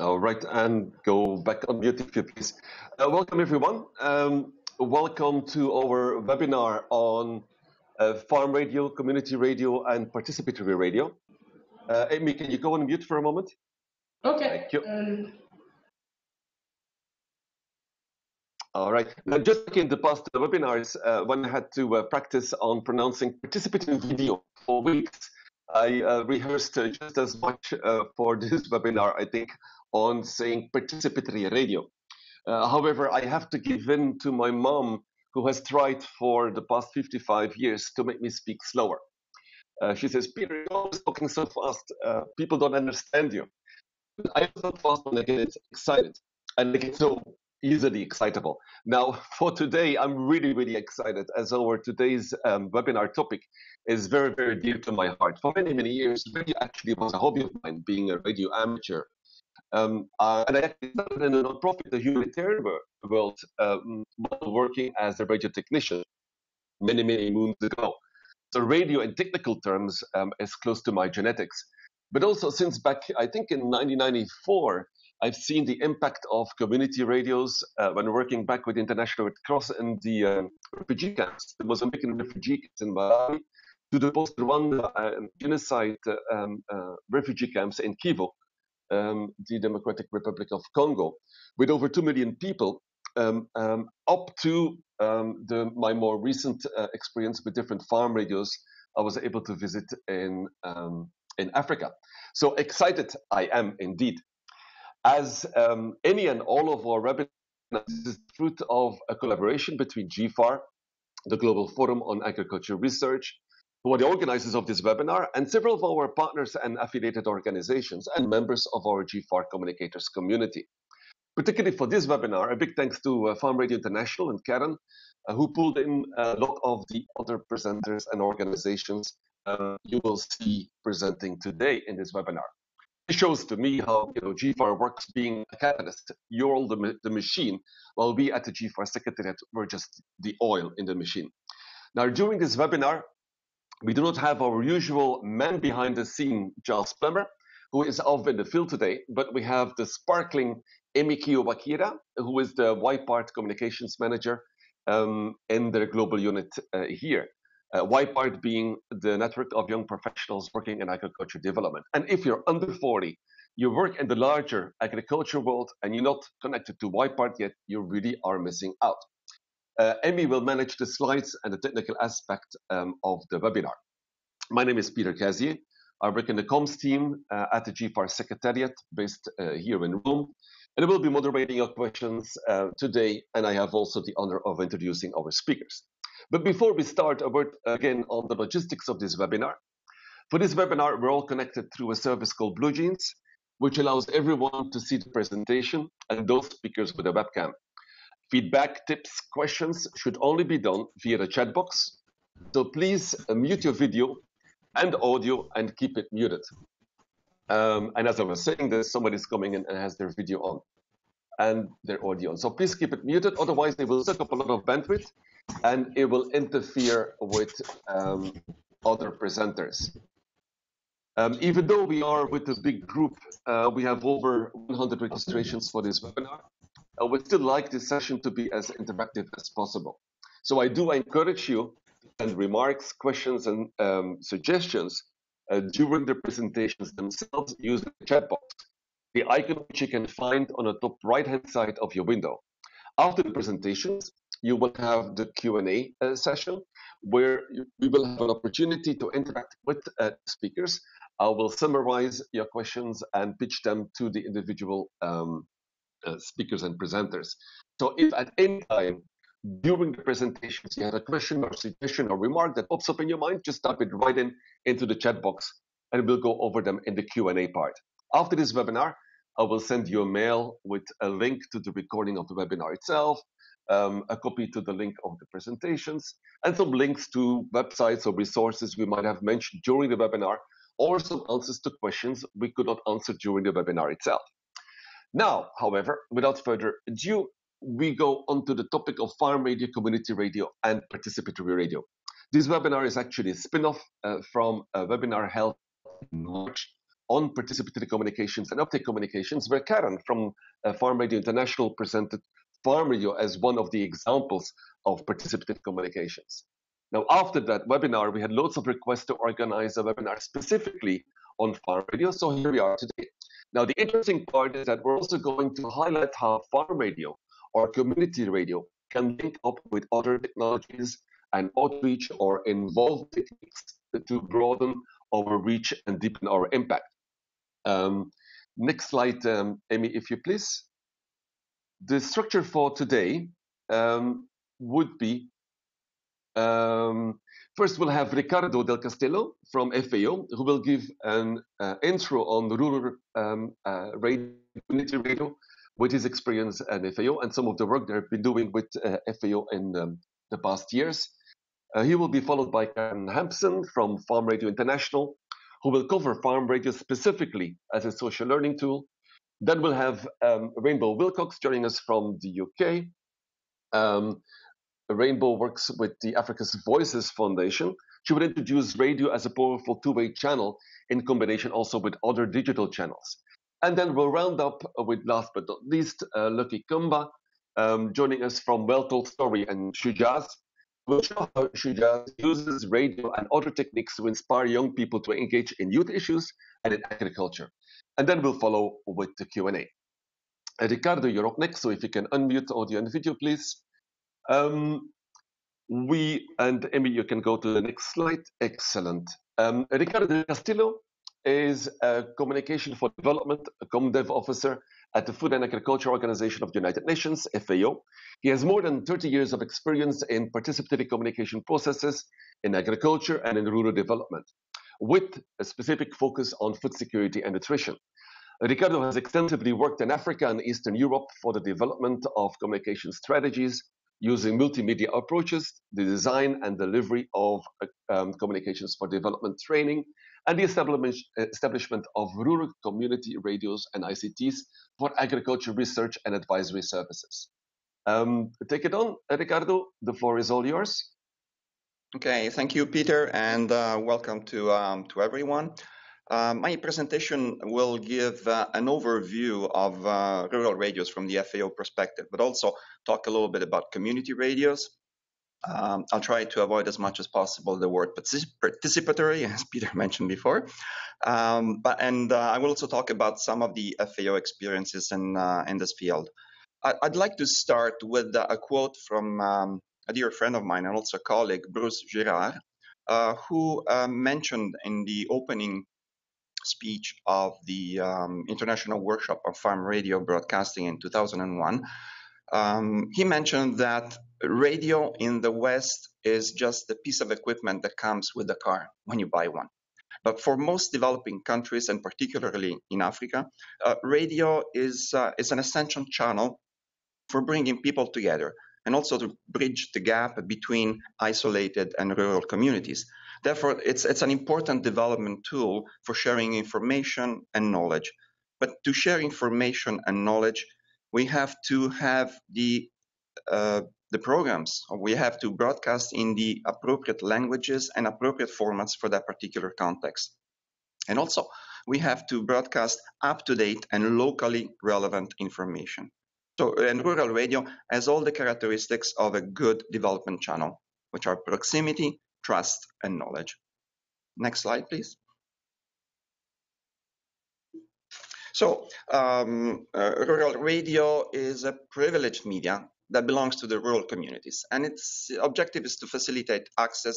All right, and go back on mute if you please. Uh, welcome everyone. Um, welcome to our webinar on uh, farm radio, community radio, and participatory radio. Uh, Amy, can you go on mute for a moment? Okay. Thank you. Um, All right. Now, just like in the past webinars, uh, when I had to uh, practice on pronouncing participating video for weeks, I uh, rehearsed uh, just as much uh, for this webinar, I think, on saying participatory radio. Uh, however, I have to give in to my mom, who has tried for the past 55 years to make me speak slower. Uh, she says, Peter, you're always talking so fast. Uh, people don't understand you. I so fast when I get excited and I get so easily excitable. Now, for today, I'm really, really excited as our today's um, webinar topic is very, very dear to my heart. For many, many years, radio actually was a hobby of mine, being a radio amateur. Um, uh, and I actually started in a nonprofit, the humanitarian world, um, working as a radio technician many, many moons ago. So radio in technical terms um, is close to my genetics. But also since back, I think in 1994, I've seen the impact of community radios uh, when working back with International Red Cross in the um, refugee camps, the Mozambican refugee camps in Malawi, to the post-Rwanda uh, genocide uh, um, uh, refugee camps in Kivu, um, the Democratic Republic of Congo, with over 2 million people, um, um, up to um, the, my more recent uh, experience with different farm radios I was able to visit in, um, in Africa. So excited I am indeed. As um, any and all of our webinars, this is the fruit of a collaboration between GFAR, the Global Forum on Agriculture Research, who are the organizers of this webinar, and several of our partners and affiliated organizations and members of our GFAR communicators community. Particularly for this webinar, a big thanks to uh, Farm Radio International and Karen, uh, who pulled in a lot of the other presenters and organizations uh, you will see presenting today in this webinar. It shows to me how you know GFAR works being a catalyst. You're all the, the machine, while we at the GFAR Secretariat were just the oil in the machine. Now, during this webinar, we do not have our usual man behind the scene, Giles Plummer, who is off in the field today, but we have the sparkling Emi Kiyobakira, who is the YPARD communications manager um, in their global unit uh, here. Uh, YPARD being the network of young professionals working in agriculture development. And if you're under 40, you work in the larger agriculture world and you're not connected to YPARD yet, you really are missing out. Uh, Amy will manage the slides and the technical aspect um, of the webinar. My name is Peter Casier. I work in the comms team uh, at the GFAR Secretariat based uh, here in Rome. And I will be moderating your questions uh, today, and I have also the honor of introducing our speakers. But before we start, a word again on the logistics of this webinar. For this webinar, we're all connected through a service called BlueJeans, which allows everyone to see the presentation and those speakers with a webcam. Feedback, tips, questions should only be done via the chat box. So please uh, mute your video and audio and keep it muted. Um, and as I was saying, there's somebody's coming in and has their video on and their audio on. So please keep it muted, otherwise they will suck up a lot of bandwidth and it will interfere with um, other presenters. Um, even though we are with a big group, uh, we have over 100 registrations for this webinar. I would still like this session to be as interactive as possible. So I do encourage you to send remarks, questions, and um, suggestions uh, during the presentations themselves using the chat box, the icon which you can find on the top right-hand side of your window. After the presentations, you will have the Q&A uh, session where we will have an opportunity to interact with uh, speakers. I will summarize your questions and pitch them to the individual um, uh, speakers and presenters. So if at any time during the presentations you have a question or suggestion or remark that pops up in your mind, just type it right in into the chat box and we'll go over them in the Q&A part. After this webinar, I will send you a mail with a link to the recording of the webinar itself, um, a copy to the link of the presentations, and some links to websites or resources we might have mentioned during the webinar, or some answers to questions we could not answer during the webinar itself. Now, however, without further ado, we go on to the topic of farm radio, community radio, and participatory radio. This webinar is actually a spin-off uh, from a webinar held in March on participatory communications and uptake communications, where Karen from uh, Farm Radio International presented Farm Radio as one of the examples of participatory communications. Now, after that webinar, we had loads of requests to organize a webinar specifically on farm radio. So here we are today. Now, the interesting part is that we're also going to highlight how farm radio or community radio can link up with other technologies and outreach or involve techniques to broaden our reach and deepen our impact. Um, next slide, um, Amy, if you please. The structure for today um, would be um, first, we'll have Ricardo del Castello from FAO, who will give an uh, intro on the rural um, uh, radio, community radio, with his experience at FAO and some of the work they've been doing with uh, FAO in um, the past years. Uh, he will be followed by Karen Hampson from Farm Radio International, who will cover farm radio specifically as a social learning tool. Then we'll have um, Rainbow Wilcox joining us from the UK. Rainbow works with the Africa's Voices Foundation. She will introduce radio as a powerful two-way channel in combination also with other digital channels. And then we'll round up with last but not least, uh, Lucky Kumba, um, joining us from Well Told Story and Shujaaz, will show how Shujaaz uses radio and other techniques to inspire young people to engage in youth issues and in agriculture. And then we'll follow with the Q&A. Uh, Ricardo, you're up next, so if you can unmute audio and video, please. Um, we, and Amy, you can go to the next slide. Excellent. Um, Ricardo Castello is a communication for development, a ComDev officer at the Food and Agriculture Organization of the United Nations, FAO. He has more than 30 years of experience in participatory communication processes in agriculture and in rural development, with a specific focus on food security and nutrition. Ricardo has extensively worked in Africa and Eastern Europe for the development of communication strategies using multimedia approaches, the design and delivery of um, communications for development training, and the establishment of rural community radios and ICTs for agriculture research and advisory services. Um, take it on, Ricardo. The floor is all yours. Okay, thank you, Peter, and uh, welcome to um, to everyone. Uh, my presentation will give uh, an overview of uh, rural radios from the FAO perspective, but also talk a little bit about community radios. Um, I'll try to avoid as much as possible the word participatory, as Peter mentioned before. Um, but and uh, I will also talk about some of the FAO experiences in uh, in this field. I, would like to start with a quote from um, a dear friend of mine and also colleague, Bruce Girard, uh, who mentioned in the opening speech of the um, International Workshop on Farm Radio Broadcasting in 2001, um, he mentioned that radio in the West is just a piece of equipment that comes with the car when you buy one. But for most developing countries, and particularly in Africa, uh, radio is, uh, is an essential channel for bringing people together and also to bridge the gap between isolated and rural communities. Therefore, it's, it's an important development tool for sharing information and knowledge. But to share information and knowledge, we have to have the uh, the programs. We have to broadcast in the appropriate languages and appropriate formats for that particular context. And also, we have to broadcast up-to-date and locally relevant information. So, and rural radio has all the characteristics of a good development channel, which are proximity, trust, and knowledge. Next slide, please. So, um, uh, rural radio is a privileged media that belongs to the rural communities, and its objective is to facilitate access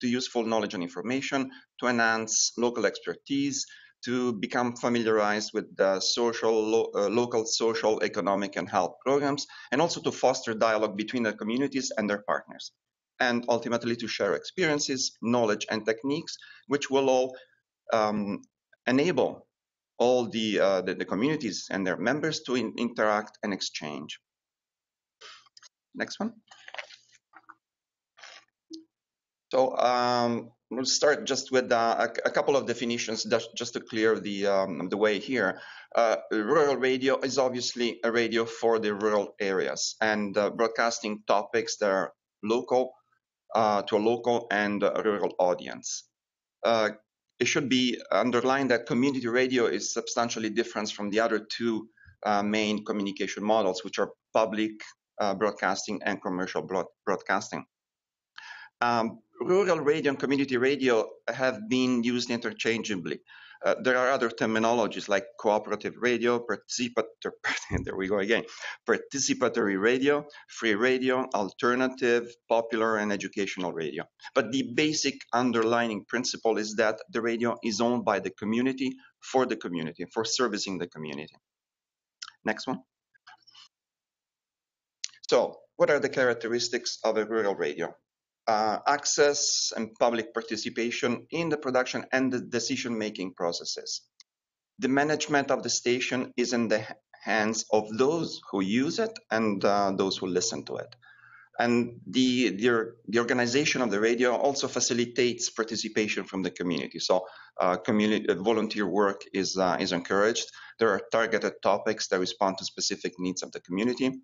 to useful knowledge and information, to enhance local expertise, to become familiarized with the social, lo uh, local social, economic, and health programs, and also to foster dialogue between the communities and their partners and ultimately to share experiences, knowledge, and techniques, which will all um, enable all the, uh, the, the, communities and their members to in interact and exchange. Next one. So um, we'll start just with uh, a, a, couple of definitions just, to clear the, um, the way here. Uh, rural radio is obviously a radio for the rural areas and uh, broadcasting topics that are local, uh, to a local and rural audience. Uh, it should be underlined that community radio is substantially different from the other two uh, main communication models, which are public broadcasting and commercial broad broadcasting. Um, rural radio and community radio have been used interchangeably. Uh, there are other terminologies like cooperative radio, participatory, there we go again, participatory radio, free radio, alternative, popular, and educational radio. But the basic underlining principle is that the radio is owned by the community for the community, for servicing the community. Next one. So what are the characteristics of a rural radio? Uh, access and public participation in the production and the decision-making processes. The management of the station is in the hands of those who use it and uh, those who listen to it. And the, the, the, organization of the radio also facilitates participation from the community. So uh, community uh, volunteer work is, uh, is encouraged. There are targeted topics that respond to specific needs of the community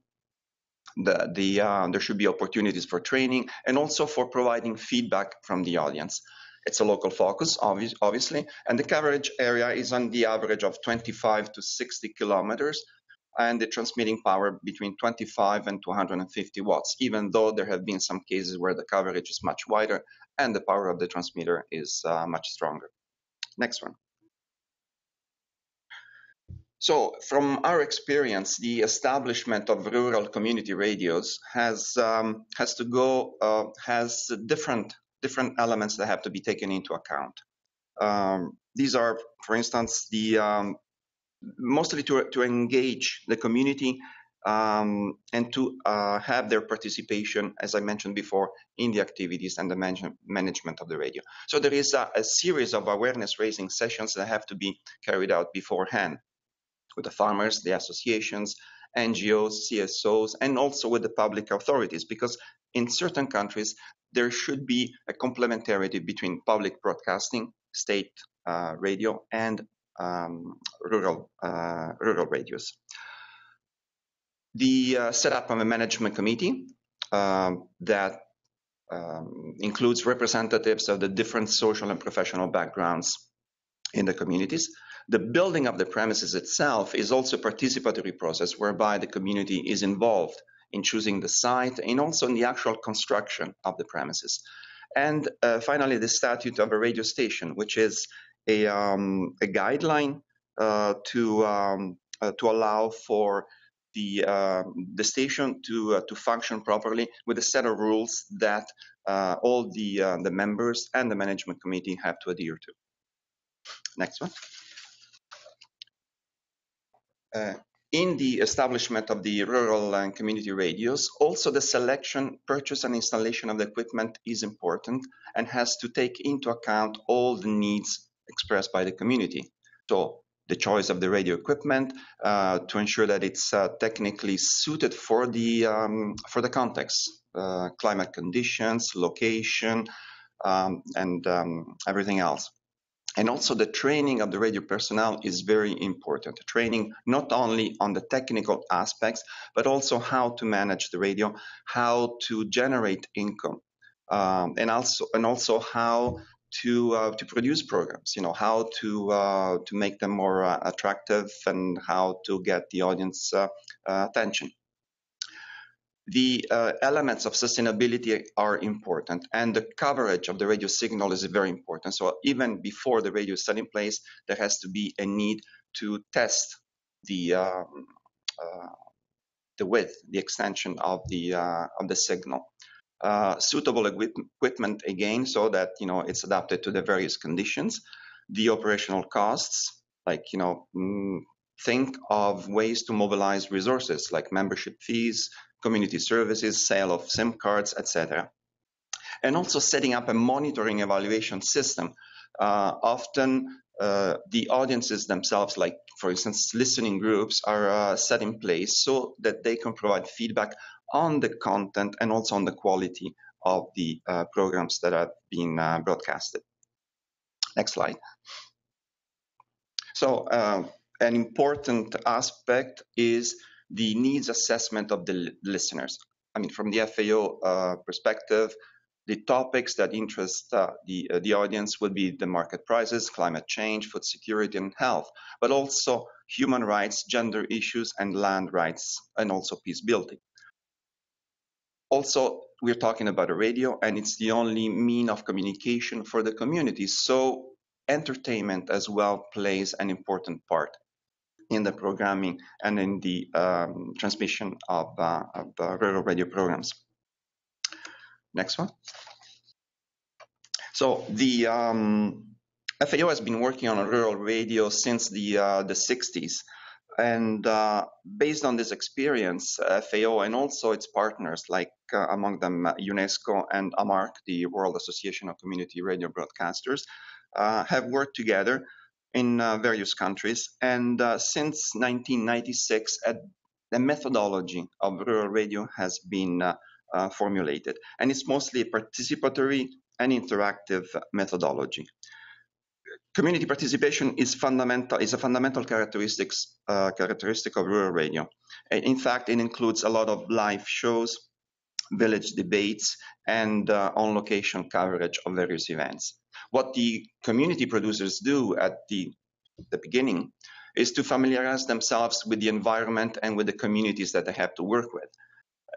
the, the uh, there should be opportunities for training and also for providing feedback from the audience. It's a local focus, obvious, obviously, and the coverage area is on the average of 25 to 60 kilometers, and the transmitting power between 25 and 250 watts, even though there have been some cases where the coverage is much wider and the power of the transmitter is uh, much stronger. Next one. So from our experience, the establishment of rural community radios has um, has to go uh, has different different elements that have to be taken into account. Um, these are, for instance, the um, mostly to to engage the community um, and to uh, have their participation, as I mentioned before, in the activities and the man management of the radio. So there is a, a series of awareness raising sessions that have to be carried out beforehand with the farmers, the associations, NGOs, CSOs, and also with the public authorities, because in certain countries, there should be a complementarity between public broadcasting, state uh, radio, and um, rural, uh, rural radios. The uh, setup of a management committee um, that um, includes representatives of the different social and professional backgrounds in the communities, the building of the premises itself is also a participatory process whereby the community is involved in choosing the site and also in the actual construction of the premises. And uh, finally, the statute of a radio station, which is a, um, a guideline uh, to, um, uh, to allow for the, uh, the station to, uh, to function properly with a set of rules that uh, all the, the members and the management committee have to adhere to. Next one. Uh, in the establishment of the rural and community radios, also the selection, purchase, and installation of the equipment is important and has to take into account all the needs expressed by the community. So the choice of the radio equipment uh, to ensure that it's uh, technically suited for the um, for the context, uh, climate conditions, location, um, and um, everything else. And also the training of the radio personnel is very important. Training not only on the technical aspects, but also how to manage the radio, how to generate income, um, and also and also how to uh, to produce programs. You know how to uh, to make them more uh, attractive and how to get the audience uh, uh, attention the uh, elements of sustainability are important and the coverage of the radio signal is very important. So even before the radio is set in place, there has to be a need to test the um, uh, the width, the extension of the uh, of the signal. Uh, suitable equipment again, so that you know it's adapted to the various conditions. The operational costs, like you know, mm, think of ways to mobilize resources like membership fees, community services, sale of SIM cards, etc. And also setting up a monitoring evaluation system. Uh, often uh, the audiences themselves, like for instance, listening groups are uh, set in place so that they can provide feedback on the content and also on the quality of the uh, programs that have been uh, broadcasted. Next slide. So an important aspect is the needs assessment of the listeners. I mean, from the FAO uh, perspective, the topics that interest uh, the, uh, the audience would be the market prices, climate change, food security, and health, but also human rights, gender issues, and land rights, and also peace building. Also, we're talking about a radio, and it's the only mean of communication for the community. So entertainment as well plays an important part in the programming and in the um, transmission of, uh, of uh, rural radio programs. Next one. So the um, FAO has been working on rural radio since the uh, the 60s, and uh, based on this experience, FAO and also its partners, like uh, among them uh, UNESCO and AMARC, the World Association of Community Radio Broadcasters, uh, have worked together in uh, various countries. And since 1996, a, the methodology of rural radio has been uh, formulated. And it's mostly a participatory and interactive methodology. Community participation is fundamental is a fundamental characteristics uh, characteristic of rural radio. In fact, it includes a lot of live shows, village debates, and uh, on-location coverage of various events. What the community producers do at the, the beginning is to familiarize themselves with the environment and with the communities that they have to work with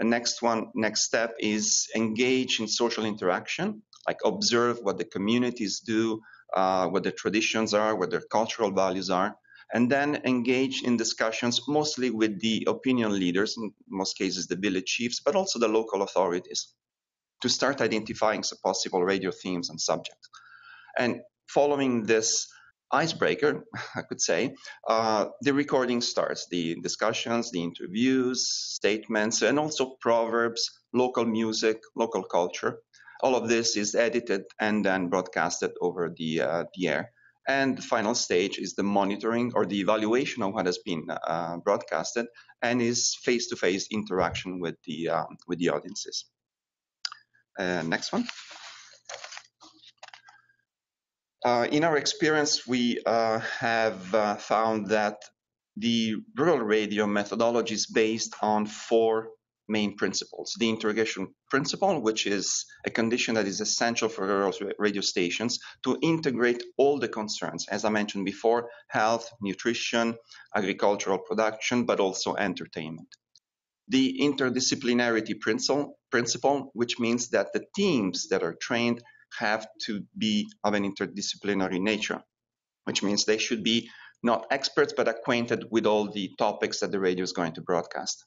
next one, next step is engage in social interaction, like observe what the communities do, uh, what their traditions are, what their cultural values are, and then engage in discussions mostly with the opinion leaders, in most cases the village chiefs, but also the local authorities, to start identifying some possible radio themes and subjects. And following this icebreaker, I could say, uh, the recording starts, the discussions, the interviews, statements, and also proverbs, local music, local culture. All of this is edited and then broadcasted over the, uh, the air. And the final stage is the monitoring or the evaluation of what has been uh, broadcasted and is face-to-face interaction with the, um, with the audiences. Uh, next one. Uh, in our experience, we uh, have uh, found that the rural radio methodology is based on four main principles. The interrogation principle, which is a condition that is essential for radio stations to integrate all the concerns, as I mentioned before, health, nutrition, agricultural production, but also entertainment. The interdisciplinarity principle, principle, which means that the teams that are trained have to be of an interdisciplinary nature, which means they should be not experts, but acquainted with all the topics that the radio is going to broadcast.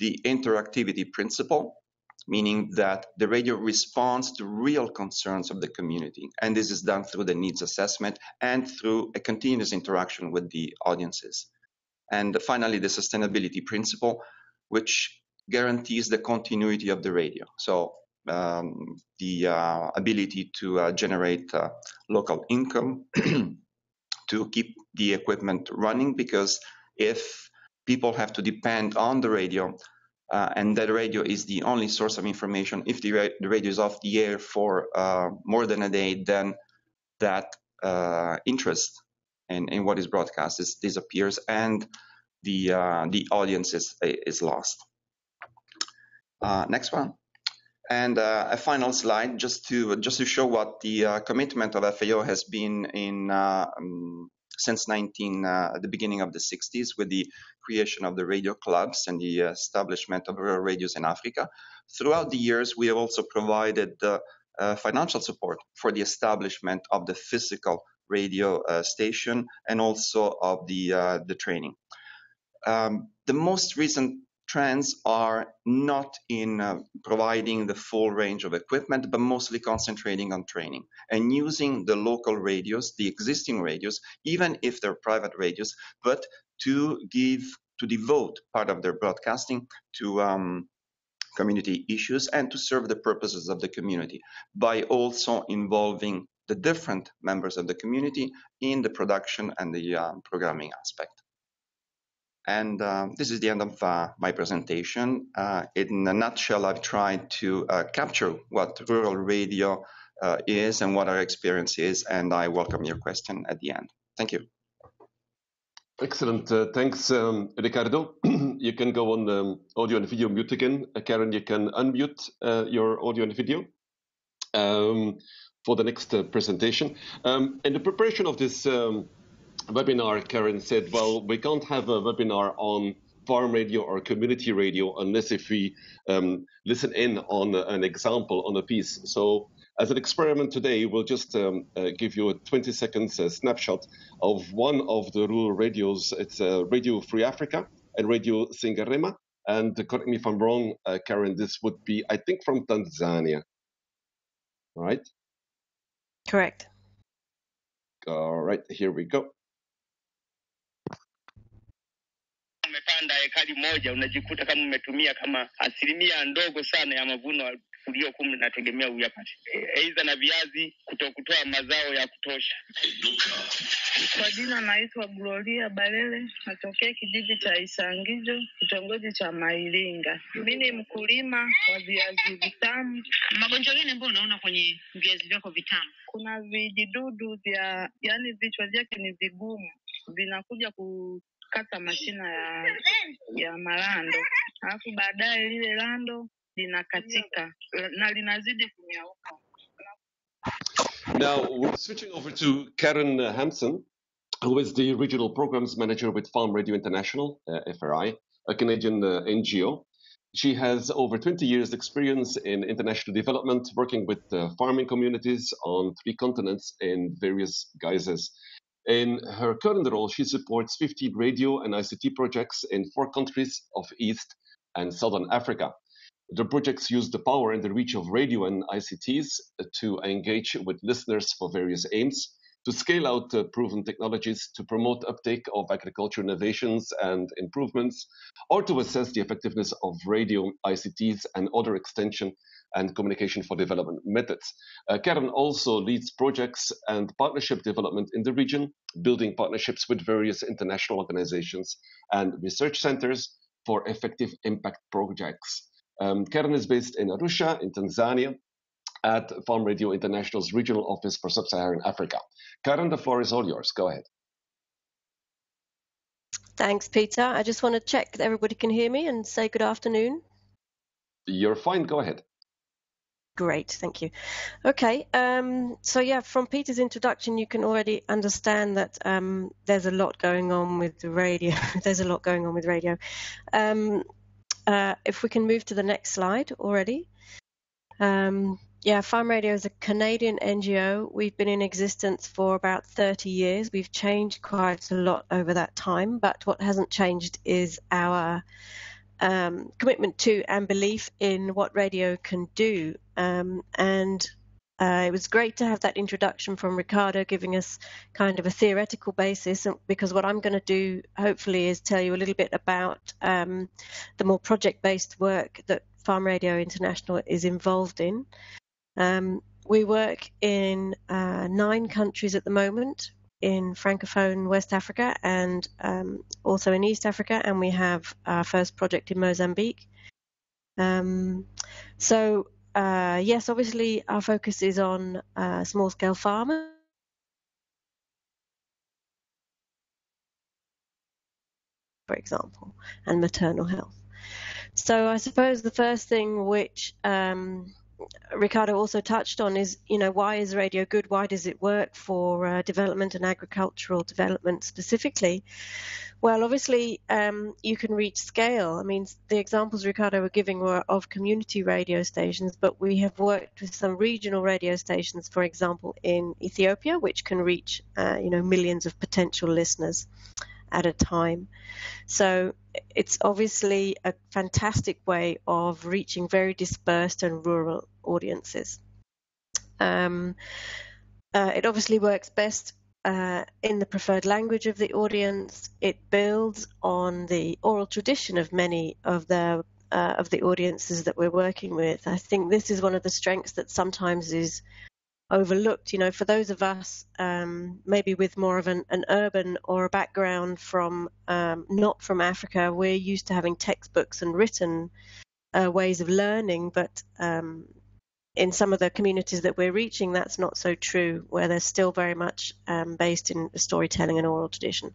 The interactivity principle, meaning that the radio responds to real concerns of the community. And this is done through the needs assessment and through a continuous interaction with the audiences. And finally, the sustainability principle, which guarantees the continuity of the radio. So um, the uh, ability to uh, generate uh, local income to keep the equipment running because if people have to depend on the radio uh, and that radio is the only source of information. If the, ra the radio is off the air for uh, more than a day then that uh, interest in, in what is broadcast is, disappears and the the audience is, is lost. Next one. And uh, a final slide just to just to show what the uh, commitment of FAO has been in uh, um, since 19 uh, the beginning of the 60s with the creation of the radio clubs and the establishment of rural radios in Africa. Throughout the years, we have also provided uh, financial support for the establishment of the physical radio uh, station and also of the the training. Um, the most recent trends are not in uh, providing the full range of equipment, but mostly concentrating on training and using the local radios, the existing radios, even if they're private radios, but to give, to devote part of their broadcasting to um, community issues and to serve the purposes of the community by also involving the different members of the community in the production and the um, programming aspect. And uh, this is the end of uh, my presentation. Uh, in a nutshell, I've tried to uh, capture what rural radio uh, is and what our experience is, and I welcome your question at the end. Thank you. Excellent. Uh, thanks, um, Ricardo. you can go on um, audio and video mute again. Karen, you can unmute your audio and video. um, for the next uh, presentation. Um, in the preparation of this um, webinar, Karen said, well, we can't have a webinar on farm radio or community radio unless if we um, listen in on an example on a piece. So as an experiment today, we'll just um, uh, give you a 20 seconds uh, snapshot of one of the rural radios. It's uh, Radio Free Africa and Radio Sengerema. And correct me if I'm wrong, uh, Karen, this would be, I think, from Tanzania. Right? Correct. All right, here we go. Umepanda ekari moja unajikuta kama umetumia kama asilimia ndogo sana ya mavuno uliokuwa mnategemea uyapate, aidha na viazi kutokutoa mazao ya kutosha. Kwa jina naitwa Gloria Balele, natokea kijiji cha Isangijo, kitongoji cha Mailinga. Mi ni mkulima wa viazi vitamu. Magonjwa gani ambayo unaona kwenye viazi vyako vitamu? Kuna vijidudu vya, yani vichwa vyake ni vigumu, vinakuja mashina ya ya marando, alafu baadaye lile linakatika na linazidi kunyauka. Now we're switching over to Karen Hampson, who is the regional programs manager with Farm Radio International, uh, FRI, a Canadian uh, NGO. She has over 20 years experience in international development, working with uh, farming communities on three continents in various guises. In her current role, she supports 50 radio and ICT projects in four countries of East and Southern Africa. The projects use the power and the reach of radio and ICTs to engage with listeners for various aims, to scale out uh, proven technologies, to promote uptake of agriculture innovations and improvements, or to assess the effectiveness of radio, ICTs, and other extension and communication for development methods. Uh, Karen also leads projects and partnership development in the region, building partnerships with various international organizations and research centers for effective impact projects. Um, Karen is based in Arusha, in Tanzania, at Farm Radio International's regional office for sub Saharan Africa. Karen, the floor is all yours. Go ahead. Thanks, Peter. I just want to check that everybody can hear me and say good afternoon. You're fine. Go ahead. Great, thank you. Okay, um, so yeah, from Peter's introduction, you can already understand that um, there's a lot going on with the radio. there's a lot going on with radio. Um, uh, if we can move to the next slide already. Um, yeah, Farm Radio is a Canadian NGO. We've been in existence for about 30 years. We've changed quite a lot over that time, but what hasn't changed is our um, commitment to and belief in what radio can do. Um, and uh, it was great to have that introduction from Ricardo, giving us kind of a theoretical basis. Because what I'm going to do, hopefully, is tell you a little bit about um, the more project-based work that Farm Radio International is involved in. Um, we work in uh, nine countries at the moment in Francophone West Africa and um, also in East Africa, and we have our first project in Mozambique. Um, so, uh, yes, obviously, our focus is on uh, small scale farmers. For example, and maternal health. So, I suppose the first thing which um, Ricardo also touched on is, you know, why is radio good? Why does it work for uh, development and agricultural development specifically? Well, obviously, um, you can reach scale. I mean, the examples Ricardo were giving were of community radio stations, but we have worked with some regional radio stations, for example, in Ethiopia, which can reach, uh, you know, millions of potential listeners at a time. So it's obviously a fantastic way of reaching very dispersed and rural audiences. Um, uh, it obviously works best uh, in the preferred language of the audience. It builds on the oral tradition of many of the uh, of the audiences that we're working with. I think this is one of the strengths that sometimes is overlooked. You know, for those of us um, maybe with more of an, an, urban or a background from um, not from Africa, we're used to having textbooks and written uh, ways of learning, but um, in some of the communities that we're reaching, that's not so true, where they're still very much um, based in storytelling and oral tradition.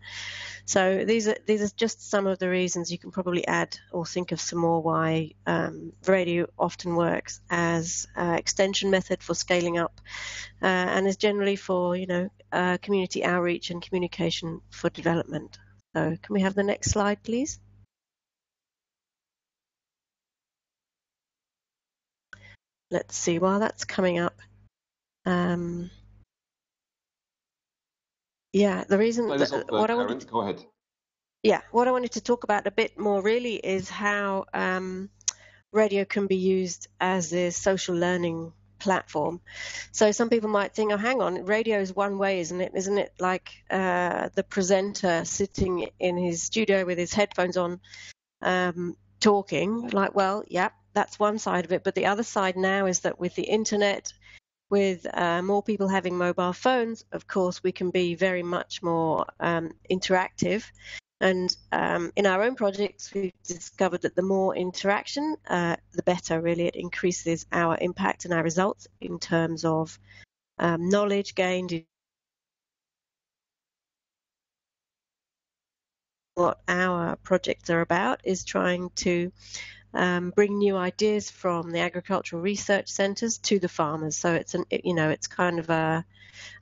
So these are these are just some of the reasons. You can probably add or think of some more why um, radio often works as uh, extension method for scaling up, uh, and is generally for you know uh, community outreach and communication for development. So can we have the next slide, please? Let's see, while that's coming up, um, yeah, the reason that, up, what I wanted, to, go ahead. Yeah, what I wanted to talk about a bit more really is how um, radio can be used as a social learning platform. So some people might think, oh, hang on, radio is one way, isn't it? Isn't it like uh, the presenter sitting in his studio with his headphones on, um, talking? Like, well, yeah, that's one side of it. But the other side now is that with the internet, with uh, more people having mobile phones, of course, we can be very much more um, interactive. And um, in our own projects, we've discovered that the more interaction, uh, the better, really. It increases our impact and our results in terms of um, knowledge gained. What our projects are about is trying to um, bring new ideas from the agricultural research centres to the farmers. So it's an you know it's kind of a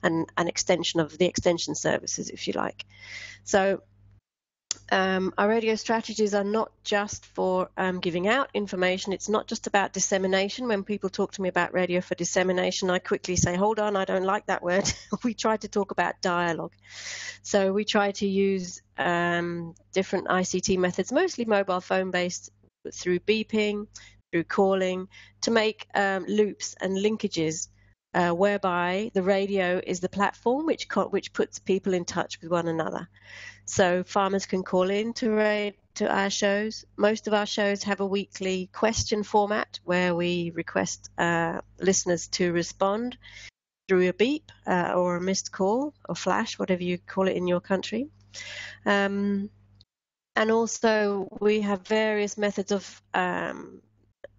an, an extension of the extension services, if you like. So um, our radio strategies are not just for um, giving out information. It's not just about dissemination. When people talk to me about radio for dissemination, I quickly say, hold on, I don't like that word. we try to talk about dialogue. So we try to use um, different ICT methods, mostly mobile phone based through beeping, through calling, to make um, loops and linkages uh, whereby the radio is the platform which which puts people in touch with one another. So farmers can call in to to our shows. Most of our shows have a weekly question format where we request uh, listeners to respond through a beep uh, or a missed call or flash, whatever you call it in your country. Um, and also we have various methods of um,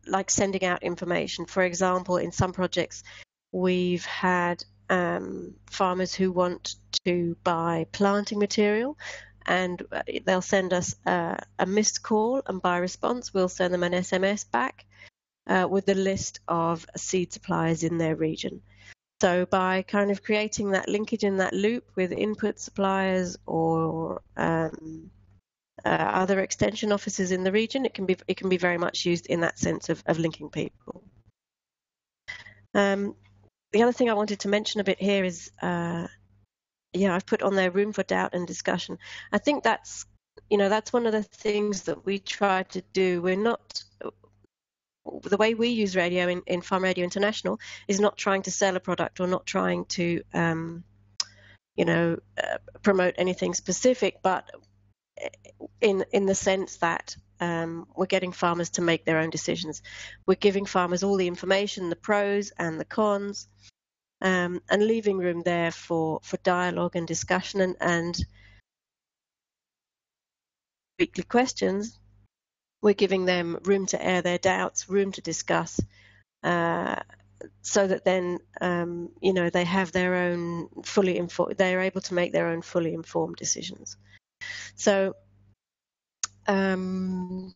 like sending out information. For example, in some projects, we've had um, farmers who want to buy planting material and uh, they'll send us a, a, missed call and by response we'll send them an SMS back uh, with the list of seed suppliers in their region. So by kind of creating that linkage in that loop with input suppliers or um, uh, other extension offices in the region, it can be it can be very much used in that sense of, of linking people. Um, the other thing I wanted to mention a bit here is, uh, yeah, I've put on there room for doubt and discussion. I think that's you know that's one of the things that we try to do. We're not the way we use radio in, in Farm Radio International is not trying to sell a product or not trying to um, you know uh, promote anything specific, but in in the sense that um, we're getting farmers to make their own decisions. We're giving farmers all the information, the pros and the cons, um, and leaving room there for, for dialogue and discussion and, and weekly questions. We're giving them room to air their doubts, room to discuss, uh, so that then um, you know they have their own fully informed. They are able to make their own fully informed decisions. So, um,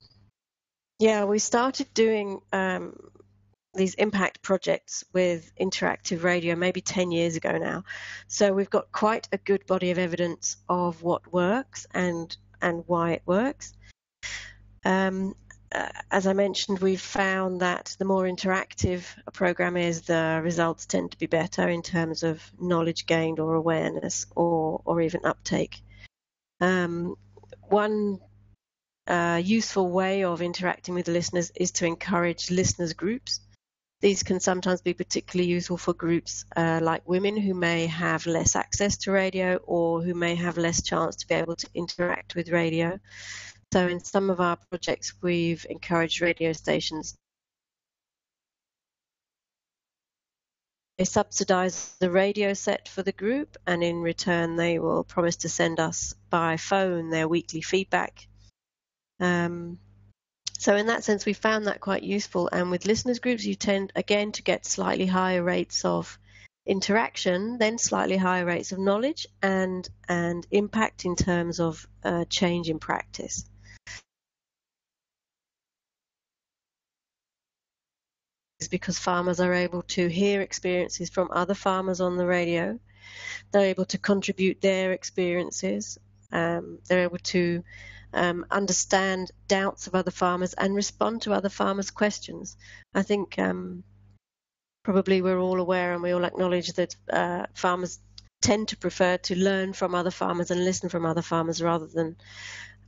yeah, we started doing um, these impact projects with interactive radio maybe 10 years ago now. So we've got quite a good body of evidence of what works and and why it works. Um, uh, as I mentioned, we've found that the more interactive a program is, the results tend to be better in terms of knowledge gained or awareness or, or even uptake. Um, one uh, useful way of interacting with the listeners is to encourage listeners groups. These can sometimes be particularly useful for groups uh, like women who may have less access to radio or who may have less chance to be able to interact with radio. So, in some of our projects, we've encouraged radio stations They subsidize the radio set for the group, and in return, they will promise to send us by phone their weekly feedback. Um, so in that sense, we found that quite useful. And with listeners groups, you tend again to get slightly higher rates of interaction, then slightly higher rates of knowledge and and impact in terms of uh, change in practice. Because farmers are able to hear experiences from other farmers on the radio. They're able to contribute their experiences. Um, they're able to um, understand doubts of other farmers and respond to other farmers' questions. I think um, probably we're all aware and we all acknowledge that uh, farmers tend to prefer to learn from other farmers and listen from other farmers rather than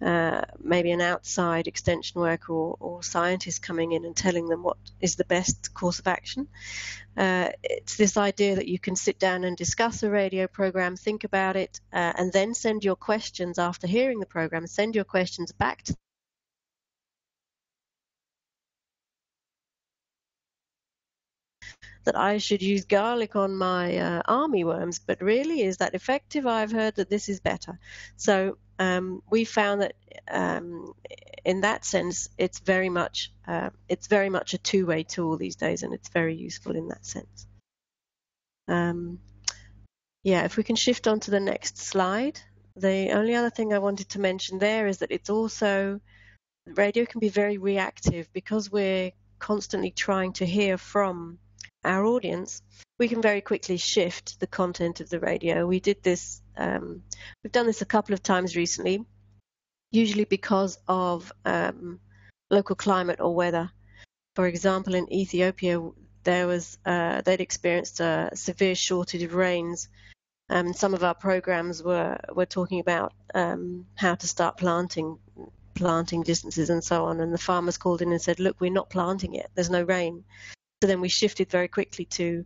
uh, maybe an outside extension worker or, or scientist coming in and telling them what is the best course of action. Uh, it's this idea that you can sit down and discuss a radio program, think about it, uh, and then send your questions after hearing the program, send your questions back to that I should use garlic on my uh, army worms, but really, is that effective? I've heard that this is better. So um, we found that um, in that sense, it's very much uh, it's very much a two-way tool these days, and it's very useful in that sense. Um, yeah, if we can shift on to the next slide. The only other thing I wanted to mention there is that it's also radio can be very reactive because we're constantly trying to hear from our audience, we can very quickly shift the content of the radio. We did this, um, we've done this a couple of times recently, usually because of um, local climate or weather. For example, in Ethiopia, there was uh, they'd experienced a severe shortage of rains. Um, some of our programs were were talking about um, how to start planting planting distances and so on. And the farmers called in and said, "Look, we're not planting yet. There's no rain." So then we shifted very quickly to,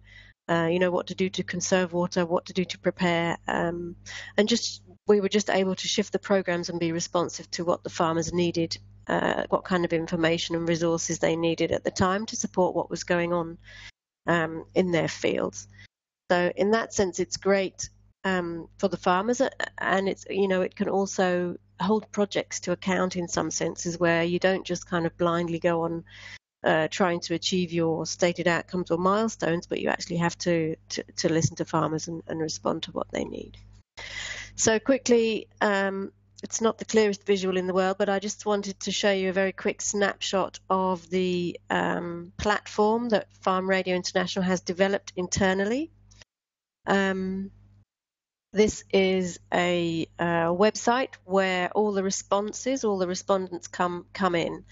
uh, you know, what to do to conserve water, what to do to prepare, um, and just we were just able to shift the programs and be responsive to what the farmers needed, uh, what kind of information and resources they needed at the time to support what was going on um, in their fields. So in that sense, it's great um, for the farmers, uh, and it's you know it can also hold projects to account in some senses where you don't just kind of blindly go on uh, trying to achieve your stated outcomes or milestones, but you actually have to, to, to listen to farmers and, and, respond to what they need. So quickly, um, it's not the clearest visual in the world, but I just wanted to show you a very quick snapshot of the um, platform that Farm Radio International has developed internally. Um, this is a uh, website where all the responses, all the respondents come come in.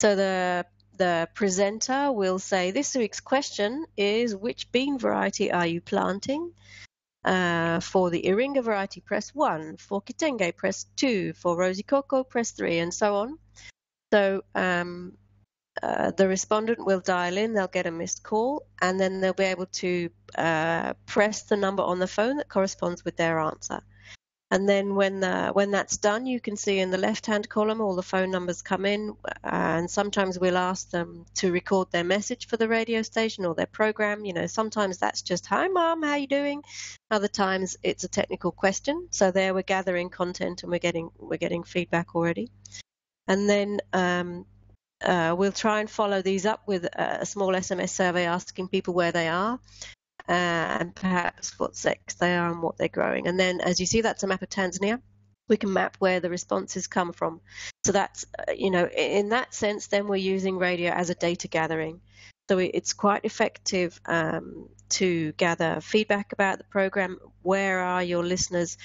So the the presenter will say, This week's question is which bean variety are you planting? Uh, for the Iringa variety, press 1. For Kitenge, press 2. For Rosecoco, press 3, and so on. So um, uh, the respondent will dial in, they'll get a missed call, and then they'll be able to uh, press the number on the phone that corresponds with their answer. And then when the, when that's done, you can see in the left-hand column all the phone numbers come in, and sometimes we'll ask them to record their message for the radio station or their program. You know, sometimes that's just "Hi, mom, how you doing?" Other times it's a technical question. So there we're gathering content and we're getting we're getting feedback already. And then um, uh, we'll try and follow these up with a small SMS survey asking people where they are uh, and perhaps what sex they are and what they're growing. And then, as you see, that's a map of Tanzania. We can map where the responses come from. So that's, uh, you know, in that sense, then we're using radio as a data gathering. So it's quite effective um, to gather feedback about the program. Where are your listeners?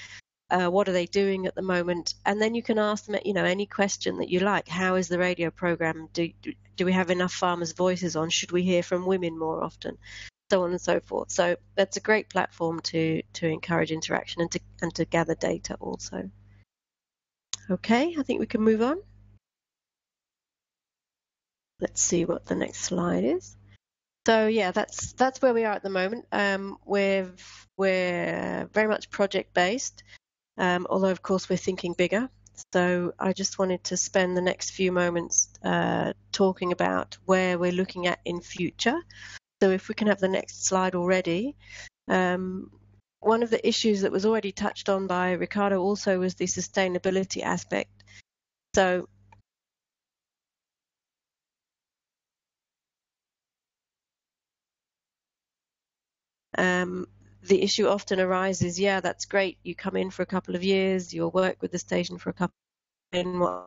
Uh, what are they doing at the moment? And then you can ask them, you know, any question that you like. How is the radio program? Do, do we have enough farmers' voices on? Should we hear from women more often? So on and so forth. So that's a great platform to to encourage interaction and to and to gather data also. Okay, I think we can move on. Let's see what the next slide is. So yeah, that's that's where we are at the moment. Um, we're we're very much project based, um, although of course we're thinking bigger. So I just wanted to spend the next few moments uh, talking about where we're looking at in future. So if we can have the next slide already. Um, one of the issues that was already touched on by Ricardo also was the sustainability aspect. So um, the issue often arises, yeah, that's great. You come in for a couple of years, you'll work with the station for a couple of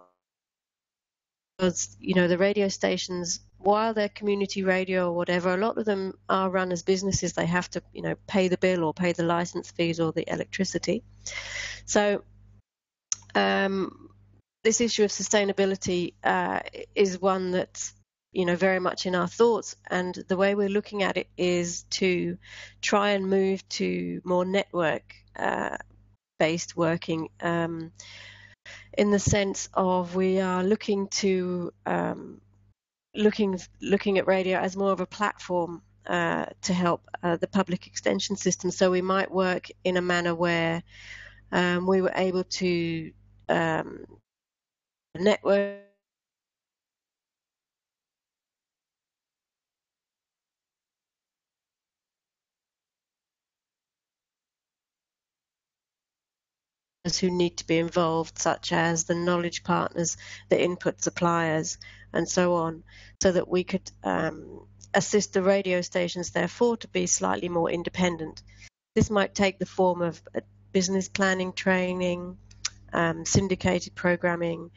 years. You know, the radio stations while they're community radio or whatever a lot of them are run as businesses. They have to you know pay the bill or pay the license fees or the electricity. So um, this issue of sustainability uh, is one that's you know very much in our thoughts. And the way we're looking at it is to try and move to more network uh, based working um, in the sense of we are looking to um, looking looking at radio as more of a platform uh, to help uh, the public extension system. So we might work in a manner where um, we were able to um, network who need to be involved, such as the knowledge partners, the input suppliers, and so on, so that we could um, assist the radio stations, therefore, to be slightly more independent. This might take the form of business planning training, um, syndicated programming,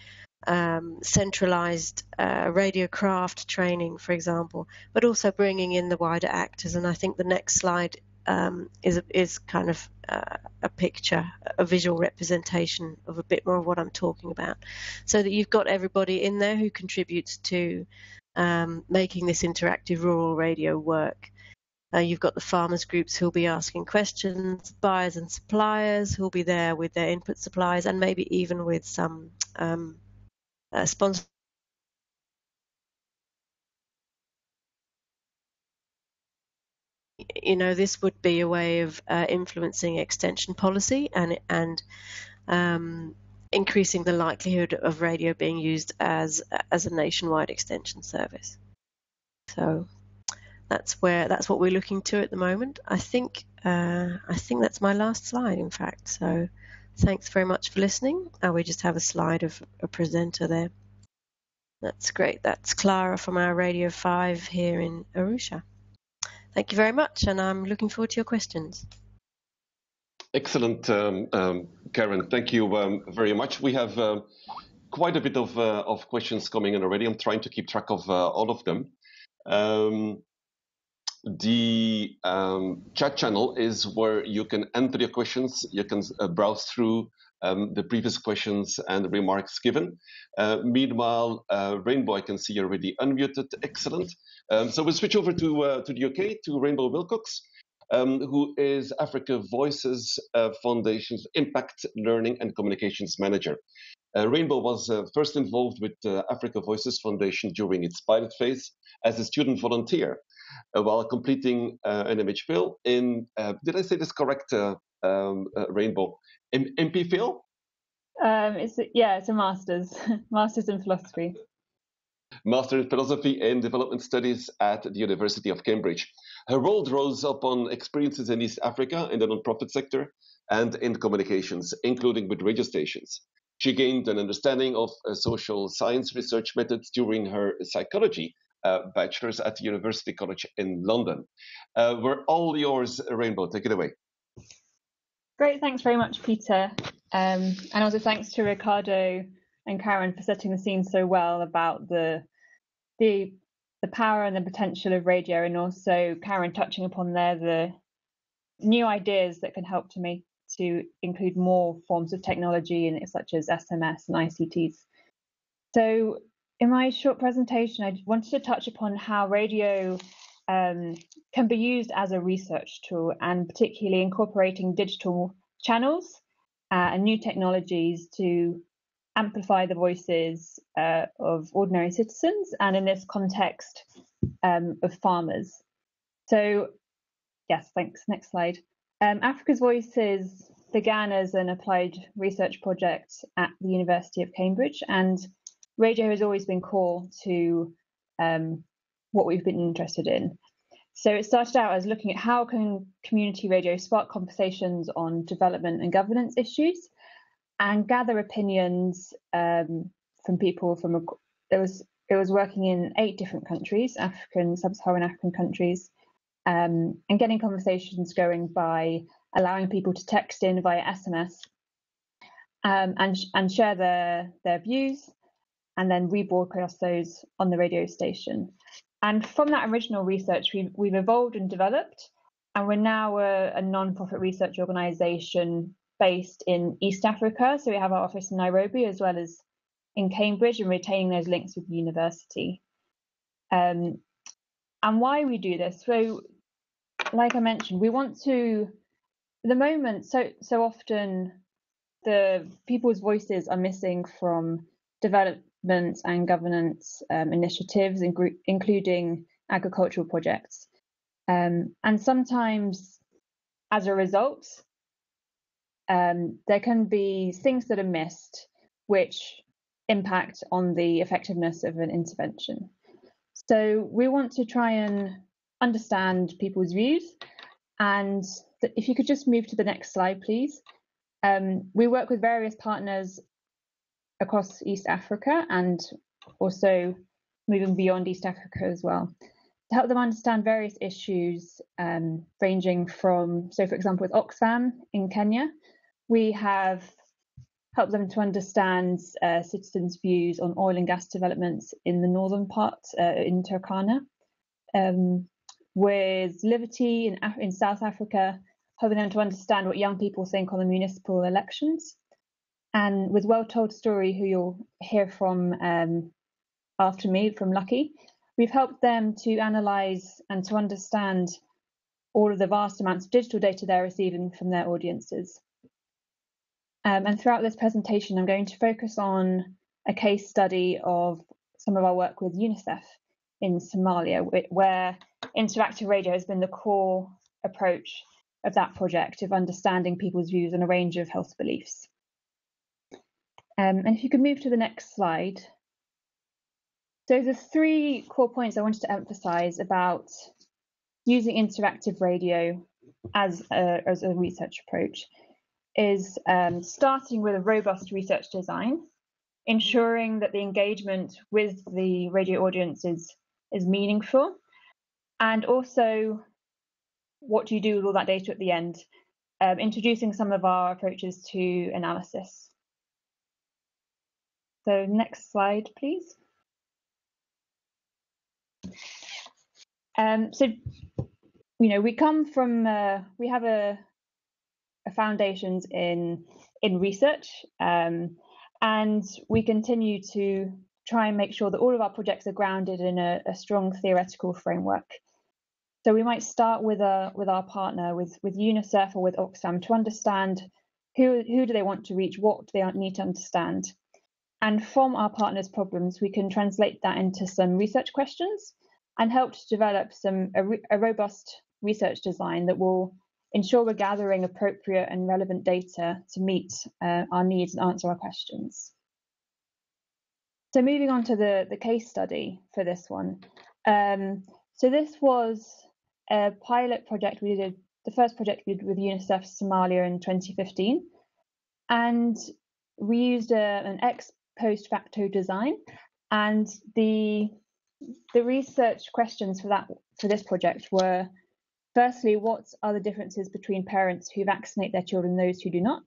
um, centralized uh, radio craft training, for example, but also bringing in the wider actors. And I think the next slide um, is is kind of uh, a picture, a visual representation of a bit more of what I'm talking about, so that you've got everybody in there who contributes to um, making this interactive rural radio work. Uh, you've got the farmers groups who'll be asking questions, buyers and suppliers who'll be there with their input supplies, and maybe even with some um, uh, sponsors you know, this would be a way of uh, influencing extension policy and and um, increasing the likelihood of radio being used as as a nationwide extension service. So that's where that's what we're looking to at the moment. I think uh, I think that's my last slide, in fact. So thanks very much for listening. And we just have a slide of a presenter there. That's great. That's Clara from our Radio 5 here in Arusha. Thank you very much, and I'm looking forward to your questions. Excellent, um, um, Karen. Thank you um, very much. We have quite a bit of, uh, of questions coming in already. I'm trying to keep track of uh, all of them. The chat channel is where you can enter your questions. You can uh, browse through um, the previous questions and remarks given. Uh, meanwhile, uh, Rainbow, I can see you're already unmuted. Excellent. Um, so we'll switch over to, uh, to the UK, to Rainbow Wilcox, um, who is Africa Voices uh, Foundation's Impact Learning and Communications Manager. Uh, Rainbow was uh, first involved with Africa Voices Foundation during its pilot phase as a student volunteer while completing an MPhil in, did I say this correct, um, Rainbow? M- Phil? Um, it's yeah, it's a master's, master's in philosophy. Master in Philosophy and Development Studies at the University of Cambridge. Her role draws upon experiences in East Africa in the nonprofit sector and in communications, including with radio stations. She gained an understanding of uh, social science research methods during her psychology uh, bachelor's at University College in London. Uh, we're all yours, Rainbow. Take it away. Great, thanks very much, Peter. Um, and also thanks to Ricardo and Karen for setting the scene so well about the the the power and the potential of radio, and also Karen touching upon there the new ideas that can help to make to include more forms of technology it, such as SMS and ICTs. So, in my short presentation, I wanted to touch upon how radio um, can be used as a research tool and particularly incorporating digital channels uh, and new technologies to amplify the voices uh, of ordinary citizens and in this context um, of farmers. So yes, thanks. Next slide. Um, Africa's Voices began as an applied research project at the University of Cambridge and radio has always been core to um, what we've been interested in. So it started out as looking at how can community radio spark conversations on development and governance issues, and gather opinions um, from people from a, it was it was working in eight different countries, African, sub-Saharan African countries, um, and getting conversations going by allowing people to text in via SMS um, and, and share their, their views and then rebroadcast those on the radio station. And from that original research, we've, we've evolved and developed, and we're now a, a non-profit research organization based in East Africa. So we have our office in Nairobi as well as in Cambridge and retaining those links with the university. Um, and why we do this? So, like I mentioned, we want to, the moment, so so often the people's voices are missing from development and governance um, initiatives, including agricultural projects. Um, and sometimes, as a result, um, there can be things that are missed which impact on the effectiveness of an intervention. So we want to try and understand people's views. And if you could just move to the next slide, please. Um, we work with various partners across East Africa and also moving beyond East Africa as well to help them understand various issues um, ranging from, so for example, with Oxfam in Kenya, we have helped them to understand uh, citizens' views on oil and gas developments in the northern part uh, in Turkana. Um, with Livity in, Af in South Africa, helping them to understand what young people think on the municipal elections. And with Well Told Story, who you'll hear from um, after me from Lucky, we've helped them to analyse and to understand all of the vast amounts of digital data they're receiving from their audiences. Um, and throughout this presentation, I'm going to focus on a case study of some of our work with UNICEF in Somalia, where interactive radio has been the core approach of that project of understanding people's views on a range of health beliefs. Um, and if you could move to the next slide. So the three core points I wanted to emphasize about using interactive radio as a, as a research approach is um, starting with a robust research design, ensuring that the engagement with the radio audience is, is meaningful, and also what do you do with all that data at the end, um, introducing some of our approaches to analysis. So next slide, please. Um, so, you know, we come from, uh, we have a, foundations in in research, um, and we continue to try and make sure that all of our projects are grounded in a, a, strong theoretical framework. So we might start with a with our partner, with with UNICEF or with Oxfam, to understand who who do they want to reach, what do they need to understand, and from our partners' problems, we can translate that into some research questions and help to develop some a, a robust research design that will ensure we're gathering appropriate and relevant data to meet uh, our needs and answer our questions. So moving on to the, the case study for this one. Um, so this was a pilot project we did, the first project we did with UNICEF Somalia in 2015. And we used a, an ex post facto design and the the research questions for that for this project were Firstly, what are the differences between parents who vaccinate their children and those who do not?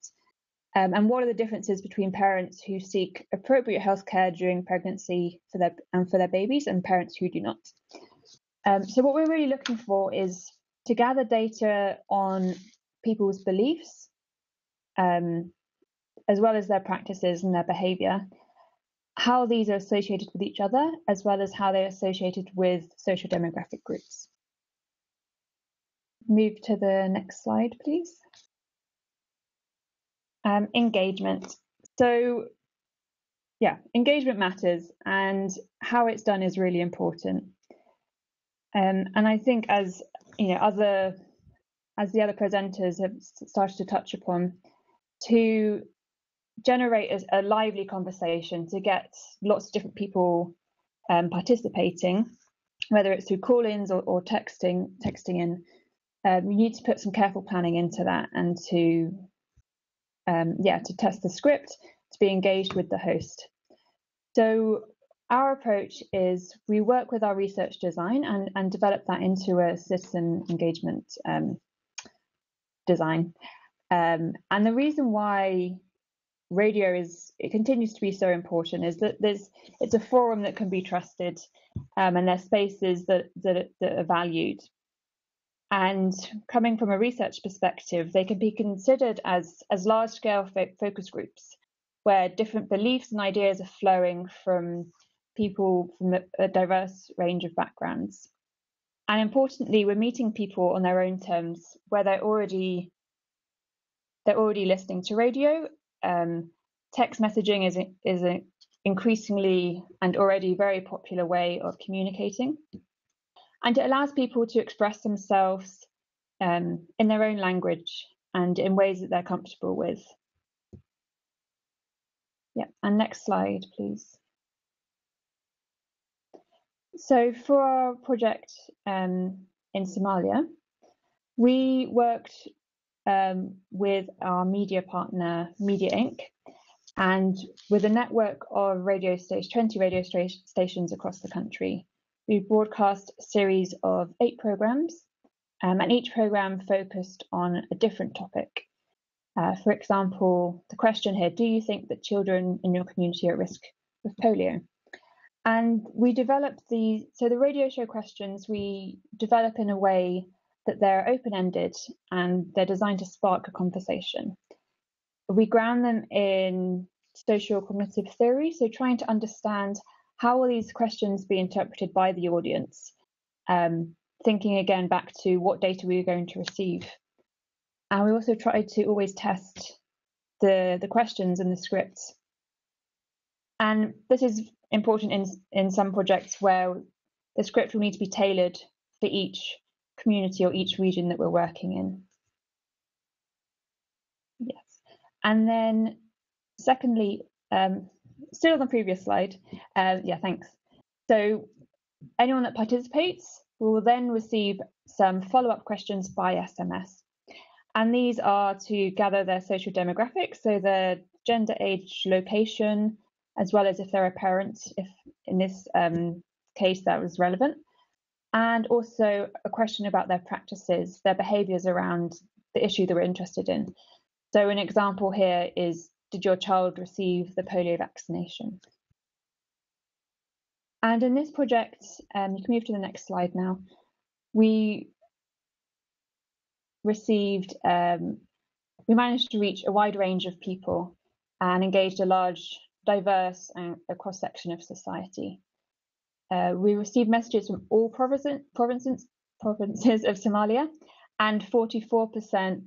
Um, and what are the differences between parents who seek appropriate healthcare during pregnancy for their and for their babies and parents who do not? Um, so what we're really looking for is to gather data on people's beliefs, um, as well as their practices and their behaviour, how these are associated with each other, as well as how they're associated with social demographic groups move to the next slide, please. Um, engagement. So, yeah, engagement matters, and how it's done is really important. Um, and I think, as you know, other as the other presenters have started to touch upon, to generate a, a lively conversation, to get lots of different people um, participating, whether it's through call-ins or, or texting, texting in, um, you need to put some careful planning into that and to um, yeah to test the script to be engaged with the host so our approach is we work with our research design and, and develop that into a citizen engagement um, design. Um, and the reason why radio is it continues to be so important is that there's it's a forum that can be trusted um, and there's spaces that, that that are valued. And coming from a research perspective they can be considered as as large scale fo focus groups where different beliefs and ideas are flowing from people from a, a diverse range of backgrounds. And importantly we're meeting people on their own terms where they're already they're already listening to radio um, text messaging is, is an increasingly and already very popular way of communicating. And it allows people to express themselves um, in their own language and in ways that they're comfortable with. Yeah, and next slide, please. So for our project um, in Somalia, we worked um, with our media partner, Media Inc. And with a network of radio stations, 20 radio stations across the country, we broadcast a series of eight programs, um, and each program focused on a different topic. Uh, for example, the question here, do you think that children in your community are at risk of polio? And we developed the, so the radio show questions we develop in a way that they're open-ended and they're designed to spark a conversation. We ground them in social cognitive theory, so trying to understand how will these questions be interpreted by the audience, um, thinking again back to what data we are going to receive. And we also try to always test the, the questions and the scripts. And this is important in, in some projects where the script will need to be tailored for each community or each region that we're working in. Yes. And then secondly, um, still on the previous slide, uh, yeah, thanks. So anyone that participates will then receive some follow-up questions by SMS. And these are to gather their social demographics, so their gender, age, location, as well as if they're a parent, if in this um, case that was relevant and also a question about their practices, their behaviours around the issue that we're interested in. So, an example here is Did your child receive the polio vaccination? And in this project, um, you can move to the next slide now. We received, um, we managed to reach a wide range of people and engaged a large, diverse, and a cross section of society. Uh, we received messages from all provinces, provinces, of Somalia, and 44%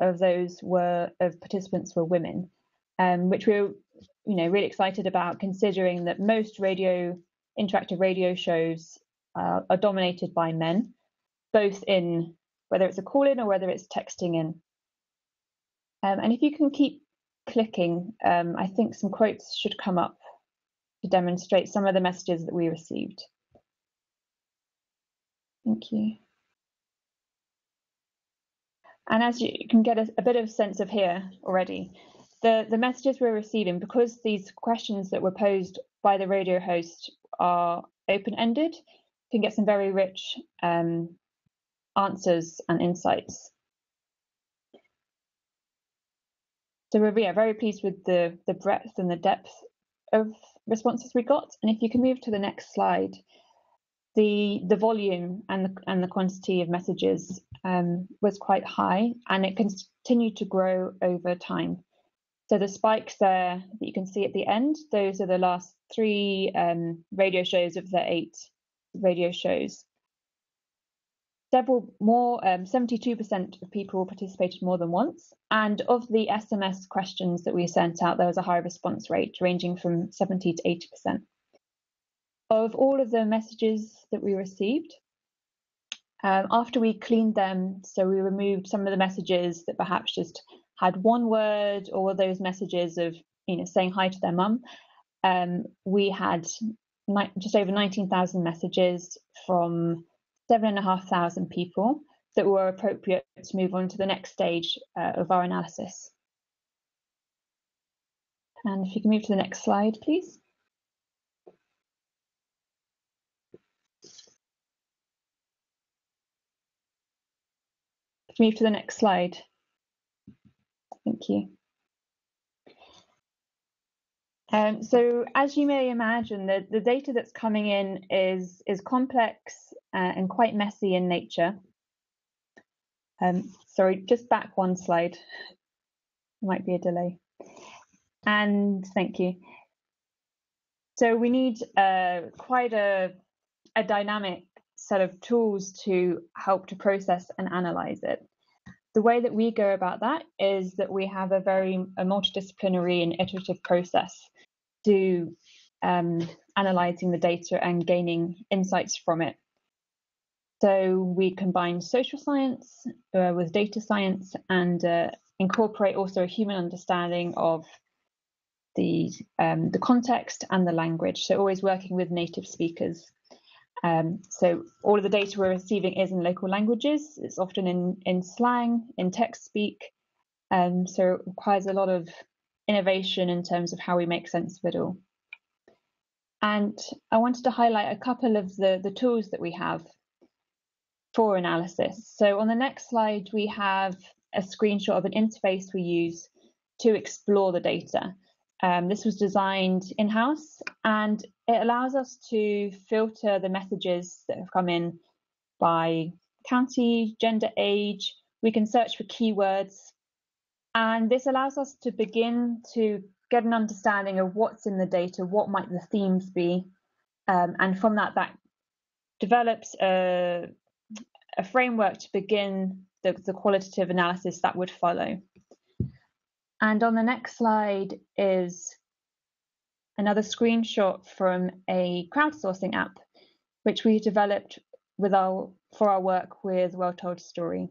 of those were of participants were women, um, which we were, you know, really excited about, considering that most radio interactive radio shows uh, are dominated by men, both in whether it's a call in or whether it's texting in. Um, and if you can keep clicking, um, I think some quotes should come up to demonstrate some of the messages that we received. Thank you. And as you can get a, a, bit of sense of here already, the, the messages we're receiving, because these questions that were posed by the radio host are open-ended, can get some very rich um, answers and insights. So we're yeah, very pleased with the, the breadth and the depth of responses we got. And if you can move to the next slide, the the volume and the, and the quantity of messages um, was quite high, and it continued to grow over time. So the spikes there that you can see at the end, those are the last three um, radio shows of the eight radio shows several more, 72% um, of people participated more than once. And of the SMS questions that we sent out, there was a high response rate ranging from 70 to 80%. Of all of the messages that we received, um, after we cleaned them, so we removed some of the messages that perhaps just had one word or those messages of you know saying hi to their mum, um, we had just over 19,000 messages from seven and a half thousand people that were appropriate to move on to the next stage uh, of our analysis. And if you can move to the next slide, please. Move to the next slide. Thank you. Um, so as you may imagine, the, the data that's coming in is, is complex uh, and quite messy in nature. Um, sorry, just back one slide. Might be a delay. And thank you. So we need uh, quite a, a dynamic set of tools to help to process and analyze it. The way that we go about that is that we have a very a multidisciplinary and iterative process to um, analyzing the data and gaining insights from it. So we combine social science uh, with data science and uh, incorporate also a human understanding of the um, the context and the language. So always working with native speakers. Um, so all of the data we're receiving is in local languages. It's often in in slang, in text speak. Um, so it requires a lot of innovation in terms of how we make sense of it all. And I wanted to highlight a couple of the, the tools that we have for analysis. So on the next slide, we have a screenshot of an interface we use to explore the data. Um, this was designed in-house and it allows us to filter the messages that have come in by county, gender, age. We can search for keywords and this allows us to begin to get an understanding of what's in the data, what might the themes be, um, and from that, that develops a, a framework to begin the, the qualitative analysis that would follow. And on the next slide is another screenshot from a crowdsourcing app, which we developed with our for our work with Well Told Story.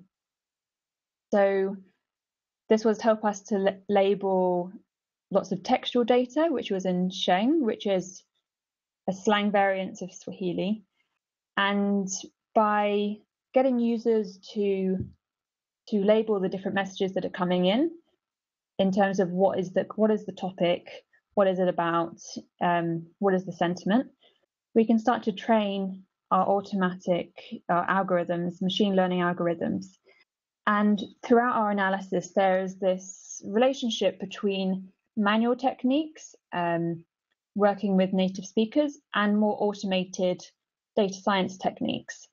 So this was to help us to label lots of textual data, which was in Sheng, which is a slang variant of Swahili. And by getting users to to label the different messages that are coming in, in terms of what is the what is the topic, what is it about, um, what is the sentiment, we can start to train our automatic algorithms, machine learning algorithms, and throughout our analysis, there is this relationship between manual techniques, um, working with native speakers, and more automated data science techniques.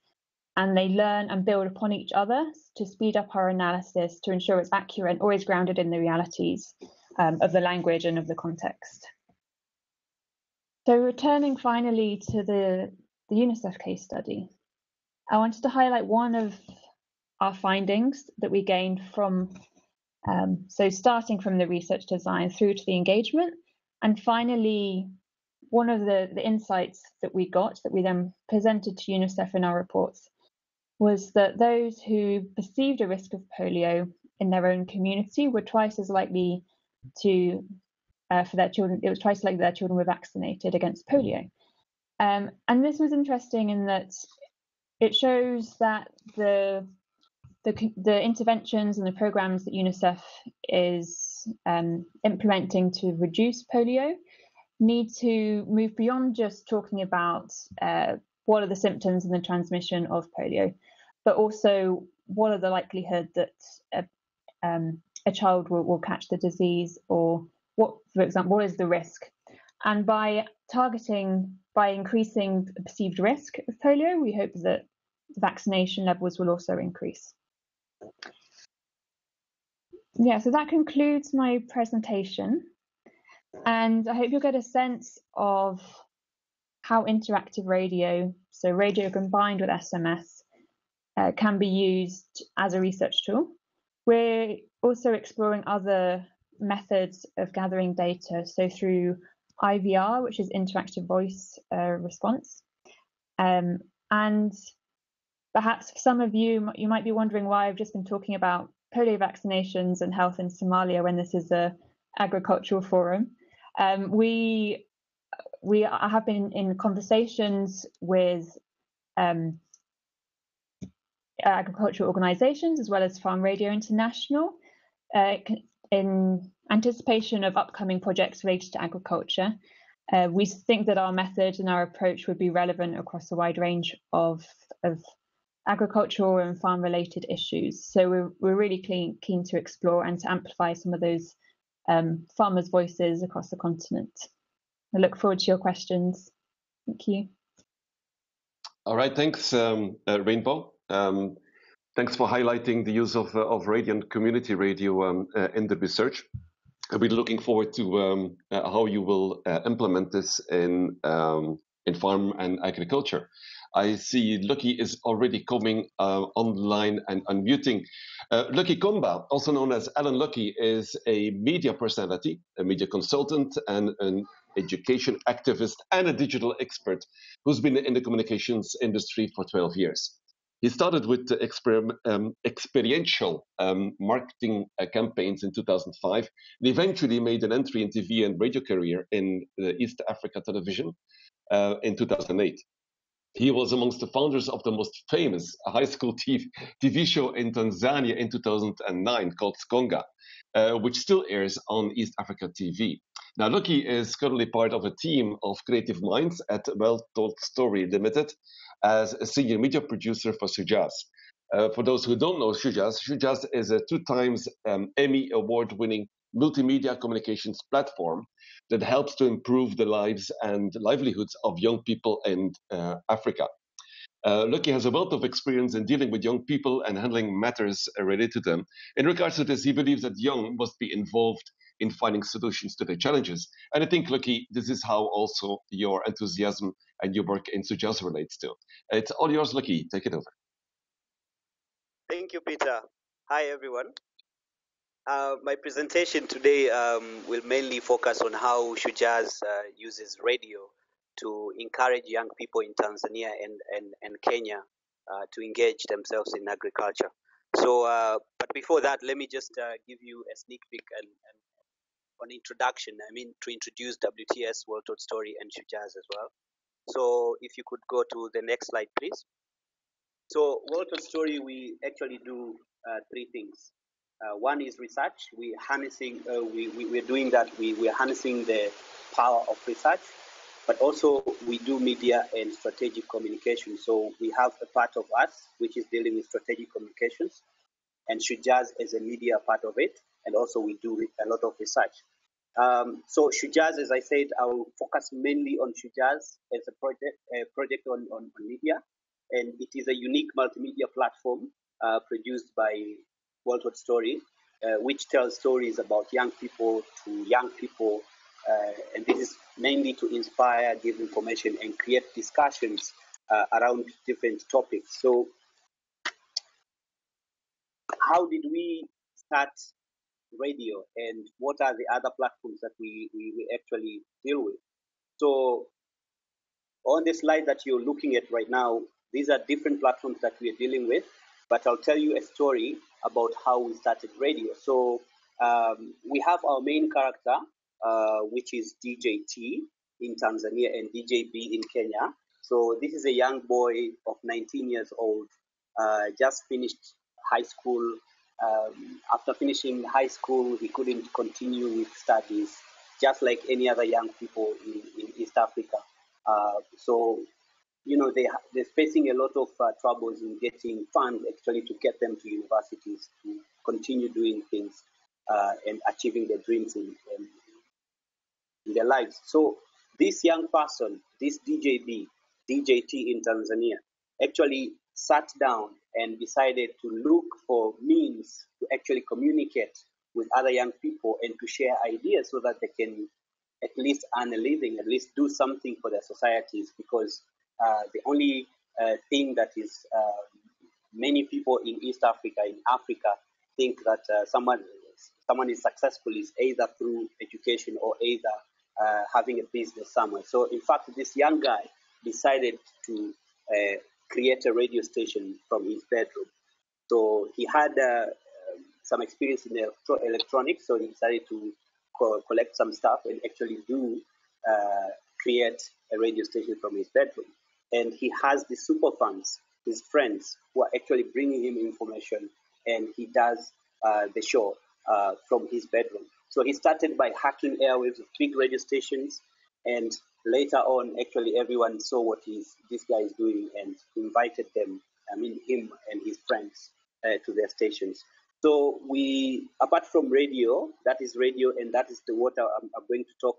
And they learn and build upon each other to speed up our analysis to ensure it's accurate and always grounded in the realities um, of the language and of the context. So returning finally to the, the UNICEF case study, I wanted to highlight one of our findings that we gained from, um, so starting from the research design through to the engagement. And finally, one of the, the insights that we got that we then presented to UNICEF in our reports was that those who perceived a risk of polio in their own community were twice as likely to, uh, for their children, it was twice as likely their children were vaccinated against polio. Um, and this was interesting in that it shows that the the, the interventions and the programs that UNICEF is um, implementing to reduce polio need to move beyond just talking about uh, what are the symptoms and the transmission of polio, but also what are the likelihood that a, um, a child will, will catch the disease or what, for example, what is the risk? And by targeting, by increasing the perceived risk of polio, we hope that vaccination levels will also increase. Yeah, so that concludes my presentation. And I hope you'll get a sense of how interactive radio, so radio combined with SMS, uh, can be used as a research tool. We're also exploring other methods of gathering data, so through IVR, which is interactive voice uh, response, um, and Perhaps for some of you, you might be wondering why I've just been talking about polio vaccinations and health in Somalia when this is a agricultural forum. Um, we we have been in conversations with um, agricultural organisations as well as Farm Radio International uh, in anticipation of upcoming projects related to agriculture. Uh, we think that our method and our approach would be relevant across a wide range of, of agricultural and farm related issues. So we're, we're really keen, keen to explore and to amplify some of those um, farmers' voices across the continent. I look forward to your questions. Thank you. All right, thanks, um, uh, Rainbow. Um, thanks for highlighting the use of, uh, of radio and community radio um, uh, in the research. We're looking forward to um, uh, how you will uh, implement this in um, in farm and agriculture. I see Lucky is already coming uh, online and unmuting. Uh, Lucky Komba, also known as Alan Lucky, is a media personality, a media consultant, and an education activist and a digital expert who's been in the communications industry for 12 years. He started with exper- um, experiential um, marketing uh, campaigns in 2005 and eventually made an entry in TV and radio career in East Africa television uh, in 2008. He was amongst the founders of the most famous high school TV, show in Tanzania in 2009 called Skonga, uh, which still airs on East Africa TV. Now, Lucky is currently part of a team of creative minds at Well Told Story Limited as a senior media producer for Shujaaz. Uh, for those who don't know Shujaaz, Shujaaz is a two times um, Emmy award winning multimedia communications platform that helps to improve the lives and livelihoods of young people in uh, Africa. Uh, Lucky has a wealth of experience in dealing with young people and handling matters related to them. In regards to this, he believes that young must be involved in finding solutions to their challenges. And I think, Lucky, this is how also your enthusiasm and your work in Shujaaz relates to. It's all yours, Lucky. Take it over. Thank you, Peter. Hi, everyone. Uh, my presentation today um, will mainly focus on how Shujaaz uh, uses radio to encourage young people in Tanzania and, and, and Kenya uh, to engage themselves in agriculture. So, uh, but before that, let me just uh, give you a sneak peek and, and an introduction. I mean, to introduce WTS, Well Told Story, and Shujaaz as well. So, if you could go to the next slide, please. So, Well Told Story, we actually do three things. Uh, one is research. We harnessing, uh, we, we, we're doing that. We, we're harnessing the power of research, but also we do media and strategic communication. So we have a part of us which is dealing with strategic communications, and Shujaaz is a media part of it, and also we do a lot of research. Um, so Shujaaz, as I said, I will focus mainly on Shujaaz as a project, a project on, on, on media, and it is a unique multimedia platform uh, produced by Well Told Story, uh, which tells stories about young people to young people. Uh, and this is mainly to inspire, give information, and create discussions uh, around different topics. So, how did we start radio, and what are the other platforms that we, we, we actually deal with? So, on the slide that you're looking at right now, these are different platforms that we are dealing with but I'll tell you a story about how we started radio. So um, we have our main character, uh, which is DJ T in Tanzania and DJ B in Kenya. So this is a young boy of 19 years old, uh, just finished high school. Um, after finishing high school, he couldn't continue with studies, just like any other young people in, in East Africa. Uh, so you know, they, they're facing a lot of uh, troubles in getting funds actually to get them to universities to continue doing things uh, and achieving their dreams in, in, in, their lives. So this young person, this DJB, DJT in Tanzania, actually sat down and decided to look for means to actually communicate with other young people and to share ideas so that they can at least earn a living, at least do something for their societies because the only uh, thing that is uh, many people in East Africa, in Africa, think that someone someone is successful is either through education or either having a business somewhere. So, in fact, this young guy decided to create a radio station from his bedroom. So he had uh, some experience in electronics, so he decided to co- collect some stuff and actually do uh, create a radio station from his bedroom and he has the super fans, his friends, who are actually bringing him information, and he does uh, the show uh, from his bedroom. So he started by hacking airwaves of big radio stations, and later on, actually, everyone saw what he's, this guy is doing and invited them I mean him and his friends uh, to their stations. So we, apart from radio, that is radio, and that is the what I'm, I'm going to talk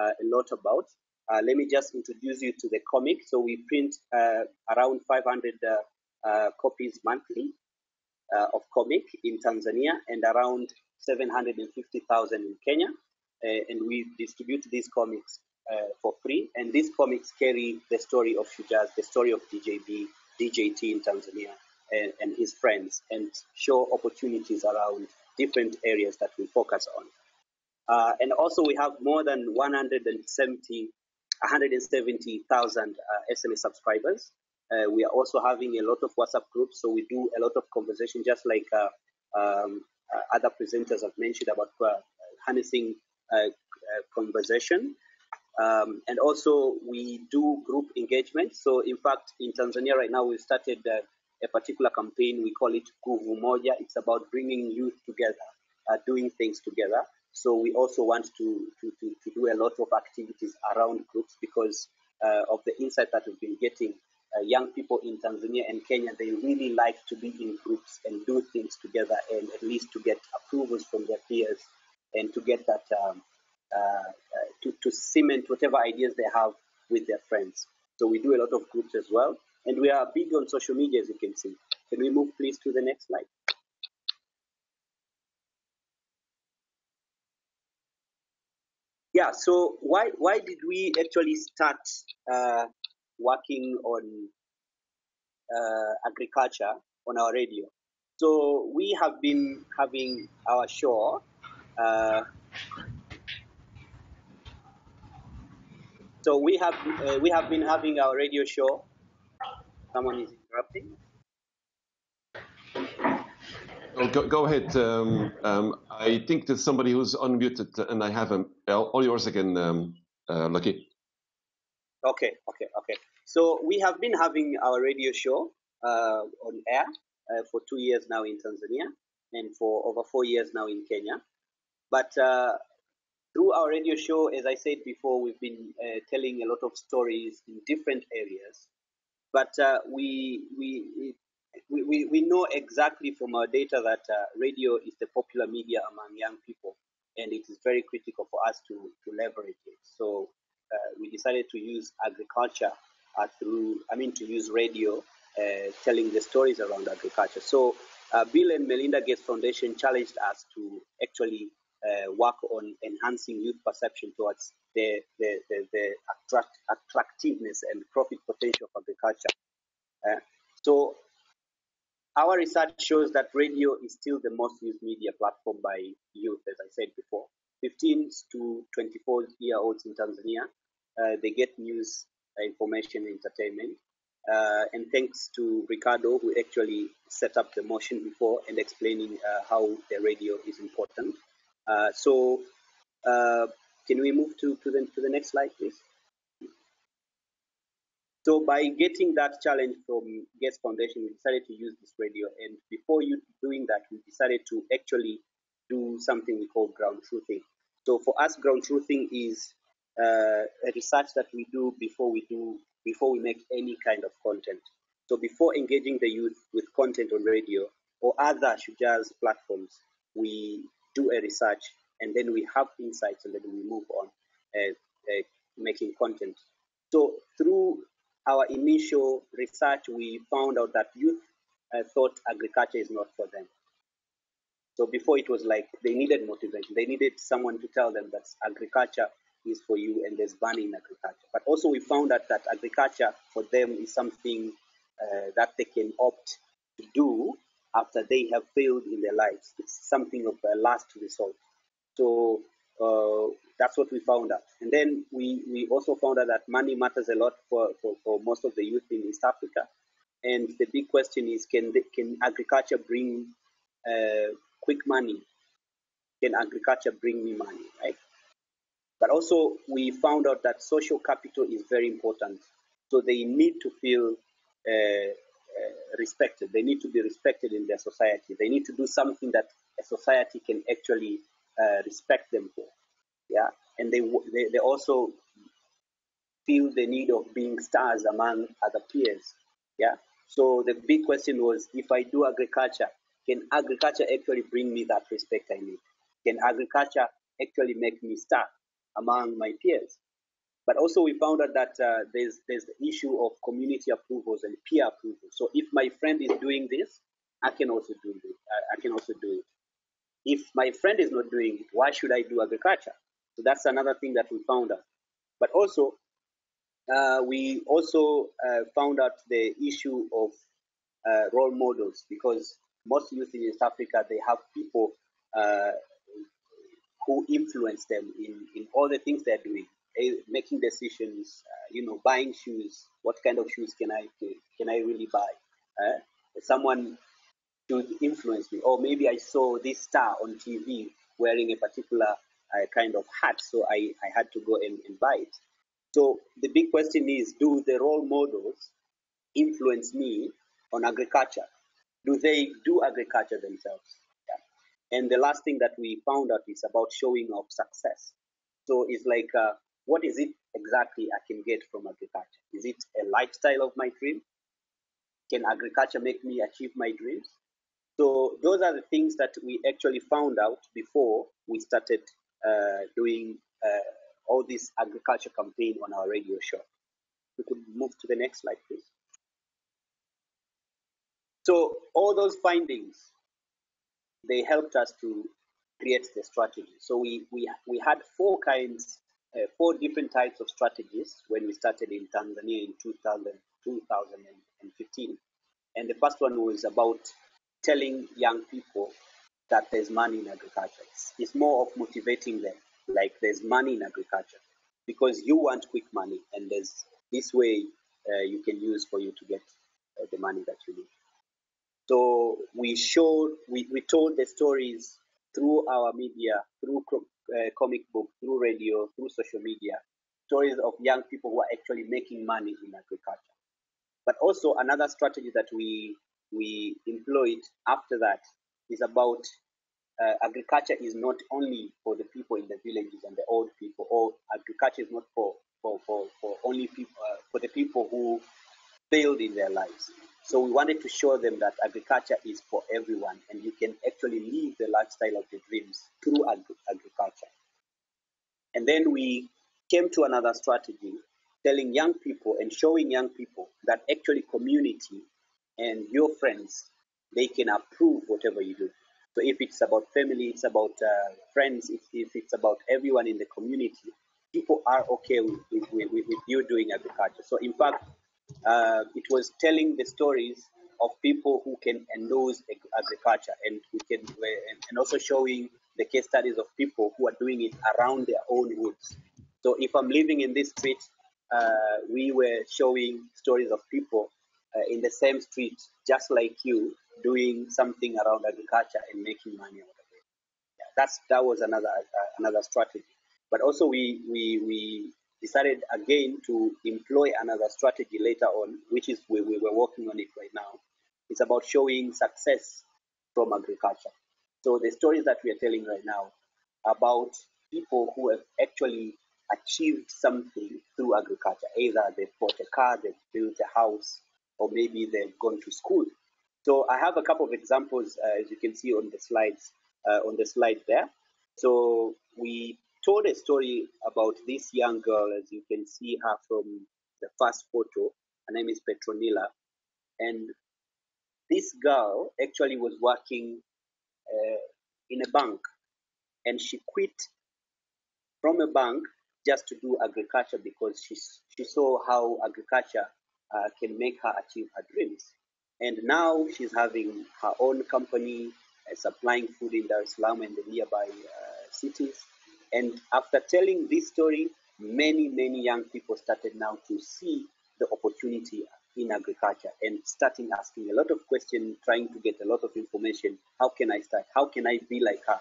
uh, a lot about. Uh, let me just introduce you to the comic. So we print uh, around 500 uh, uh, copies monthly of comic in Tanzania and around 750,000 in Kenya. and we distribute these comics for free. And these comics carry the story of Shujaaz, the story of DJB, DJT in Tanzania, and, and his friends, and show opportunities around different areas that we focus on. Uh, and also we have more than 170, 170,000 uh, SMS subscribers. Uh, we are also having a lot of WhatsApp groups, so we do a lot of conversation, just like uh, um, uh, other presenters have mentioned about uh, harnessing conversation. Um, and also we do group engagement. So in fact, in Tanzania right now, we've started a particular campaign. We call it Nguvu Moja. It's about bringing youth together, doing things together. So we also want to, to, to, to do a lot of activities around groups because uh, of the insight that we've been getting. Uh, young people in Tanzania and Kenya, they really like to be in groups and do things together and at least to get approvals from their peers and to get that, um, uh, uh to, to cement whatever ideas they have with their friends. So we do a lot of groups as well. And we are big on social media, as you can see. Can we move please to the next slide? Yeah. So why why did we actually start uh, working on uh, agriculture on our radio? So we have been having our show. Uh, so we have uh, we have been having our radio show. Someone is interrupting. Go, go ahead. Um, um, I think there's somebody who's unmuted, and I have him. All yours again, um, uh, Lucky. Okay, okay, okay. So we have been having our radio show uh, on air uh, for two years now in Tanzania, and for over four years now in Kenya. But uh, through our radio show, as I said before, we've been uh, telling a lot of stories in different areas. But uh, we we we, we, know exactly from our data that uh, radio is the popular media among young people, and it is very critical for us to, to leverage it. So uh, we decided to use agriculture uh, through, I mean, to use radio, uh, telling the stories around agriculture. So uh, Bill and Melinda Gates Foundation challenged us to actually uh, work on enhancing youth perception towards the, the, the, the attract, attractiveness and profit potential of agriculture. so our research shows that radio is still the most used media platform by youth, as I said before. 15 to 24 year olds in Tanzania, uh, they get news, uh, information, entertainment. Uh, and thanks to Ricardo, who actually set up the motion before and explaining uh, how the radio is important. Uh, so, uh, can we move to, to, the, to the next slide, please? So by getting that challenge from Gates Foundation, we decided to use this radio. And before you doing that, we decided to actually do something we call ground truthing. So for us, ground truthing is uh, a research that we do before we do before we make any kind of content. So before engaging the youth with content on radio or other Shujaaz platforms, we do a research and then we have insights and then we move on uh, uh, making content. So through our initial research, we found out that youth uh, thought agriculture is not for them. So before it was like they needed motivation, they needed someone to tell them that agriculture is for you and there's money in agriculture. But also we found out that agriculture for them is something uh, that they can opt to do after they have failed in their lives. It's something of a last resort. So that's what we found out. And then we, we also found out that money matters a lot for, for, for most of the youth in East Africa. And the big question is can, they, can agriculture bring uh, quick money? Can agriculture bring me money, right? But also, we found out that social capital is very important. So they need to feel uh, uh, respected. They need to be respected in their society. They need to do something that a society can actually uh, respect them for. Yeah, and they, they they also feel the need of being stars among other peers. Yeah, So the big question was, if I do agriculture, can agriculture actually bring me that respect I need? Can agriculture actually make me star among my peers? But also we found out that uh, there's there's the issue of community approvals and peer approval. So if my friend is doing this, I can also do it. I can also do it. If my friend is not doing it, why should I do agriculture? So that's another thing that we found out. But also, uh, we also uh, found out the issue of uh, role models because most youth in East Africa they have people uh, who influence them in, in all the things they're doing, eh, making decisions. Uh, you know, buying shoes. What kind of shoes can I can I really buy? Uh, someone should influence me, or maybe I saw this star on TV wearing a particular uh, kind of hat, so I, I had to go and, and buy it. So the big question is, do the role models influence me on agriculture? Do they do agriculture themselves? Yeah. And the last thing that we found out is about showing of success. So it's like, uh, what is it exactly I can get from agriculture? Is it a lifestyle of my dream? Can agriculture make me achieve my dreams? So those are the things that we actually found out before we started uh, doing uh, all this agriculture campaign on our radio show. We could move to the next slide, please. So all those findings, they helped us to create the strategy. So we we we had four kinds, uh, four different types of strategies when we started in Tanzania in 2000, 2015. And the first one was about telling young people that there's money in agriculture. It's, it's more of motivating them, like there's money in agriculture, because you want quick money, and there's this way uh, you can use for you to get uh, the money that you need. So we showed, we, we told the stories through our media, through uh, comic book, through radio, through social media, stories of young people who are actually making money in agriculture. But also another strategy that we we employed after that is about uh, agriculture is not only for the people in the villages and the old people, or agriculture is not for for, for, for only people uh, for the people who failed in their lives. So we wanted to show them that agriculture is for everyone, and you can actually live the lifestyle of your dreams through ag- agriculture. And then we came to another strategy, telling young people and showing young people that actually community and your friends, they can approve whatever you do. So if it's about family, it's about uh, friends, if, if it's about everyone in the community, people are okay with, with, with, with you doing agriculture. So in fact, uh, it was telling the stories of people who can endorse agriculture and we can and also showing the case studies of people who are doing it around their own woods. So if I'm living in this street, uh, we were showing stories of people uh, in the same street, just like you, doing something around agriculture and making money out of it. Yeah, that's that was another uh, another strategy. But also we we we decided again to employ another strategy later on, which is we, we were working on it right now. It's about showing success from agriculture. So the stories that we are telling right now about people who have actually achieved something through agriculture. Either they've bought a car, they've built a house, or maybe they've gone to school. So I have a couple of examples, uh, as you can see on the slides, uh, on the slide there. So we told a story about this young girl, as you can see her from the first photo. Her name is Petronilla, and this girl actually was working uh, in a bank, and she quit from a bank just to do agriculture because she she saw how agriculture uh, can make her achieve her dreams. And now she's having her own company, uh, supplying food in Dar es Salaam and the nearby uh, cities. And after telling this story, many, many young people started now to see the opportunity in agriculture and starting asking a lot of questions, trying to get a lot of information. How can I start? How can I be like her?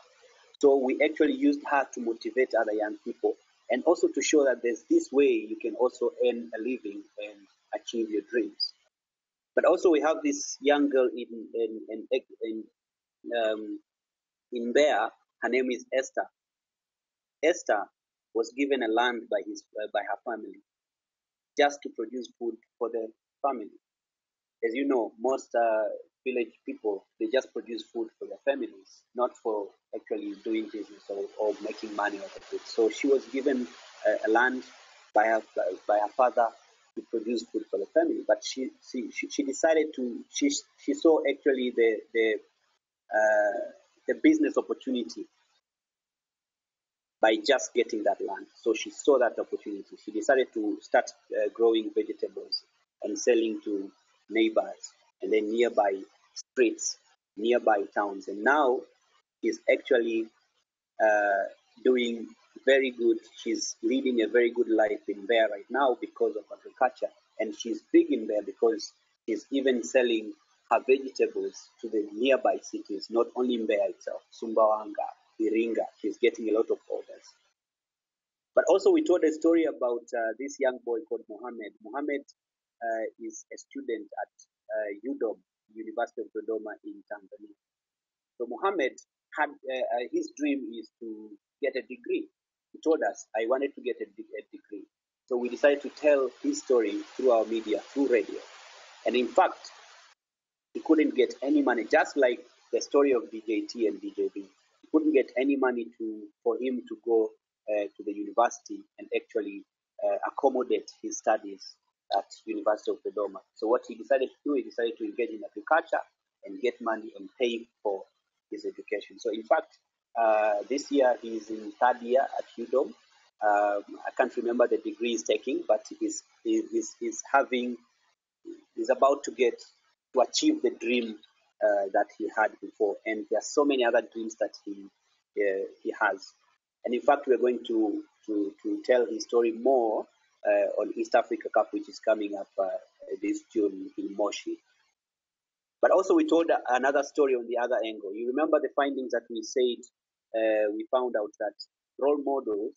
So we actually used her to motivate other young people and also to show that there's this way you can also earn a living and achieve your dreams. But also we have this young girl in in in in, um, in Mbeya. Her name is Esther. Esther was given a land by his uh, by her family, just to produce food for the family. as you know, most uh, village people they just produce food for their families, not for actually doing business or, or making money out of it. So she was given a, a land by her by her father produce food for the family, but she she, she decided to she she saw actually the the uh, the business opportunity by just getting that land. So she saw that opportunity. She decided to start uh, growing vegetables and selling to neighbors and then nearby streets, nearby towns. And now she's actually uh, doing very good. She's leading a very good life in Mbeya right now because of agriculture. And she's big in Mbeya because she's even selling her vegetables to the nearby cities, not only in Mbeya itself, Sumbawanga, Iringa. She's getting a lot of orders. But also, we told a story about uh, this young boy called Mohammed. Mohammed uh, is a student at uh, UDOM, University of Dodoma in Tanzania. So Mohammed had uh, uh, his dream is to get a degree. Told us, "I wanted to get a, a degree." So we decided to tell his story through our media, through radio. And in fact, he couldn't get any money, just like the story of DJT and DJB He couldn't get any money to for him to go uh, to the university and actually uh, accommodate his studies at University of Dodoma. So what he decided to do, he decided to engage in agriculture and get money and pay for his education. So in fact, this year he's in third year at UDOM. Um, I can't remember the degree he's taking, but he's, he's, he's having, he's about to get to achieve the dream uh, that he had before, and there are so many other dreams that he uh, he has. And in fact, we're going to to, to tell his story more uh, on East Africa Cup, which is coming up uh, this June in Moshi. But also, we told another story on the other angle. You remember the findings that we said uh, we found out that role models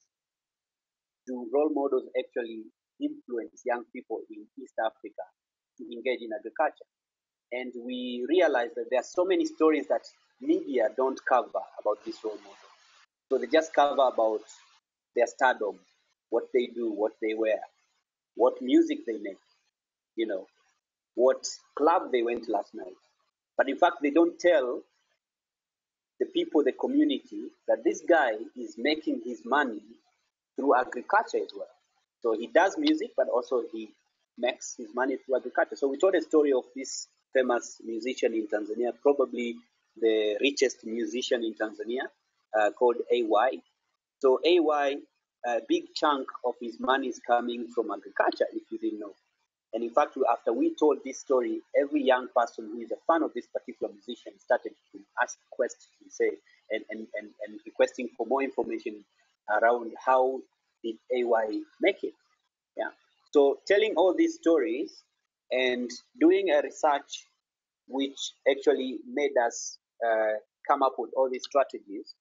do role models actually influence young people in East Africa to engage in agriculture? and we realized that there are so many stories that media don't cover about this role model. So they just cover about their stardom, what they do, what they wear, what music they make, you know, what club they went last night. But in fact, they don't tell the people, the community, that this guy is making his money through agriculture as well. So he does music, but also he makes his money through agriculture. So we told a story of this famous musician in Tanzania, probably the richest musician in Tanzania, uh, called AY. So AY, a big chunk of his money is coming from agriculture, if you didn't know. And in fact, after we told this story, every young person who is a fan of this particular musician started to ask questions, say, and, and, and, and requesting for more information around how did AY make it. Yeah. So telling all these stories and doing a research which actually made us uh, come up with all these strategies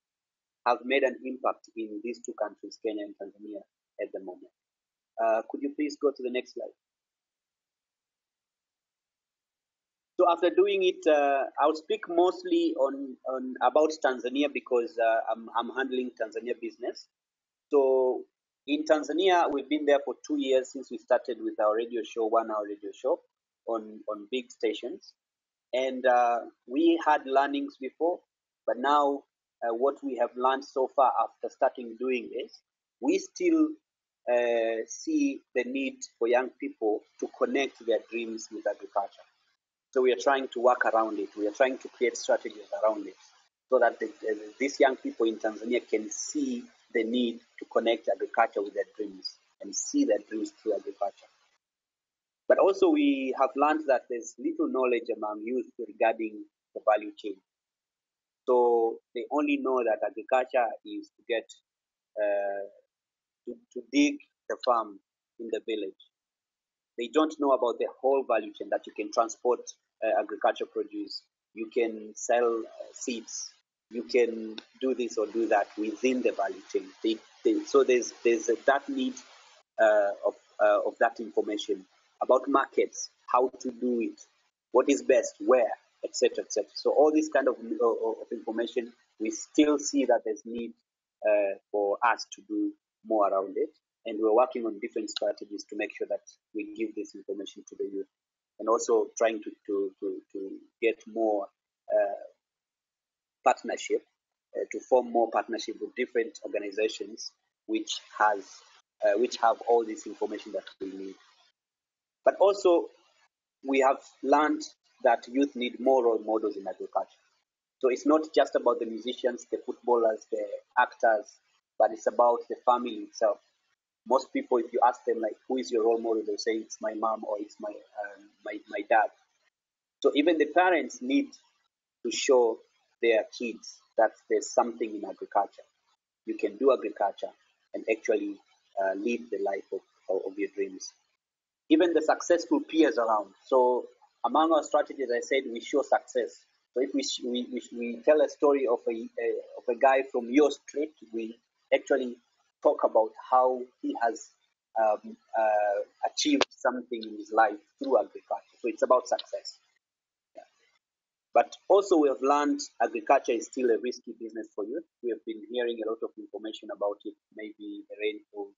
have made an impact in these two countries, Kenya and Tanzania, at the moment. Uh, could you please go to the next slide? So after doing it, uh, I'll speak mostly on, on about Tanzania because uh, I'm, I'm handling Tanzania business. So in Tanzania, we've been there for two years since we started with our radio show, one hour radio show on, on big stations. And uh, we had learnings before, but now uh, what we have learned so far after starting doing this, we still uh, see the need for young people to connect their dreams with agriculture. So we are trying to work around it. We are trying to create strategies around it so that the, these young people in Tanzania can see the need to connect agriculture with their dreams and see their dreams through agriculture. But also, we have learned that there's little knowledge among youth regarding the value chain. So they only know that agriculture is to get uh, to, to dig the farm in the village. They don't know about the whole value chain that you can transport agriculture produce, you can sell uh, seeds, you can do this or do that within the value chain. They, they, so there's there's that need uh, of uh, of that information about markets, how to do it, what is best, where, etc., etc. So all this kind of, of information, we still see that there's need uh, for us to do more around it, and we're working on different strategies to make sure that we give this information to the youth. And also trying to, to, to, to get more uh, partnership, uh, to form more partnership with different organizations which has uh, which have all this information that we need. But also, we have learned that youth need more role models in agriculture. So it's not just about the musicians, the footballers, the actors, but it's about the family itself. Most people, if you ask them like, "Who is your role model?" they'll say it's my mom or it's my um, my my dad. So even the parents need to show their kids that there's something in agriculture. You can do agriculture and actually uh, live the life of, of your dreams. Even the successful peers around. So among our strategies, I said we show success. So if we, we, we, we tell a story of a, a, of a guy from your street, we actually talk about how he has um, uh, achieved something in his life through agriculture. So it's about success. Yeah. But also, we have learned agriculture is still a risky business for youth. We have been hearing a lot of information about it. Maybe the rainfall,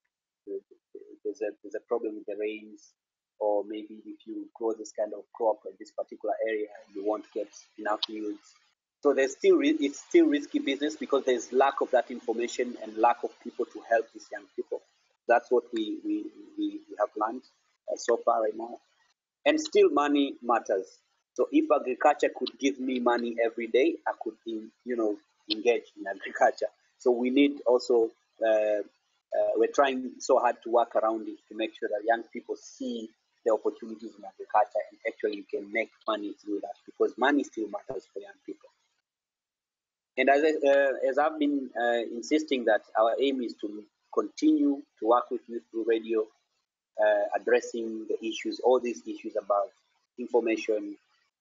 there's a there's a problem with the rains, or maybe if you grow this kind of crop in this particular area, you won't get enough yields. So there's still it's still risky business because there's lack of that information and lack of people to help these young people. That's what we we, we, have learned uh, so far right now. And still, money matters. So if agriculture could give me money every day, I could, in, you know, engage in agriculture. So we need also uh, uh, we're trying so hard to work around it to make sure that young people see the opportunities in agriculture and actually you can make money through that because money still matters for young people. And as, I, uh, as I've been uh, insisting that our aim is to continue to work with youth through radio, uh, addressing the issues, all these issues about information,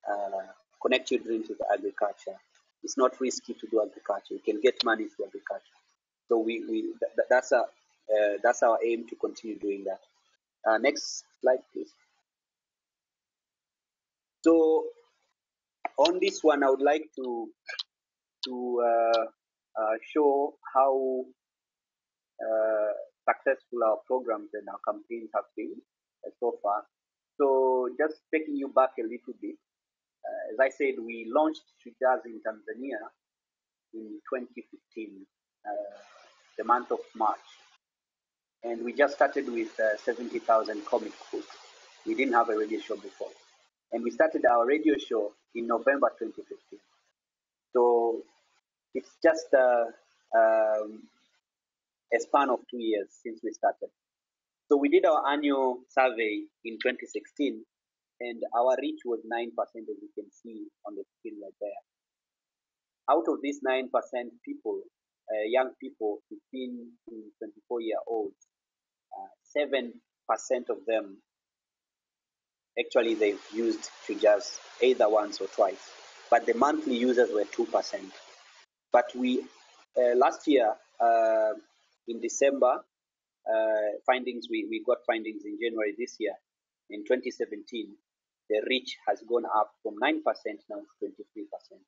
uh, connect dreams with agriculture. It's not risky to do agriculture. You can get money through agriculture. So we, we th- that's a uh, that's our aim to continue doing that. Uh, next slide, please. So on this one, I would like to to uh, uh show how uh, successful our programs and our campaigns have been uh, so far. So just taking you back a little bit, as I said, we launched Shujaaz in Tanzania in 2015 the month of March. And we just started with uh, 70,000 comic books. We didn't have a radio show before. And we started our radio show in November 2015. So it's just uh, um, a span of two years since we started. So we did our annual survey in 2016, and our reach was 9%, as you can see on the screen right there. Out of these 9% people, uh, young people 15 to 24 year olds, uh, 7% of them actually they've used Shujaaz either once or twice, but the monthly users were 2%. But we, uh, last year uh, in December, uh, findings, we, we got findings in January this year, in 2017, the reach has gone up from 9% now to 23%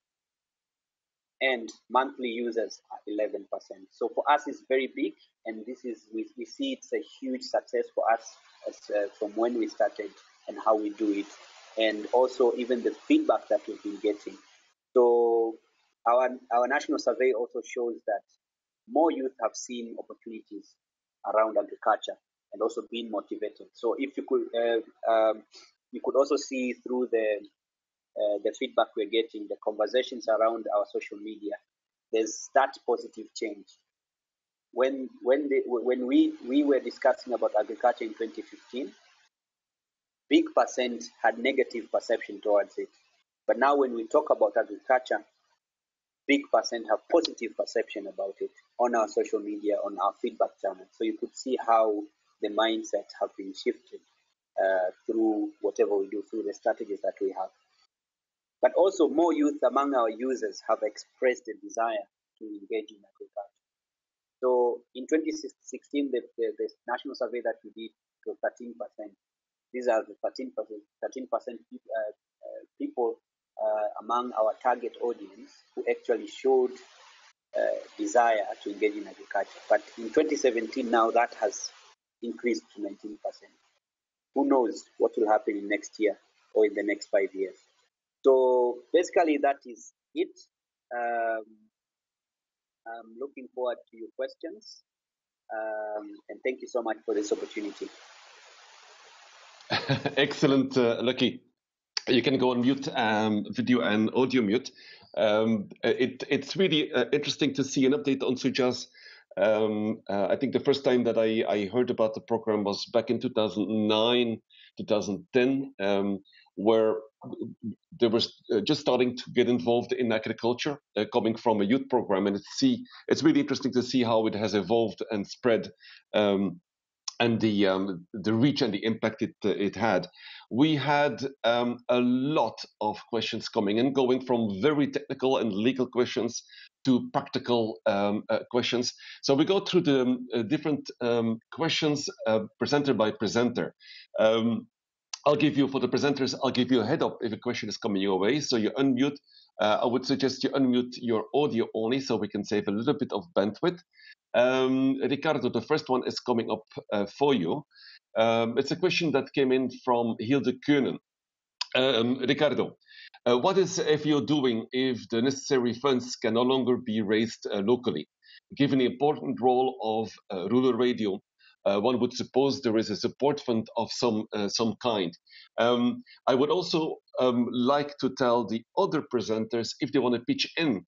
and monthly users are 11%. So for us, it's very big, and this is we, we see it's a huge success for us as, uh, from when we started and how we do it, and also even the feedback that we've been getting. So our our national survey also shows that more youth have seen opportunities around agriculture and also being motivated. So if you could uh, um, you could also see through the uh, the feedback we're getting, the conversations around our social media, there's that positive change. When when they, when we we were discussing about agriculture in 2015, big percent had negative perception towards it. But now when we talk about agriculture, big percent have positive perception about it on our social media, on our feedback channel. So you could see how the mindset have been shifted uh, through whatever we do, through the strategies that we have. But also more youth among our users have expressed a desire to engage in agriculture. So in 2016, the, the, the national survey that we did was 13%. These are the 13%, 13% people, uh, uh, people among our target audience who actually showed uh, desire to engage in agriculture. But in 2017, now that has increased to 19%. Who knows what will happen in next year? or in the next five years. So basically, that is it. Um, I'm looking forward to your questions. Um, and thank you so much for this opportunity. Excellent, uh, Lucky. You can go on mute, um, video and audio mute. Um, it, it's really uh, interesting to see an update on Shujaaz. Um, uh, I think the first time that I, I, heard about the program was back in 2009, 2010, um, where they were uh, just starting to get involved in agriculture, uh, coming from a youth program, and it's see it's really interesting to see how it has evolved and spread. Um, and the um, the reach and the impact it uh, it had. We had um, a lot of questions coming in, going from very technical and legal questions to practical um, uh, questions. So we go through the um, uh, different um, questions uh, presenter by presenter. Um, I'll give you, for the presenters, I'll give you a head up if a question is coming your way. So you unmute. I would suggest you unmute your audio only so we can save a little bit of bandwidth. Um, Ricardo, the first one is coming up uh, for you. Um, it's a question that came in from Hilde Koenen. Um, Ricardo, uh, what is FAO doing if the necessary funds can no longer be raised uh, locally? Given the important role of uh, rural radio uh, one would suppose there is a support fund of some uh, some kind. Um, I would also um, like to tell the other presenters if they want to pitch in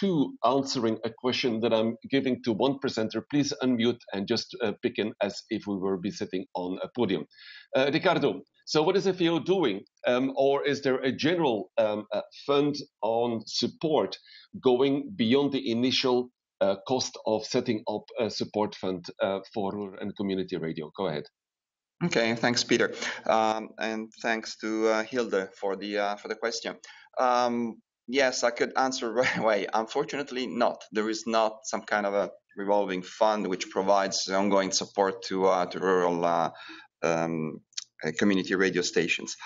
to answering a question that I'm giving to one presenter, please unmute and just uh, pick in as if we were be sitting on a podium. Uh, Ricardo, so what is FAO doing? Um, or is there a general um, uh, fund on support going beyond the initial uh, cost of setting up a support fund uh, for rural and community radio. Go ahead. Okay, thanks, Peter, um, and thanks to uh, Hilde for the for the question. Um, yes, I could answer right away. Unfortunately, not. There is not some kind of a revolving fund which provides ongoing support to uh, to rural uh, um, community radio stations.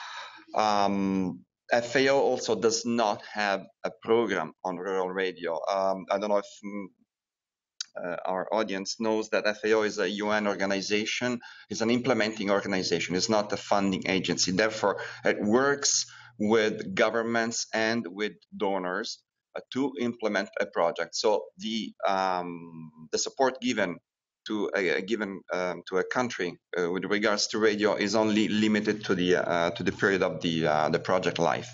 Um, FAO also does not have a program on rural radio. Um, I don't know if mm, uh, our audience knows that FAO is a UN organization, is an implementing organization, it's not a funding agency. Therefore, it works with governments and with donors uh, to implement a project. So the um, the support given to a, a given um, to a country uh, with regards to radio is only limited to the uh, to the period of the uh, the project life.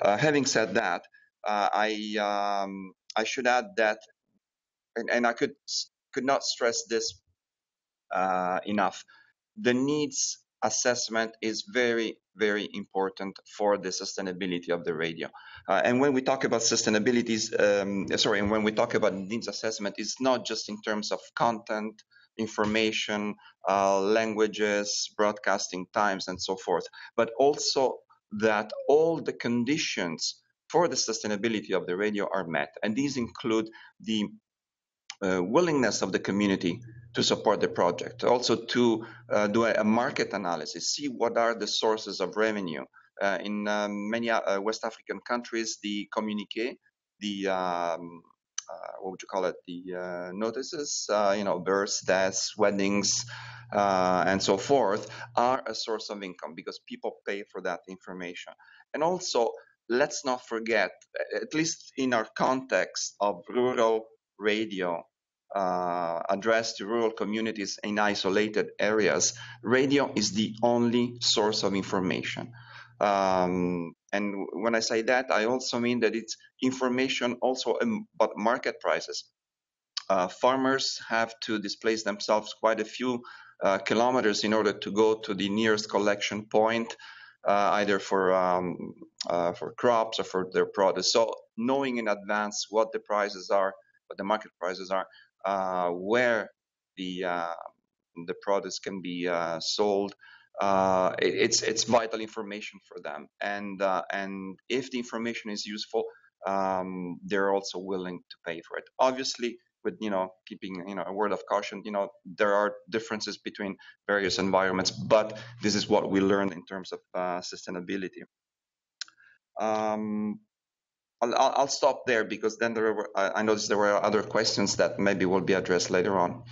Uh, having said that, I um, I should add that and, and I could could not stress this uh, enough. The needs assessment is very very important for the sustainability of the radio. Uh, and when we talk about sustainability, um, sorry, and when we talk about needs assessment, it's not just in terms of content, information, uh, languages, broadcasting times, and so forth, but also that all the conditions for the sustainability of the radio are met. And these include the uh, willingness of the community to support the project. Also to uh, do a, market analysis, see what are the sources of revenue. Uh, in um, many uh, West African countries, the communique, the um, uh, what would you call it? The uh, notices, you know, births, deaths, weddings, and so forth, are a source of income because people pay for that information. And also, let's not forget, at least in our context of rural radio uh, addressed to rural communities in isolated areas, radio is the only source of information. Um, and when I say that, I also mean that it's information also about market prices. Uh, farmers have to displace themselves quite a few uh, kilometers in order to go to the nearest collection point, uh, either for um, uh, for crops or for their produce. So knowing in advance what the prices are what the market prices are, where the uh, the products can be uh, sold. Uh, it, it's it's vital information for them, and uh, and if the information is useful, um, they're also willing to pay for it. Obviously, with you know keeping you know a word of caution, you know there are differences between various environments, but this is what we learned in terms of uh, sustainability. Um, I'll, I'll stop there because then there were, I noticed there were other questions that maybe will be addressed later on.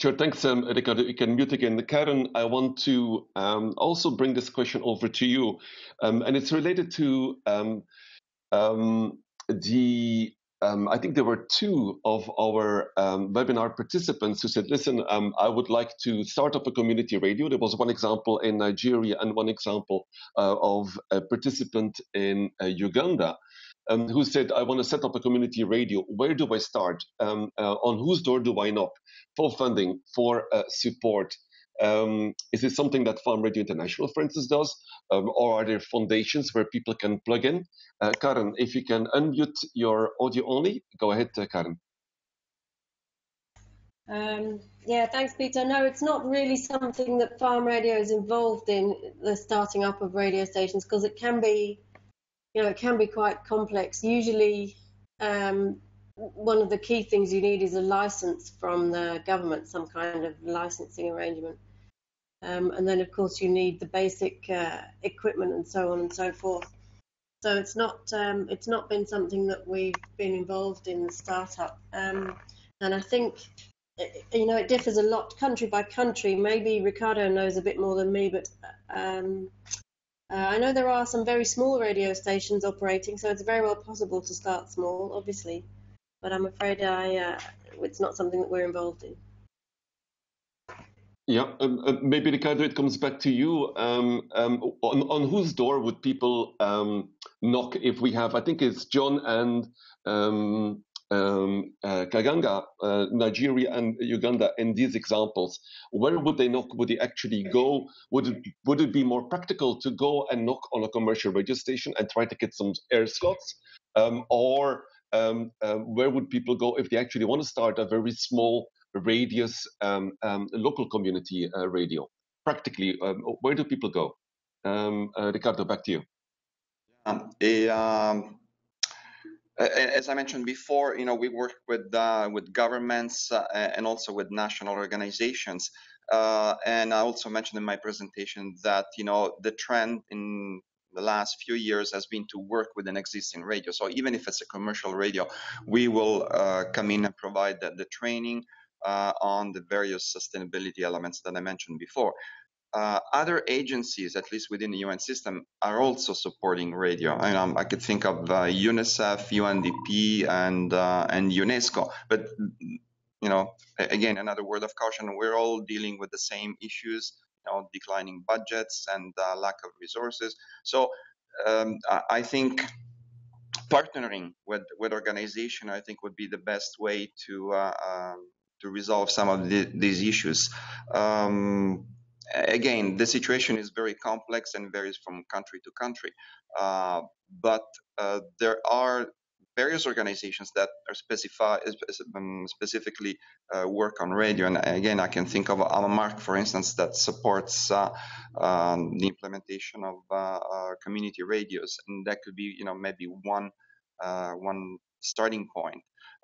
Sure, thanks, um, Ricardo. You can mute again. Karen, I want to um, also bring this question over to you, um, and it's related to um, um, the. Um, I think there were two of our webinar participants who said, "Listen, I would like to start up a community radio." There was one example in Nigeria and one example uh, of a participant in uh, Uganda um, who said, I want to set up a community radio. Where do I start? Um, uh, on whose door do I knock for funding, for uh, support? Um, is it something that Farm Radio International, for instance, does? Um, or are there foundations where people can plug in? Uh, Karen, if you can unmute your audio only, go ahead, uh, Karen. Um, yeah, thanks, Peter. No, it's not really something that Farm Radio is involved in, the starting up of radio stations, because it can be you know, it can be quite complex. Usually, um, one of the key things you need is a license from the government, some kind of licensing arrangement. Um, and then, of course, you need the basic uh, equipment and so on and so forth. So it's not um, it's not been something that we've been involved in the startup. Um, and I think you know it differs a lot country by country. Maybe Ricardo knows a bit more than me, but um, uh, I know there are some very small radio stations operating, so it's very well possible to start small, obviously. But I'm afraid I, uh, it's not something that we're involved in. Yeah, um, uh, maybe Ricardo, it comes back to you. Um, um, on, on whose door would people um, knock if we have? I think it's John and um, um, uh, Kaganga, uh, Nigeria and Uganda in these examples, where would they knock? Would they actually go? Would it, would it be more practical to go and knock on a commercial radio station and try to get some air slots? Or uh, where would people go if they actually want to start a very small radius um, um, local community uh, radio? Practically, um, where do people go? Uh, Ricardo, back to you. A, as I mentioned before, you know, we work with uh, with governments uh, and also with national organizations. Uh, and I also mentioned in my presentation that you know the trend in the last few years has been to work with an existing radio. So even if it's a commercial radio, we will uh, come in and provide the, the training on the various sustainability elements that I mentioned before uh, other agencies, at least within the UN system, are also supporting radio. I, um, I could think of uh, UNICEF, UNDP, and uh, and UNESCO. But you know, again, another word of caution: we're all dealing with the same issues. You know, declining budgets and uh, lack of resources. So um, I think partnering with with organization, I think, would be the best way to uh, um, to resolve some of the, these issues. Um, again, the situation is very complex and varies from country to country. Uh, but uh, there are various organizations that are specify, um, specifically uh, work on radio. And again, I can think of AMARC, for instance, that supports uh, um, the implementation of uh, uh, community radios. And that could be, you know, maybe one one starting point.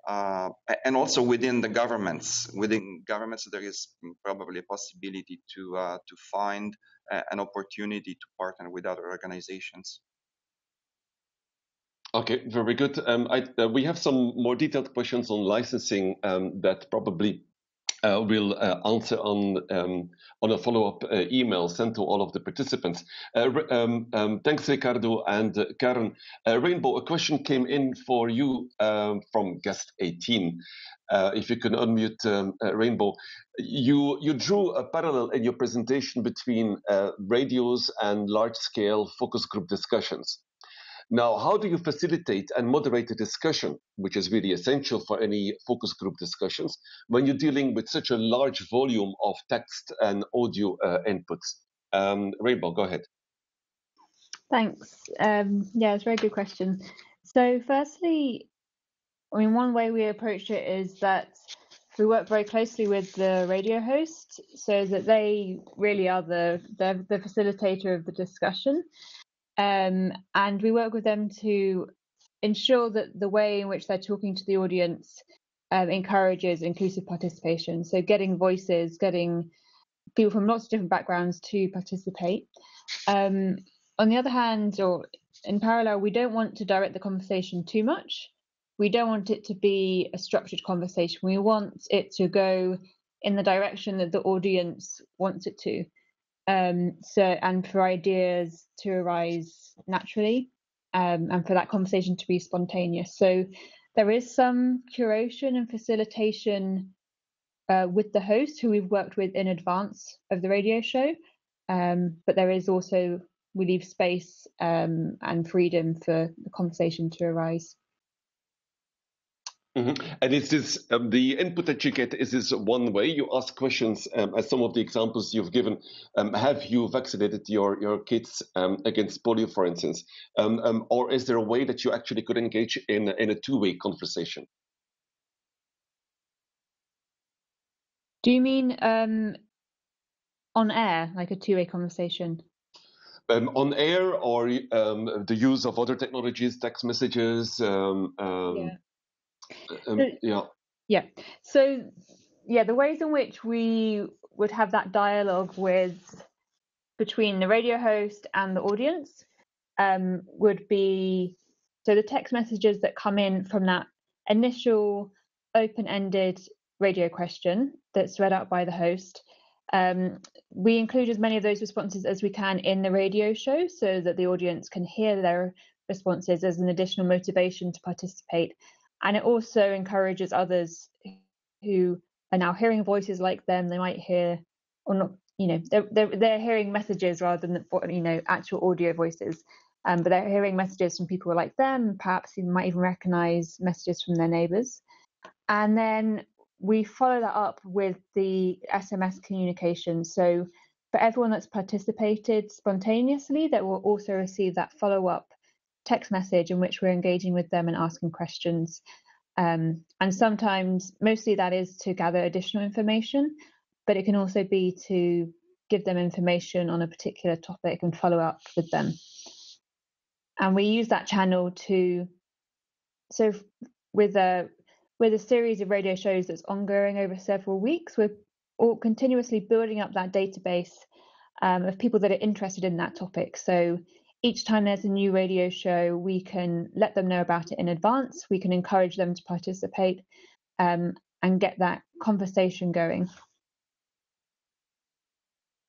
Uh, and also within the governments, within governments, there is probably a possibility to uh, to find uh, an opportunity to partner with other organizations. Okay, very good. Um, I, uh, we have some more detailed questions on licensing um, that probably uh, will uh, answer on um, on a follow-up uh, email sent to all of the participants. Uh, um, um, thanks, Ricardo and uh, Karen. Uh, Rainbow, a question came in for you um, from guest 18. if you can unmute um, Rainbow, you you drew a parallel in your presentation between radios and large-scale focus group discussions. Now, how do you facilitate and moderate the discussion, which is really essential for any focus group discussions, when you're dealing with such a large volume of text and audio uh, inputs? Um, Rainbow, go ahead. Thanks. Um, yeah, it's a very good question. So, firstly, I mean, one way we approach it is that we work very closely with the radio host so that they really are the, the, the facilitator of the discussion. Um, and we work with them to ensure that the way in which they're talking to the audience um, encourages inclusive participation. So getting voices, getting people from lots of different backgrounds to participate. Um, on the other hand, or in parallel, we don't want to direct the conversation too much. We don't want it to be a structured conversation. We want it to go in the direction that the audience wants it to. Um, so, and for ideas to arise naturally, um, and for that conversation to be spontaneous. So, there is some curation and facilitation uh, with the host who we've worked with in advance of the radio show, um, but there is also we leave space um, and freedom for the conversation to arise. Mm-hmm. And is this um, the input that you get? Is this one way you ask questions? Um, as some of the examples you've given, um, have you vaccinated your your kids um, against polio, for instance, um, um, or is there a way that you actually could engage in in a two way conversation? Do you mean on air, like a two way conversation? Um, on air or um, the use of other technologies, text messages. Um, yeah. Um, yeah. Yeah. So, yeah, the ways in which we would have that dialogue with between the radio host and the audience um, would be so the text messages that come in from that initial open-ended radio question that's read out by the host. Um, we include as many of those responses as we can in the radio show so that the audience can hear their responses as an additional motivation to participate and it also encourages others who are now hearing voices like them. They might hear or not you know they're, they're, they're hearing messages rather than you know actual audio voices. Um, but they're hearing messages from people like them. Perhaps you might even recognize messages from their neighbors. And then we follow that up with the sms communication. So for everyone that's participated spontaneously that will also receive that follow-up text message in which we're engaging with them and asking questions. Um, and sometimes, mostly that is to gather additional information, but it can also be to give them information on a particular topic and follow up with them. And we use that channel to, so with a with a series of radio shows that's ongoing over several weeks, we're all continuously building up that database um, of people that are interested in that topic. So each time there's a new radio show, we can let them know about it in advance. We can encourage them to participate um, and get that conversation going.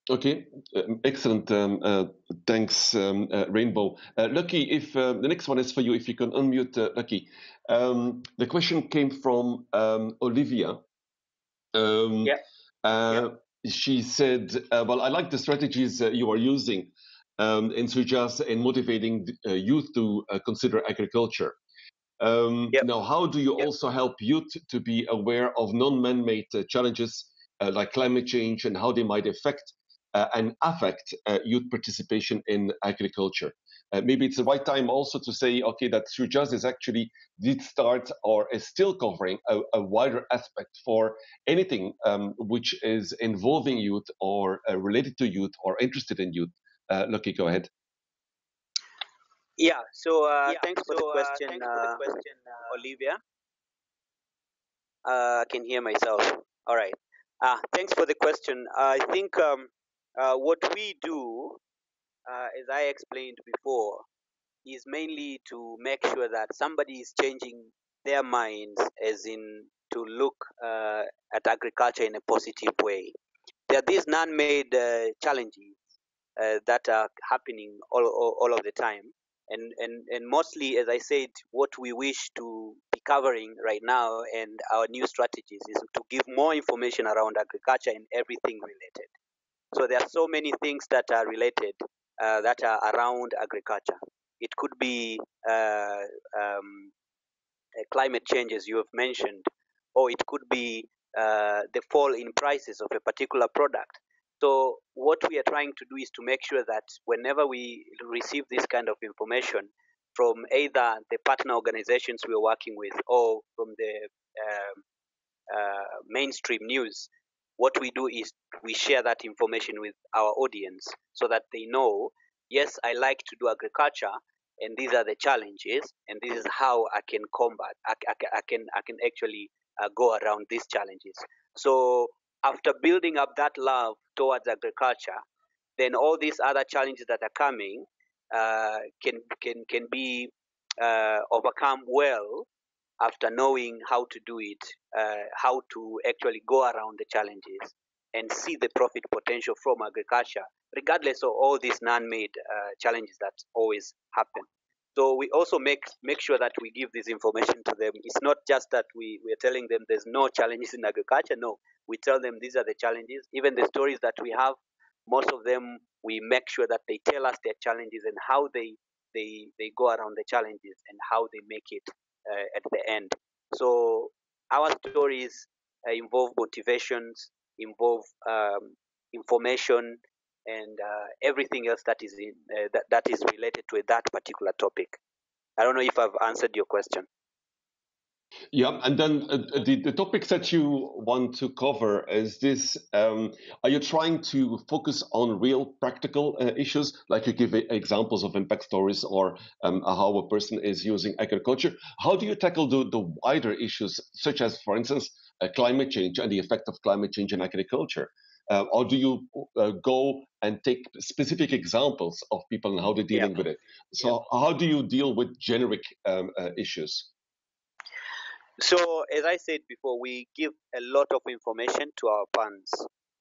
Okay, um, excellent. Um, uh, thanks, um, uh, Rainbow. Uh, Lucky, if uh, the next one is for you, if you can unmute uh, Lucky. Um, the question came from um, Olivia. yeah. Uh, yeah. She said, "Well, I like the strategies you are using." Um, and so just in motivating uh, youth to uh, consider agriculture. Um, yep. Now, how do you yep. also help youth to be aware of non-man-made uh, challenges uh, like climate change and how they might affect uh, and affect uh, youth participation in agriculture? maybe it's the right time also to say, okay, that Just is actually did start or is still covering a, a wider aspect for anything um, which is involving youth or related to youth or interested in youth. Uh, Lucky, go ahead. Yeah. So uh, yeah, thanks for so, the uh, question, uh, the question Olivia. I can hear myself. All right. thanks for the question. I think um, what we do, as I explained before, is mainly to make sure that somebody is changing their minds, as in to look uh, at agriculture in a positive way. There are these non-made uh, challenges uh, that are happening all, all, all of the time. And, and, and mostly, as I said, what we wish to be covering right now and our new strategies is to give more information around agriculture and everything related. So there are so many things that are related uh, that are around agriculture. It could be uh, um, climate change, as you have mentioned, or it could be uh, the fall in prices of a particular product. So what we are trying to do is to make sure that whenever we receive this kind of information from either the partner organizations we are working with or from the uh, uh, mainstream news, what we do is we share that information with our audience so that they know, yes, I like to do agriculture, and these are the challenges, and this is how I can combat. I, I, I can I can actually uh, go around these challenges. So after building up that love towards agriculture, then all these other challenges that are coming uh, can can can be uh, overcome well after knowing how to do it, uh, how to actually go around the challenges and see the profit potential from agriculture, regardless of all these man-made uh, challenges that always happen. So we also make make sure that we give this information to them. It's not just that we, we are telling them there's no challenges in agriculture. No, we tell them these are the challenges. Even the stories that we have, most of them we make sure that they tell us their challenges and how they they they go around the challenges and how they make it uh, at the end. So our stories uh, involve motivations, involve um, information, and uh, everything else that is in, uh, that, that is related to that particular topic. I don't know if I've answered your question. Yeah, and then uh, the, the topics that you want to cover is this um, are you trying to focus on real practical uh, issues, like you give examples of impact stories or um, how a person is using agriculture? How do you tackle the, the wider issues, such as, for instance, uh, climate change and the effect of climate change in agriculture? Uh, or do you uh, go and take specific examples of people and how they're dealing yeah. with it? So, yeah. how do you deal with generic um, uh, issues? So, as I said before, we give a lot of information to our fans.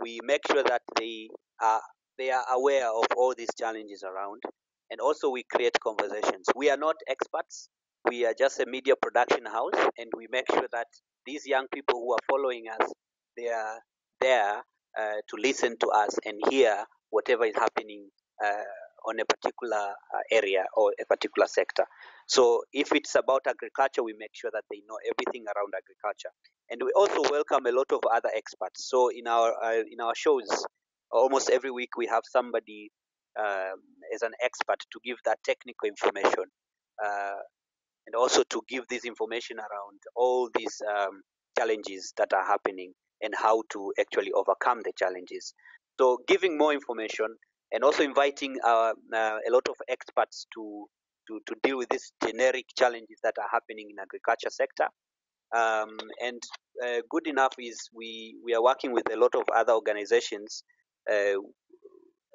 We make sure that they are they are aware of all these challenges around, and also we create conversations. We are not experts. We are just a media production house, and we make sure that these young people who are following us, they are there to listen to us and hear whatever is happening uh, on a particular uh, area or a particular sector. So if it's about agriculture, we make sure that they know everything around agriculture, and we also welcome a lot of other experts. So in our uh, in our shows, almost every week we have somebody um, as an expert to give that technical information, uh, and also to give this information around all these um, challenges that are happening and how to actually overcome the challenges. So giving more information and also inviting uh, uh, a lot of experts to, to, to deal with these generic challenges that are happening in agriculture sector. Um, and uh, good enough is we, we are working with a lot of other organizations uh,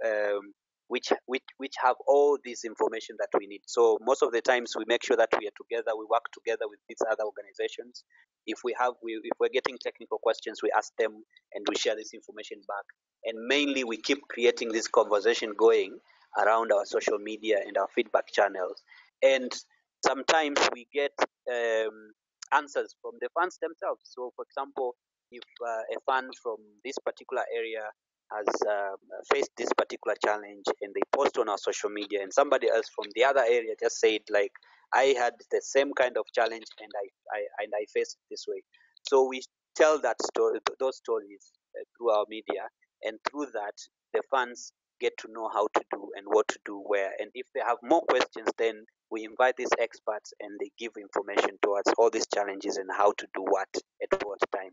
um, which, which, which have all this information that we need. So most of the times we make sure that we are together, we work together with these other organizations. If we have, we, if we're getting technical questions, we ask them and we share this information back. And mainly we keep creating this conversation going around our social media and our feedback channels. And sometimes we get um, answers from the fans themselves. So for example, if uh, a fan from this particular area has uh, faced this particular challenge and they post on our social media and somebody else from the other area just said like i had the same kind of challenge and i, I and i faced it this way. So we tell that story those stories uh, through our media and through that the fans get to know how to do and what to do where. And if they have more questions then we invite these experts and they give information towards all these challenges and how to do what at what time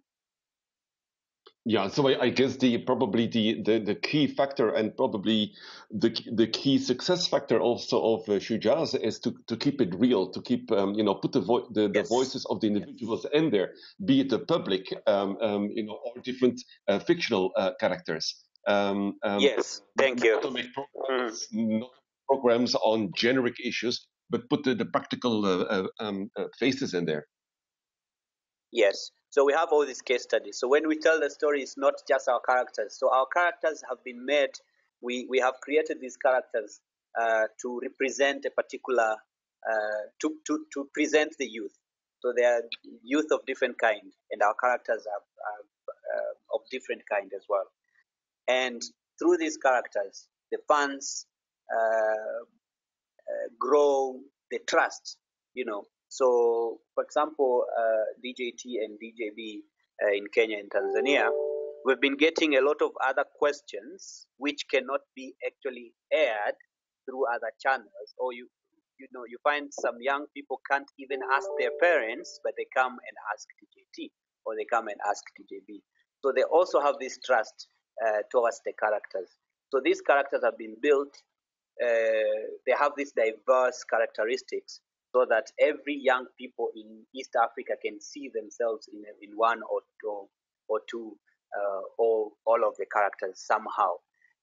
yeah, so I, I, guess the probably the, the, the key factor and probably the the key success factor also of uh, Shujaaz is to, to keep it real, to keep um, you know put the, vo- the, yes. the voices of the individuals yes. in there, be it the public, um, um, you know, or different uh, fictional uh, characters. Um, um, yes, thank you. To make programs, mm. not programs on generic issues, but put the, the practical uh, uh, um, uh, faces in there. Yes. So we have all these case studies. So when we tell the story, it's not just our characters. So our characters have been made. We we have created these characters uh, to represent a particular uh, to to to present the youth. So they are youth of different kind, and our characters are, are uh, of different kind as well. And through these characters, the fans uh, uh, grow the trust, you know, so, for example, uh, DJT and DJB uh, in Kenya and Tanzania, we've been getting a lot of other questions which cannot be actually aired through other channels, or you you know you find some young people can't even ask their parents, but they come and ask DJT or they come and ask DJB. So they also have this trust uh, towards the characters. So these characters have been built. Uh, they have these diverse characteristics so that every young people in East Africa can see themselves in, in one or two, or two uh, or all of the characters somehow.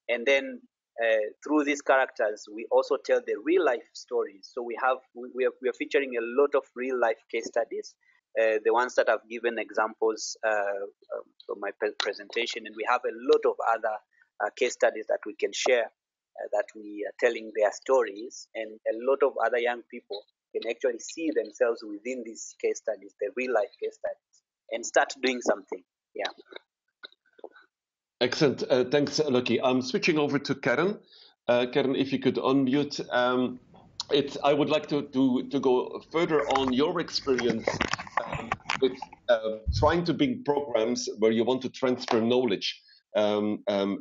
And then uh, through these characters, we also tell the real life stories. So we have we are, we are featuring a lot of real life case studies uh, the ones that I've given examples uh, um, from my presentation, and we have a lot of other uh, case studies that we can share uh, that we are telling their stories, and a lot of other young people can actually see themselves within these case studies, the real life case studies, and start doing something. Yeah. Excellent. Uh, thanks, Lucky. I'm switching over to Karen. Uh, Karen, if you could unmute. Um, it's, I would like to, to, to go further on your experience um, with uh, trying to bring programs where you want to transfer knowledge um, um,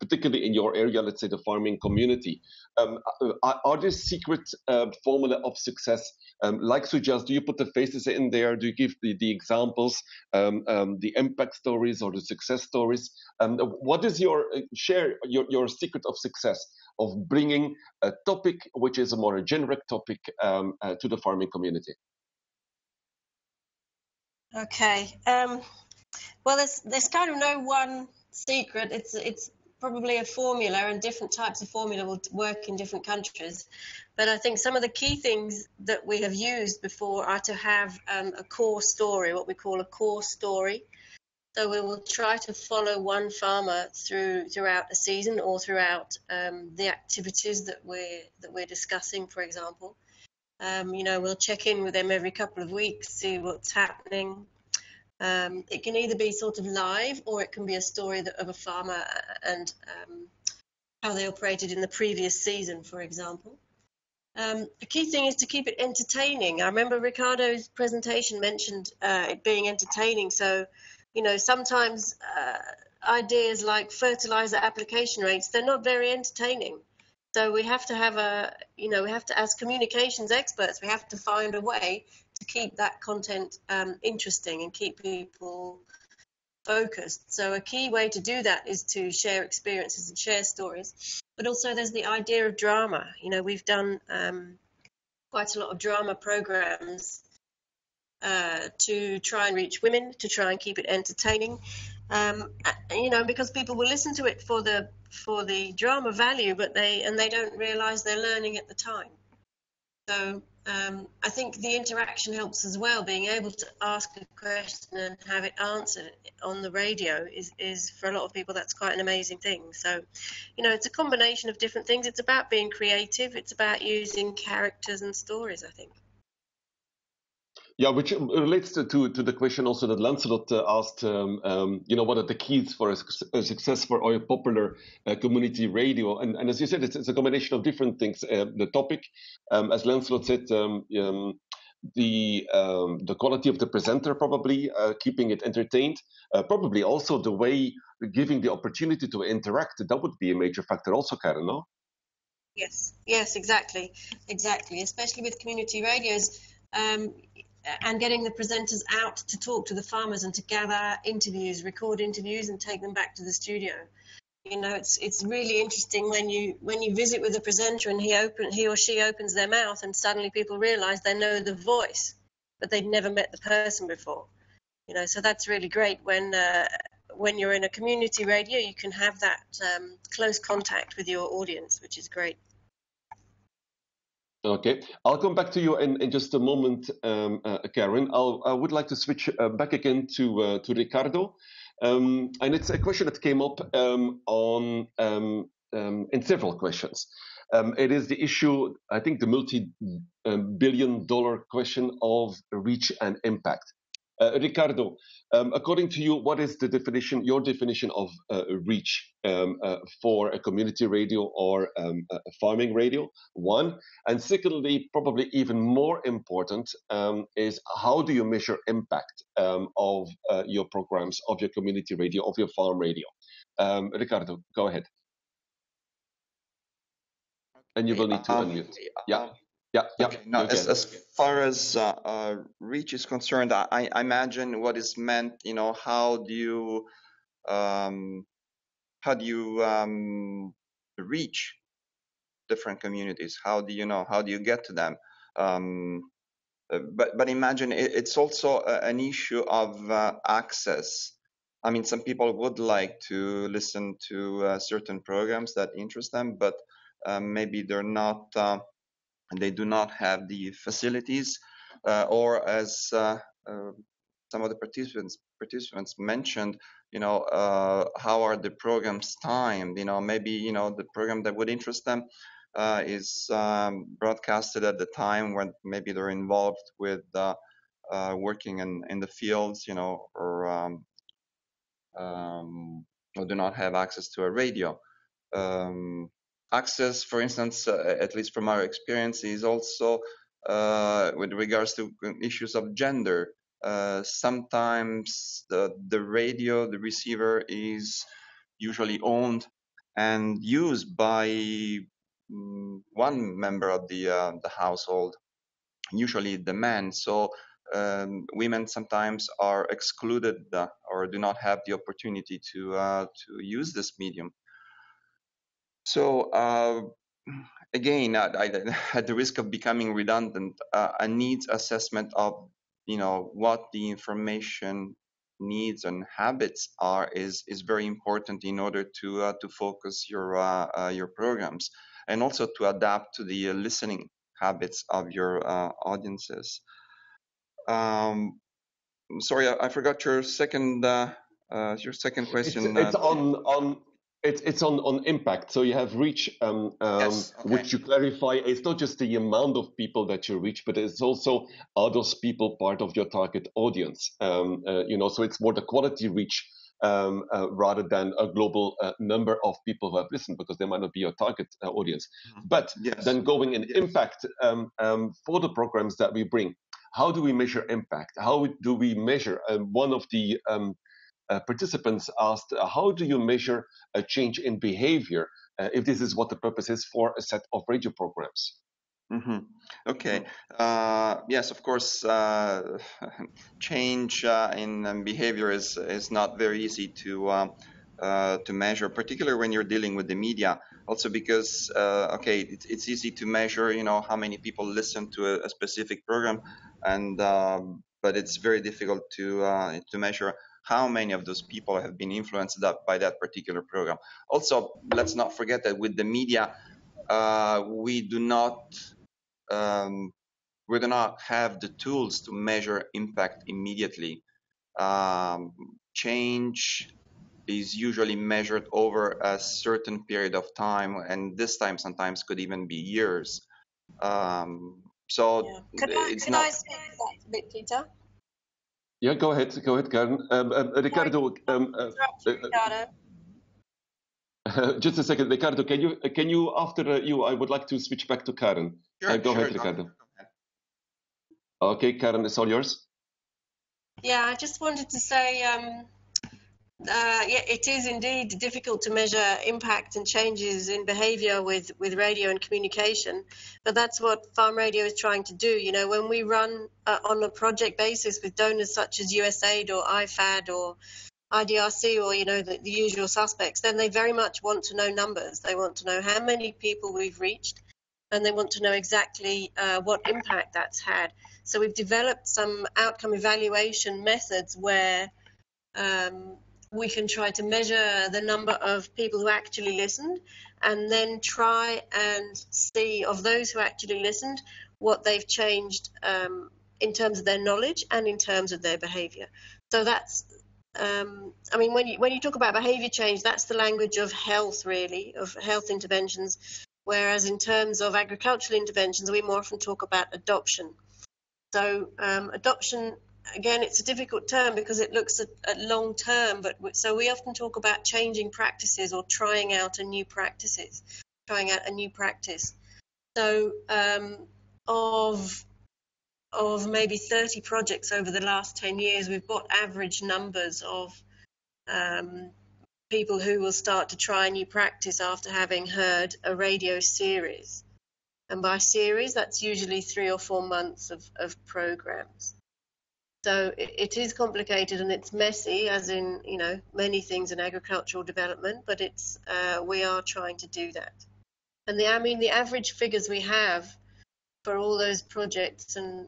particularly in your area, let's say the farming community. Um, are, are, there secret uh, formula of success? Um, like Shujaaz, do you put the faces in there? Do you give the, the examples, um, the impact stories or the success stories? what is your uh, share your, your secret of success of bringing a topic which is a more generic topic uh, to the farming community? Okay. well, there's there's kind of no one secret. It's it's probably a formula, and different types of formula will work in different countries. But I think some of the key things that we have used before are to have um, a core story, what we call a core story. So we will try to follow one farmer through throughout the season or throughout um, the activities that we're that we're discussing, for example. Um, you know, we'll check in with them every couple of weeks, see what's happening, um, it can either be sort of live or it can be a story that, of a farmer and um, how they operated in the previous season, for example. Um, the key thing is to keep it entertaining. I remember Ricardo's presentation mentioned uh, it being entertaining. So, you know, sometimes uh, ideas like fertilizer application rates, they're not very entertaining. So we have to have a, you know, we have to, as communications experts, we have to find a way to keep that content um, interesting and keep people focused. So a key way to do that is to share experiences and share stories. But also there's the idea of drama. You know, we've done um, quite a lot of drama programs uh, to try and reach women, to try and keep it entertaining. Um, you know, because people will listen to it for the for the drama value, but they and they don't realise they're learning at the time. So um, I think the interaction helps as well. Being able to ask a question and have it answered on the radio is, is for a lot of people that's quite an amazing thing. So, you know, it's a combination of different things. It's about being creative. It's about using characters and stories. I think. Yeah, which relates to, to, to the question also that Lancelot uh, asked, um, um, you know, what are the keys for a, a success for our popular uh, community radio? And, and as you said, it's, it's, a combination of different things. Uh, the topic, um, as Lancelot said, um, um, the um, the quality of the presenter probably uh, keeping it entertained uh, probably also the way giving the opportunity to interact. That would be a major factor also karen no? Yes. Yes exactly. Exactly. Especially with community radios um, and getting the presenters out to talk to the farmers and to gather interviews, record interviews, and take them back to the studio. You know, it's it's really interesting when you when you visit with a presenter and he open he or she opens their mouth and suddenly people realise they know the voice, but they've never met the person before. You know, so that's really great when uh, when you're in a community radio, you can have that um, close contact with your audience, which is great. Okay, I'll come back to you in, in just a moment, um, uh, Karen. I'll, I would like to switch uh, back again to uh, to Ricardo, um, and it's a question that came up um, on um, um, in several questions. Um, it is the issue, I think, the multi-billion-dollar question of reach and impact. Uh, Ricardo, um, according to you, what is the definition, your definition of uh, reach um, uh, for a community radio or um, a farming radio? One, and secondly, probably even more important, um, is how do you measure impact um, of uh, your programs, of your community radio, of your farm radio? Um, Ricardo, go ahead. And you will need to unmute. Yeah. Yeah, yeah. Okay. Now, as, as far as uh, uh, reach is concerned, I, I imagine what is meant. You know, how do you um, how do you um, reach different communities? How do you know? How do you get to them? Um, uh, but but imagine it, it's also a, an issue of uh, access. I mean, some people would like to listen to uh, certain programs that interest them, but um, maybe they're not uh, and they do not have the facilities uh, or as uh, uh, some of the participants participants mentioned, you know, uh, how are the programs timed? You know, maybe you know the program that would interest them uh, is um, broadcasted at the time when maybe they're involved with uh, working in in the fields, you know, or um, um, or do not have access to a radio. Access, for instance, uh, at least from our experience, is also uh, with regards to issues of gender. Uh, sometimes the, the radio, the receiver is usually owned and used by mm, one member of the uh, the household, usually the man. So um, women sometimes are excluded or do not have the opportunity to uh, to use this medium. So uh, again, at the risk of becoming redundant, uh, a needs assessment of you know what the information needs and habits are is is very important in order to uh, to focus your uh, uh, your programs and also to adapt to the listening habits of your audiences. Um, sorry, I, I, forgot your second your second question. It's, it's on on it's it's on on impact. So you have reach, um, um, yes, okay. which you clarify. It's not just the amount of people that you reach, but it's also are those people part of your target audience? Um, uh, you know, so it's more the quality reach um, uh, rather than a global uh, number of people who have listened, because they might not be your target uh, audience. Mm-hmm. But yes. then going in yes. impact um, um, for the programs that we bring. How do we measure impact? How do we measure? Uh, one of the um, participants asked, uh, how do you measure a change in behavior uh, if this is what the purpose is for a set of radio programs? Mm-hmm. Okay. Uh, yes, of course. Uh, change uh, in um, behavior is is not very easy to um, to measure, particularly when you're dealing with the media. Also, because okay, it's, it's easy to measure, you know, how many people listen to a, a specific program, and um, but it's very difficult to to measure how many of those people have been influenced by that particular program. Also, let's not forget that with the media, uh, we do not um, we do not have the tools to measure impact immediately. Um, change is usually measured over a certain period of time, and this time sometimes could even be years. Um, so yeah. Could I, could not... I speak that a bit, Peter? Yeah, go ahead. Go ahead, Karen. Um, um, Ricardo. Um, uh, Uh, just a second, Ricardo. Can you can you after uh, you? I would like to switch back to Karen. Sure, uh, go sure, ahead, Ricardo. Go ahead. Okay, Karen, it's all yours. Yeah, I just wanted to say um, uh, yeah, it is indeed difficult to measure impact and changes in behavior with, with radio and communication, but that's what Farm Radio is trying to do. You know, when we run uh, on a project basis with donors such as USAID or IFAD or IDRC or, you know, the, the usual suspects, then they very much want to know numbers. They want to know how many people we've reached and they want to know exactly uh, what impact that's had. So we've developed some outcome evaluation methods where um, we can try to measure the number of people who actually listened and then try and see of those who actually listened what they've changed um, in terms of their knowledge and in terms of their behavior. So that's, um, I mean, when you, when you talk about behavior change, that's the language of health, really, of health interventions. Whereas in terms of agricultural interventions, we more often talk about adoption. So um, adoption again, it's a difficult term because it looks at, at, long term. But so we often talk about changing practices or trying out a new practices, trying out a new practice. So um, of of maybe 30 projects over the last 10 years, we've got average numbers of um, people who will start to try a new practice after having heard a radio series. And by series, that's usually three or four months of, of programs. So it, it is complicated and it's messy, as in you know many things in agricultural development. But it's uh, we are trying to do that. And the I mean the average figures we have for all those projects and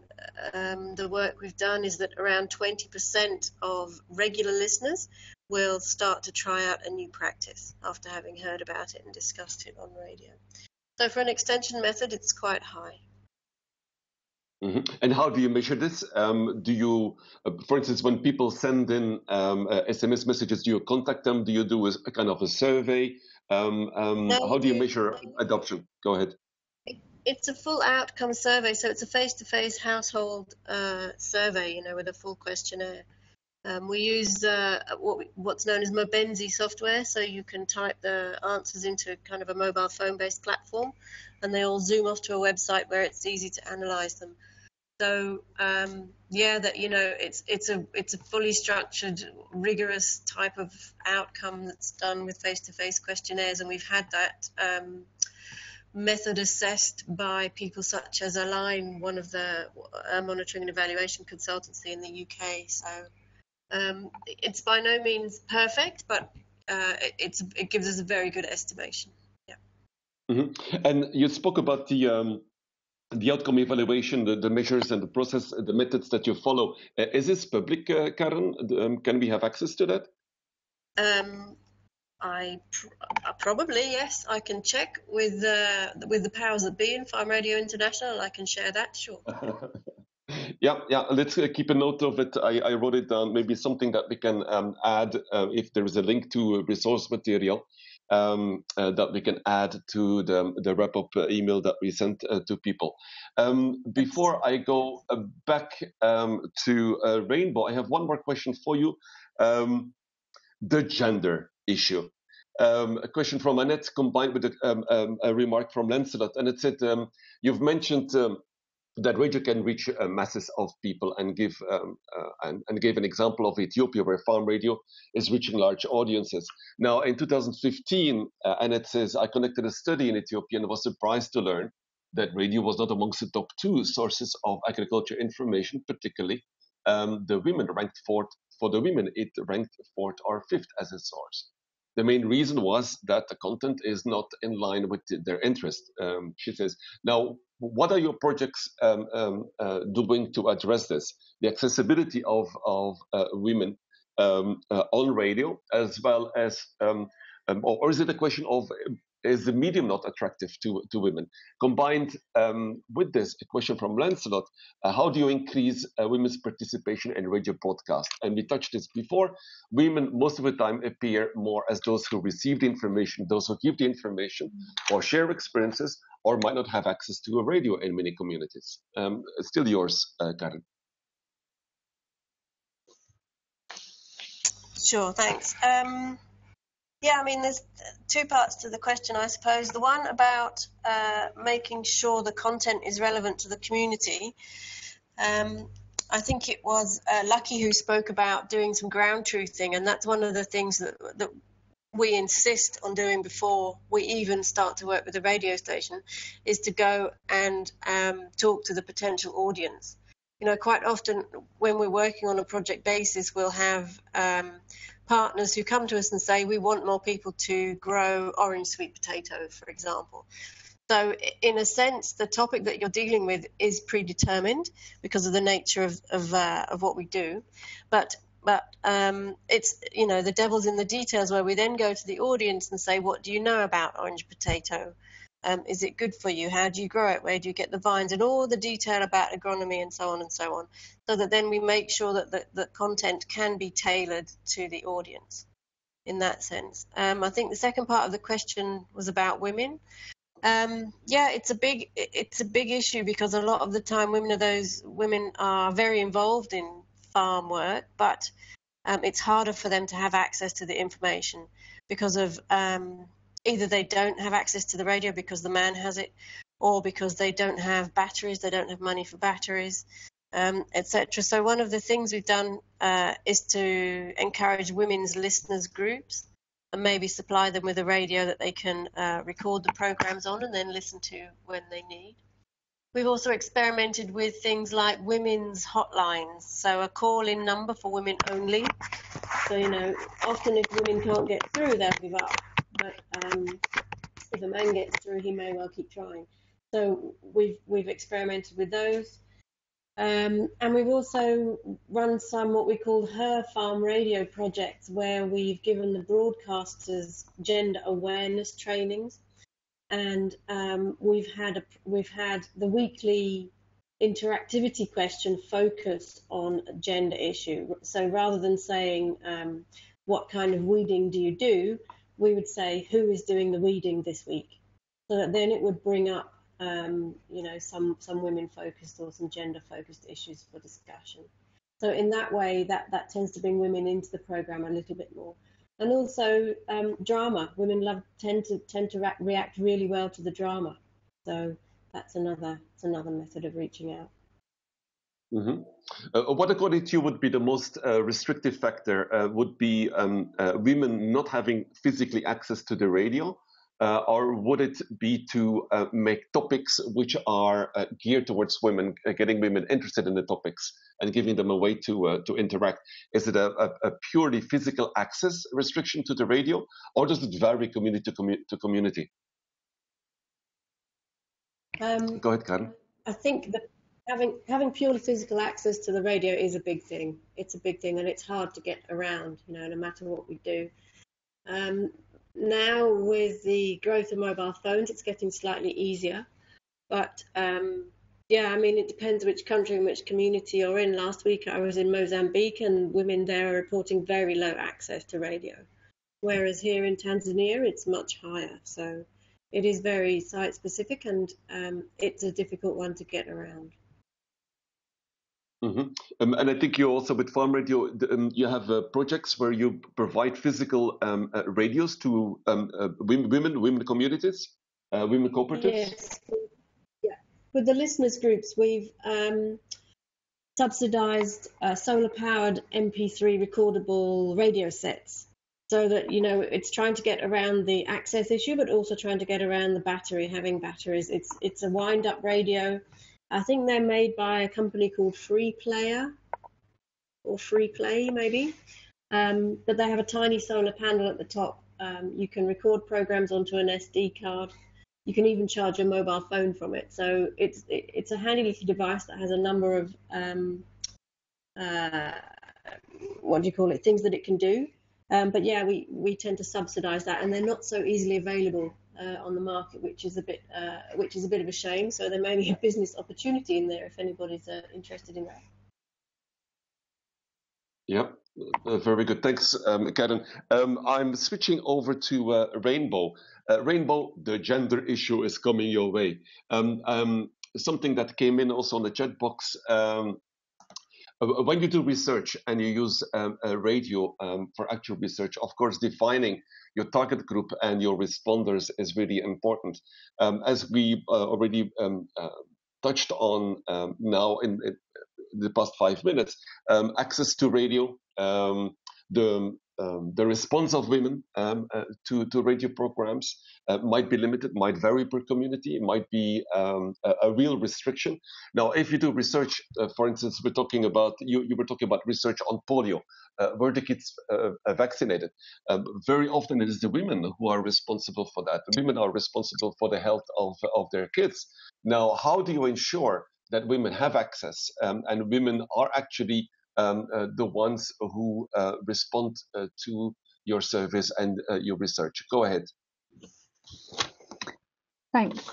um, the work we've done is that around 20% of regular listeners will start to try out a new practice after having heard about it and discussed it on radio. So for an extension method, it's quite high. Mm-hmm. And how do you measure this? Um, do you, uh, for instance, when people send in um, uh, SMS messages, do you contact them? Do you do a, a kind of a survey? Um, um how do you measure adoption? Go ahead. It's a full outcome survey, so it's a face-to-face household uh, survey, you know, with a full questionnaire. Um, we use uh, what we, what's known as Mobenzi software, so you can type the answers into kind of a mobile phone-based platform, and they all zoom off to a website where it's easy to analyze them. So um, yeah, that you know, it's it's a it's a fully structured, rigorous type of outcome that's done with face-to-face questionnaires, and we've had that. Um, method assessed by people such as Align, one of the uh, monitoring and evaluation consultancy in the UK. So um, it's by no means perfect, but uh, it, it gives us a very good estimation. Mm-hmm. And you spoke about the um, the outcome evaluation, the, the, measures and the process, the methods that you follow. Uh, is this public, uh, Karen? Um, can we have access to that? Um, I pr- uh, probably yes. I can check with uh, with the powers that be in Farm Radio International. I can share that. Sure. yeah, yeah. Let's uh, keep a note of it. I, I wrote it down. Maybe something that we can um, add uh, if there is a link to resource material um, uh, that we can add to the, the wrap up uh, email that we sent uh, to people. Um, before I go uh, back um, to Rainbow, I have one more question for you. Um, the gender issue. Um, a question from Annette combined with a, um, a remark from Lancelot, and it said, You've mentioned that radio can reach uh, masses of people and give um, uh, and, and, gave an example of Ethiopia where farm radio is reaching large audiences. Now in 2015, uh, it says I conducted a study in Ethiopia and was surprised to learn that radio was not amongst the top two sources of agriculture information, particularly um, the women ranked fourth. For the women, it ranked fourth or fifth as a source. The main reason was that the content is not in line with their interest, um, she says. Now, what are your projects um, um, uh, doing to address this? The accessibility of, of uh, women um, uh, on radio, as well as, um, um, or, or, is it a question of is the medium not attractive to, to women? Combined um, with this, a question from Lancelot, uh, how do you increase uh, women's participation in radio broadcast? And we touched this before. Women most of the time appear more as those who receive the information, those who give the information or share experiences or might not have access to a radio in many communities. Um, still yours, uh, Karen. Sure, thanks. Um, yeah, I mean, there's two parts to the question, I suppose. The one about uh, making sure the content is relevant to the community. Um, I think it was uh, Lucky who spoke about doing some ground truthing, and that's one of the things that, that we insist on doing before we even start to work with the radio station is to go and um, talk to the potential audience. You know, quite often when we're working on a project basis, we'll have um, partners who come to us and say, we want more people to grow orange sweet potato, for example. So, in a sense, the topic that you're dealing with is predetermined because of the nature of of, uh, of what we do. But but um, it's you know the devil's in the details where we then go to the audience and say, what do you know about orange potato? Um, is it good for you? How do you grow it? Where do you get the vines? And all the detail about agronomy and so on and so on, so that then we make sure that the, the content can be tailored to the audience in that sense. Um, I think the second part of the question was about women. Um, yeah, it's a big it's a big issue because a lot of the time women are those women are very involved in farm work, but um, it's harder for them to have access to the information because of um, either they don't have access to the radio because the man has it, or because they don't have batteries, they don't have money for batteries, um, etc. So one of the things we've done uh, is to encourage women's listeners groups and maybe supply them with a radio that they can uh, record the programs on and then listen to when they need. We've also experimented with things like women's hotlines, so a call-in number for women only. So you know, often if women can't get through, they'll give up but um, if a man gets through, he may well keep trying. So we've we've experimented with those, um, and we've also run some what we call her farm radio projects, where we've given the broadcasters gender awareness trainings, and um, we've had a, we've had the weekly interactivity question focused on a gender issue. So rather than saying um, what kind of weeding do you do, we would say who is doing the weeding this week. So that then it would bring up, um, you know, some some women focused or some gender focused issues for discussion. So in that way, that that tends to bring women into the program a little bit more. And also um, drama. Women love tend to tend to react really well to the drama. So that's another that's another method of reaching out. Mm-hmm. Uh, what according to you would be the most uh, restrictive factor? Uh, would be um, uh, women not having physically access to the radio, uh, or would it be to uh, make topics which are geared towards women, getting women interested in the topics and giving them a way to to interact? Is it a, a, a, purely physical access restriction to the radio, or does it vary community to, commu- to community? Um, Go ahead, Karen. I think that having having purely physical access to the radio is a big thing. It's a big thing, and it's hard to get around. You know, no matter what we do. Um, now with the growth of mobile phones, it's getting slightly easier. But um, yeah, I mean, it depends which country and which community you're in. Last week I was in Mozambique, and women there are reporting very low access to radio, whereas here in Tanzania it's much higher. So it is very site specific and um, it's a difficult one to get around. Mm-hmm. Um, and I think you also with Farm Radio, um, you have uh, projects where you provide physical um, uh, radios to um, uh, women, women communities, uh, women cooperatives. Yes, yeah. With the listeners groups, we've um, subsidised uh, solar-powered MP3 recordable radio sets so that you know it's trying to get around the access issue but also trying to get around the battery having batteries it's it's a wind up radio i think they're made by a company called Freeplayer or free play maybe. Um, but they have a tiny solar panel at the top. Um, you can record programs onto an sd card. You can even charge your mobile phone from it. So it's it, it's a handy little device that has a number of um, uh, what do you call it? Things that it can do. Um, but yeah, we, we tend to subsidise that, and they're not so easily available uh, on the market, which is a bit uh, which is a bit of a shame. So there may be a business opportunity in there if anybody's uh, interested in that. Yep, uh, very good. Thanks, um, Karen. Um, I'm switching over to uh, Rainbow. Uh, Rainbow, the gender issue is coming your way. Um, um, something that came in also on the chat box um, when you do research and you use um, radio um, for actual research, of course, defining your target group and your responders is really important. Um, as we uh, already um, uh, touched on um, now in, in, the past five minutes, um, access to radio, the um, the response of women um, uh, to, to radio programs uh, might be limited, might vary per community, might be um, a, a, real restriction. Now, if you do research, uh, for instance, we're talking about, you, you were talking about research on polio, uh, were the kids uh, vaccinated? Um, very often it is the women who are responsible for that. The women are responsible for the health of, of their kids. Now, how do you ensure that women have access um, and women are actually um, uh, the ones who uh, respond uh, to your service and your research. Go ahead. Thanks.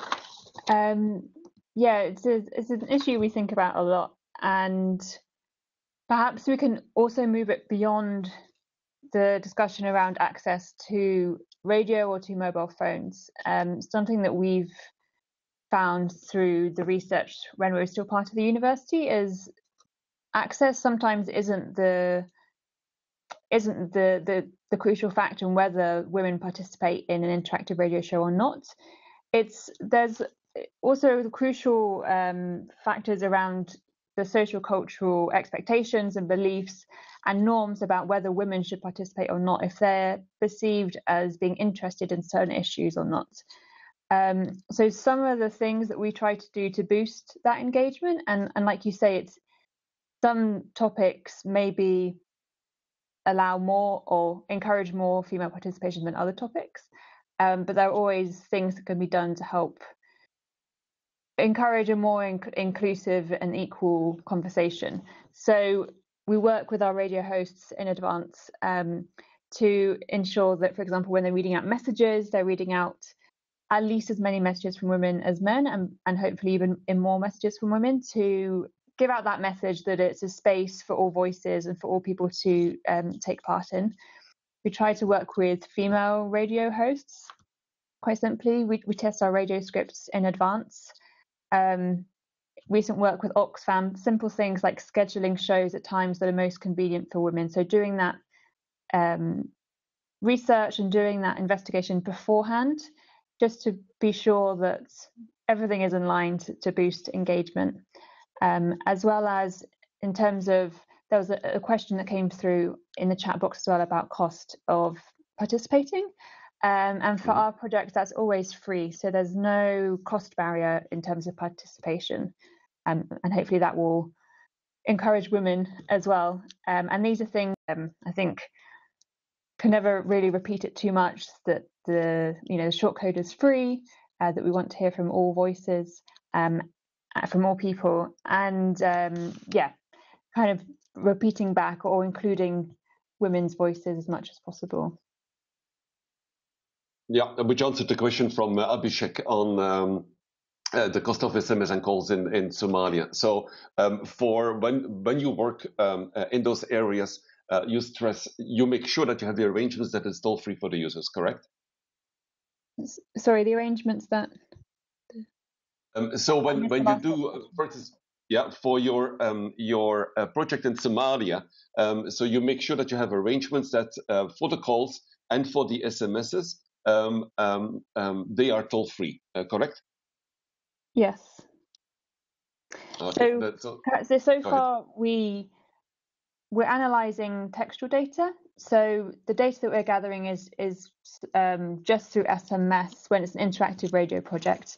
Um, yeah, it's, a, it's an issue we think about a lot, and perhaps we can also move it beyond the discussion around access to radio or to mobile phones. Um, something that we've found through the research when we were still part of the university is access sometimes isn't the isn't the, the the crucial factor in whether women participate in an interactive radio show or not. It's there's also the crucial um, factors around the social cultural expectations and beliefs and norms about whether women should participate or not, if they're perceived as being interested in certain issues or not. Um, so some of the things that we try to do to boost that engagement, and, and like you say, it's some topics maybe allow more or encourage more female participation than other topics. Um, but there are always things that can be done to help encourage a more inc- inclusive and equal conversation. So we work with our radio hosts in advance um, to ensure that, for example, when they're reading out messages, they're reading out at least as many messages from women as men, and, and hopefully even in more messages from women to give out that message that it's a space for all voices and for all people to um, take part in. We try to work with female radio hosts. Quite simply, we, we test our radio scripts in advance. Um, recent work with Oxfam, simple things like scheduling shows at times that are most convenient for women. So doing that um, research and doing that investigation beforehand, just to be sure that everything is in line to, to boost engagement, um, as well as in terms of there was a, a, question that came through in the chat box as well about cost of participating. Um, and for mm-hmm. our project, that's always free. So there's no cost barrier in terms of participation. Um, and hopefully that will encourage women as well. Um, and these are things um, I think can never really repeat it too much that the you know the short code is free, uh, that we want to hear from all voices, um, uh, more people, and um, yeah, kind of repeating back or including women's voices as much as possible. Yeah, which answered the question from uh, Abhishek on um, uh, the cost of SMS and calls in, in Somalia. So um, for when when you work um, uh, in those areas, uh, you stress you make sure that you have the arrangements that is toll free for the users. Correct? Sorry, the arrangements that. Um, so when when you do, uh, for instance, yeah, for your um, your uh, project in Somalia, um, so you make sure that you have arrangements that for the calls and for the SMSs, um, um, um, they are toll free. correct? Yes. Okay, so, so, so, so far ahead. we we're analyzing textual data. So the data that we're gathering is is um, just through SMS when it's an interactive radio project.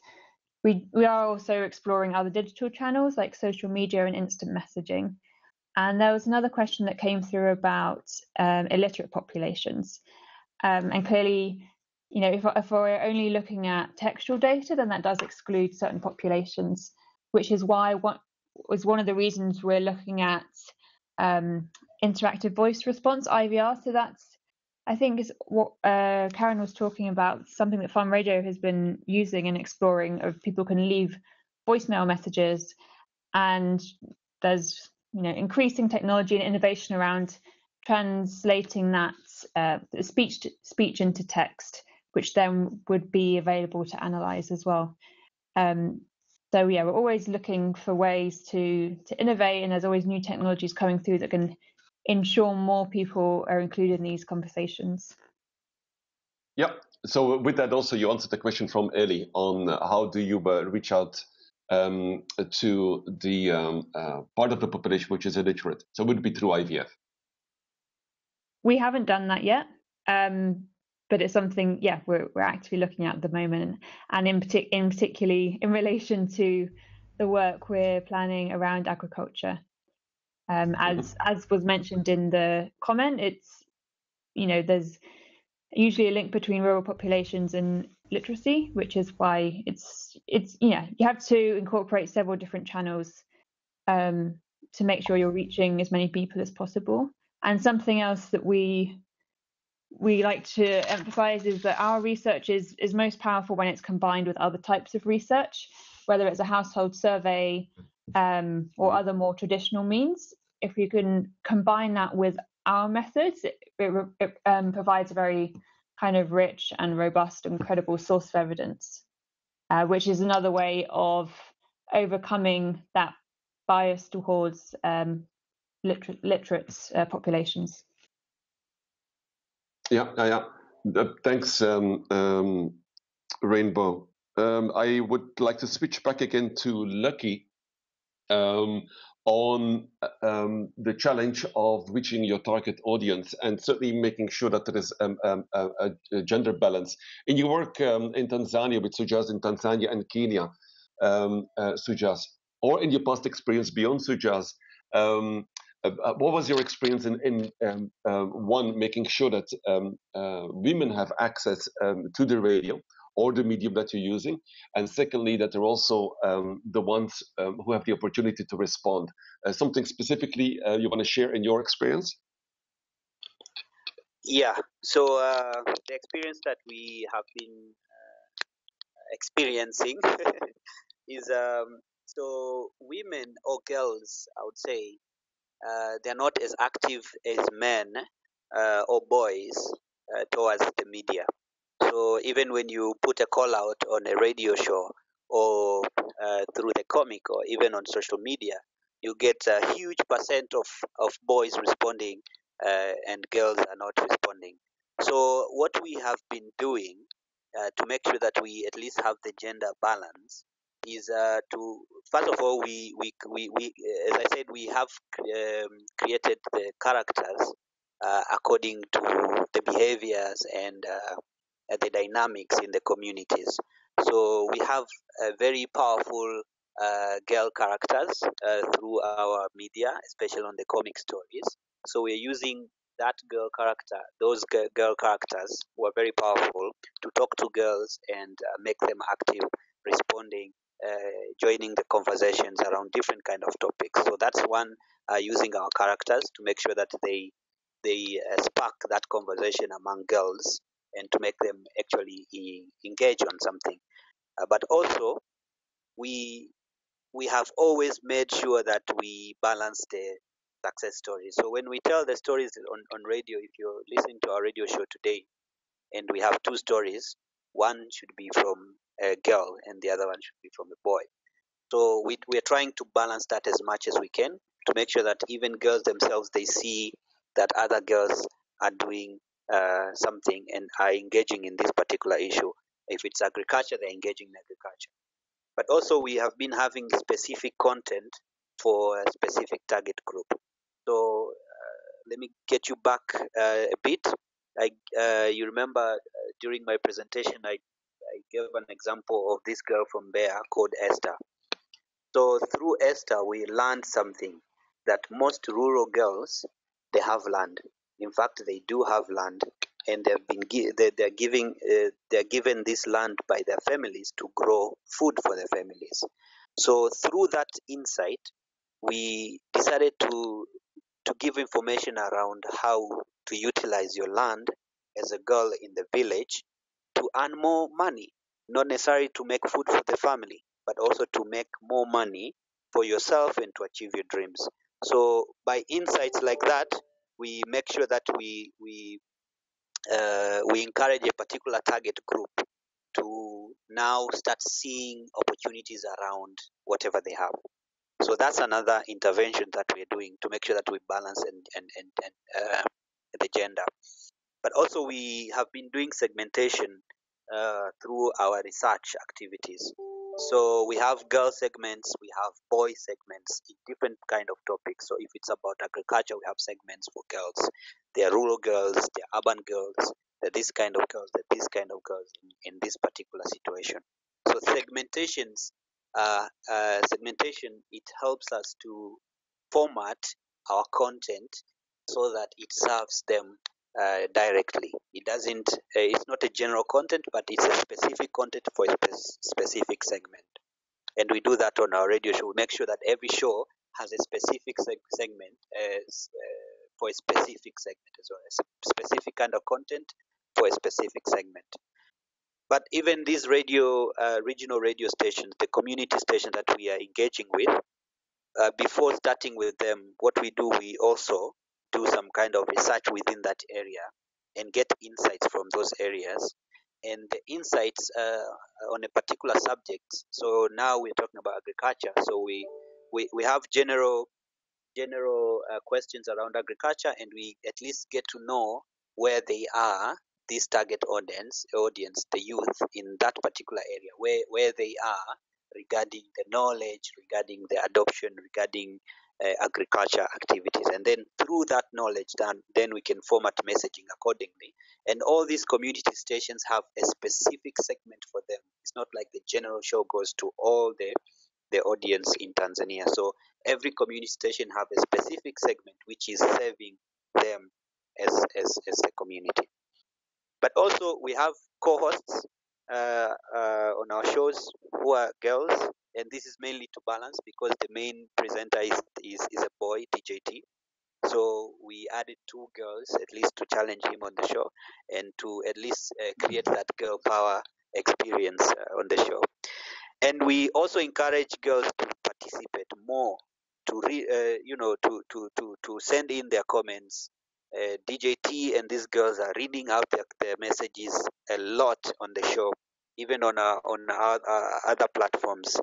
We we are also exploring other digital channels like social media and instant messaging. And there was another question that came through about um, illiterate populations. Um, and clearly, you know, if, if we're only looking at textual data, then that does exclude certain populations, which is why what was one of the reasons we're looking at um, interactive voice response IVR. So that's I think is what uh, Karen was talking about, something that Farm Radio has been using and exploring of people can leave voicemail messages and there's you know increasing technology and innovation around translating that uh, speech to, speech into text which then would be available to analyze as well. Um, so yeah, we're always looking for ways to to innovate, and there's always new technologies coming through that can ensure more people are included in these conversations. Yeah. So with that, also you answered the question from Ellie on how do you uh, reach out um, to the um, uh, part of the population which is illiterate. So it would be through IVF. We haven't done that yet. Um, but it's something yeah we're we're actively looking at at the moment and in partic- in particularly in relation to the work we're planning around agriculture um, mm-hmm. as as was mentioned in the comment it's you know there's usually a link between rural populations and literacy which is why it's it's you know you have to incorporate several different channels um, to make sure you're reaching as many people as possible and something else that we we like to emphasize is that our research is, is most powerful when it's combined with other types of research, whether it's a household survey um, or other more traditional means. If you can combine that with our methods, it, it, it um, provides a very kind of rich and robust and credible source of evidence, uh, which is another way of overcoming that bias towards um, literate, literate uh, populations. Yeah, yeah, yeah. Uh, thanks, um, um, Rainbow. Um, I would like to switch back again to Lucky um, on um, the challenge of reaching your target audience and certainly making sure that there is um, a, a, gender balance. In your work in Tanzania with Shujaaz in Tanzania and Kenya, um, uh, Shujaaz, or in your past experience beyond Shujaaz, um, uh, uh, what was your experience in, in um, uh, one making sure that um, uh, women have access um, to the radio or the medium that you're using. And secondly that they're also um, the ones um, who have the opportunity to respond. Uh, something specifically uh, you want to share in your experience? Yeah. So the experience that we have been experiencing is um, so women or girls, I would say, uh, they're not as active as men uh, or boys uh, towards the media. So even when you put a call out on a radio show or uh, through the comic or even on social media, you get a huge percent of, of boys responding uh, and girls are not responding. So what we have been doing uh, to make sure that we at least have the gender balance is uh, to first of all we, we we we as I said we have um, created the characters uh, according to the behaviors and uh, the dynamics in the communities. So we have very powerful uh, girl characters uh, through our media, especially on the comic stories. So we're using that girl character, those girl characters who are very powerful to talk to girls and uh, make them active, responding, uh, joining the conversations around different kind of topics. So that's one uh, using our characters to make sure that they they uh, spark that conversation among girls and to make them actually engage on something. Uh, but also we we have always made sure that we balance the success stories. So when we tell the stories on, on radio, if you're listening to our radio show today, and we have two stories, one should be from a girl and the other one should be from a boy. So we, we're trying to balance that as much as we can to make sure that even girls themselves, they see that other girls are doing uh, something and are engaging in this particular issue. If it's agriculture, they're engaging in agriculture but also we have been having specific content for a specific target group. So uh, let me get you back uh, a bit. I, uh, you remember uh, during my presentation, I, I gave an example of this girl from Mbeya called Esther. So through Esther, we learned something that most rural girls they have land. In fact, they do have land, and they've been gi- they, they're giving uh, they're given this land by their families to grow food for their families. So through that insight, we decided to to give information around how to utilize your land as a girl in the village to earn more money, not necessarily to make food for the family, but also to make more money for yourself and to achieve your dreams. So by insights like that, we make sure that we we uh, we encourage a particular target group to now start seeing opportunities around whatever they have. So that's another intervention that we're doing to make sure that we balance and and and, and uh, the gender. But also we have been doing segmentation uh, through our research activities. So we have girl segments, we have boy segments in different kind of topics. So if it's about agriculture, we have segments for girls. There are rural girls, there are urban girls, there are this kind of girls, there are this kind of girls in, in this particular situation. So segmentations, uh, uh, segmentation, it helps us to format our content so that it serves them uh, directly. It doesn't. Uh, it's not a general content, but it's a specific content for a spe- specific segment. And we do that on our radio show. We make sure that every show has a specific seg- segment as, uh, for a specific segment as well, a specific kind of content for a specific segment. But even these radio, uh, regional radio stations, the community stations that we are engaging with, uh, before starting with them, what we do, we also do some kind of research within that area and get insights from those areas. And the insights uh, on a particular subject. So now we're talking about agriculture. So we we, we have general general uh, questions around agriculture, and we at least get to know where they are, this target audience, audience, the youth in that particular area, where where they are regarding the knowledge, regarding the adoption, regarding agriculture activities, and then through that knowledge, then then we can format messaging accordingly. And all these community stations have a specific segment for them. It's not like the general show goes to all the the audience in Tanzania. So every community station have a specific segment which is serving them as, as, as a community. But also we have co-hosts uh, uh, on our shows who are girls, and this is mainly to balance because the main presenter is, is, is a boy, DJT. So we added two girls at least to challenge him on the show and to at least uh, create that girl power experience uh, on the show. And we also encourage girls to participate more, to re, uh, you know, to, to, to, to send in their comments. Uh, DJT and these girls are reading out their, their messages a lot on the show, even on our, on our other platforms,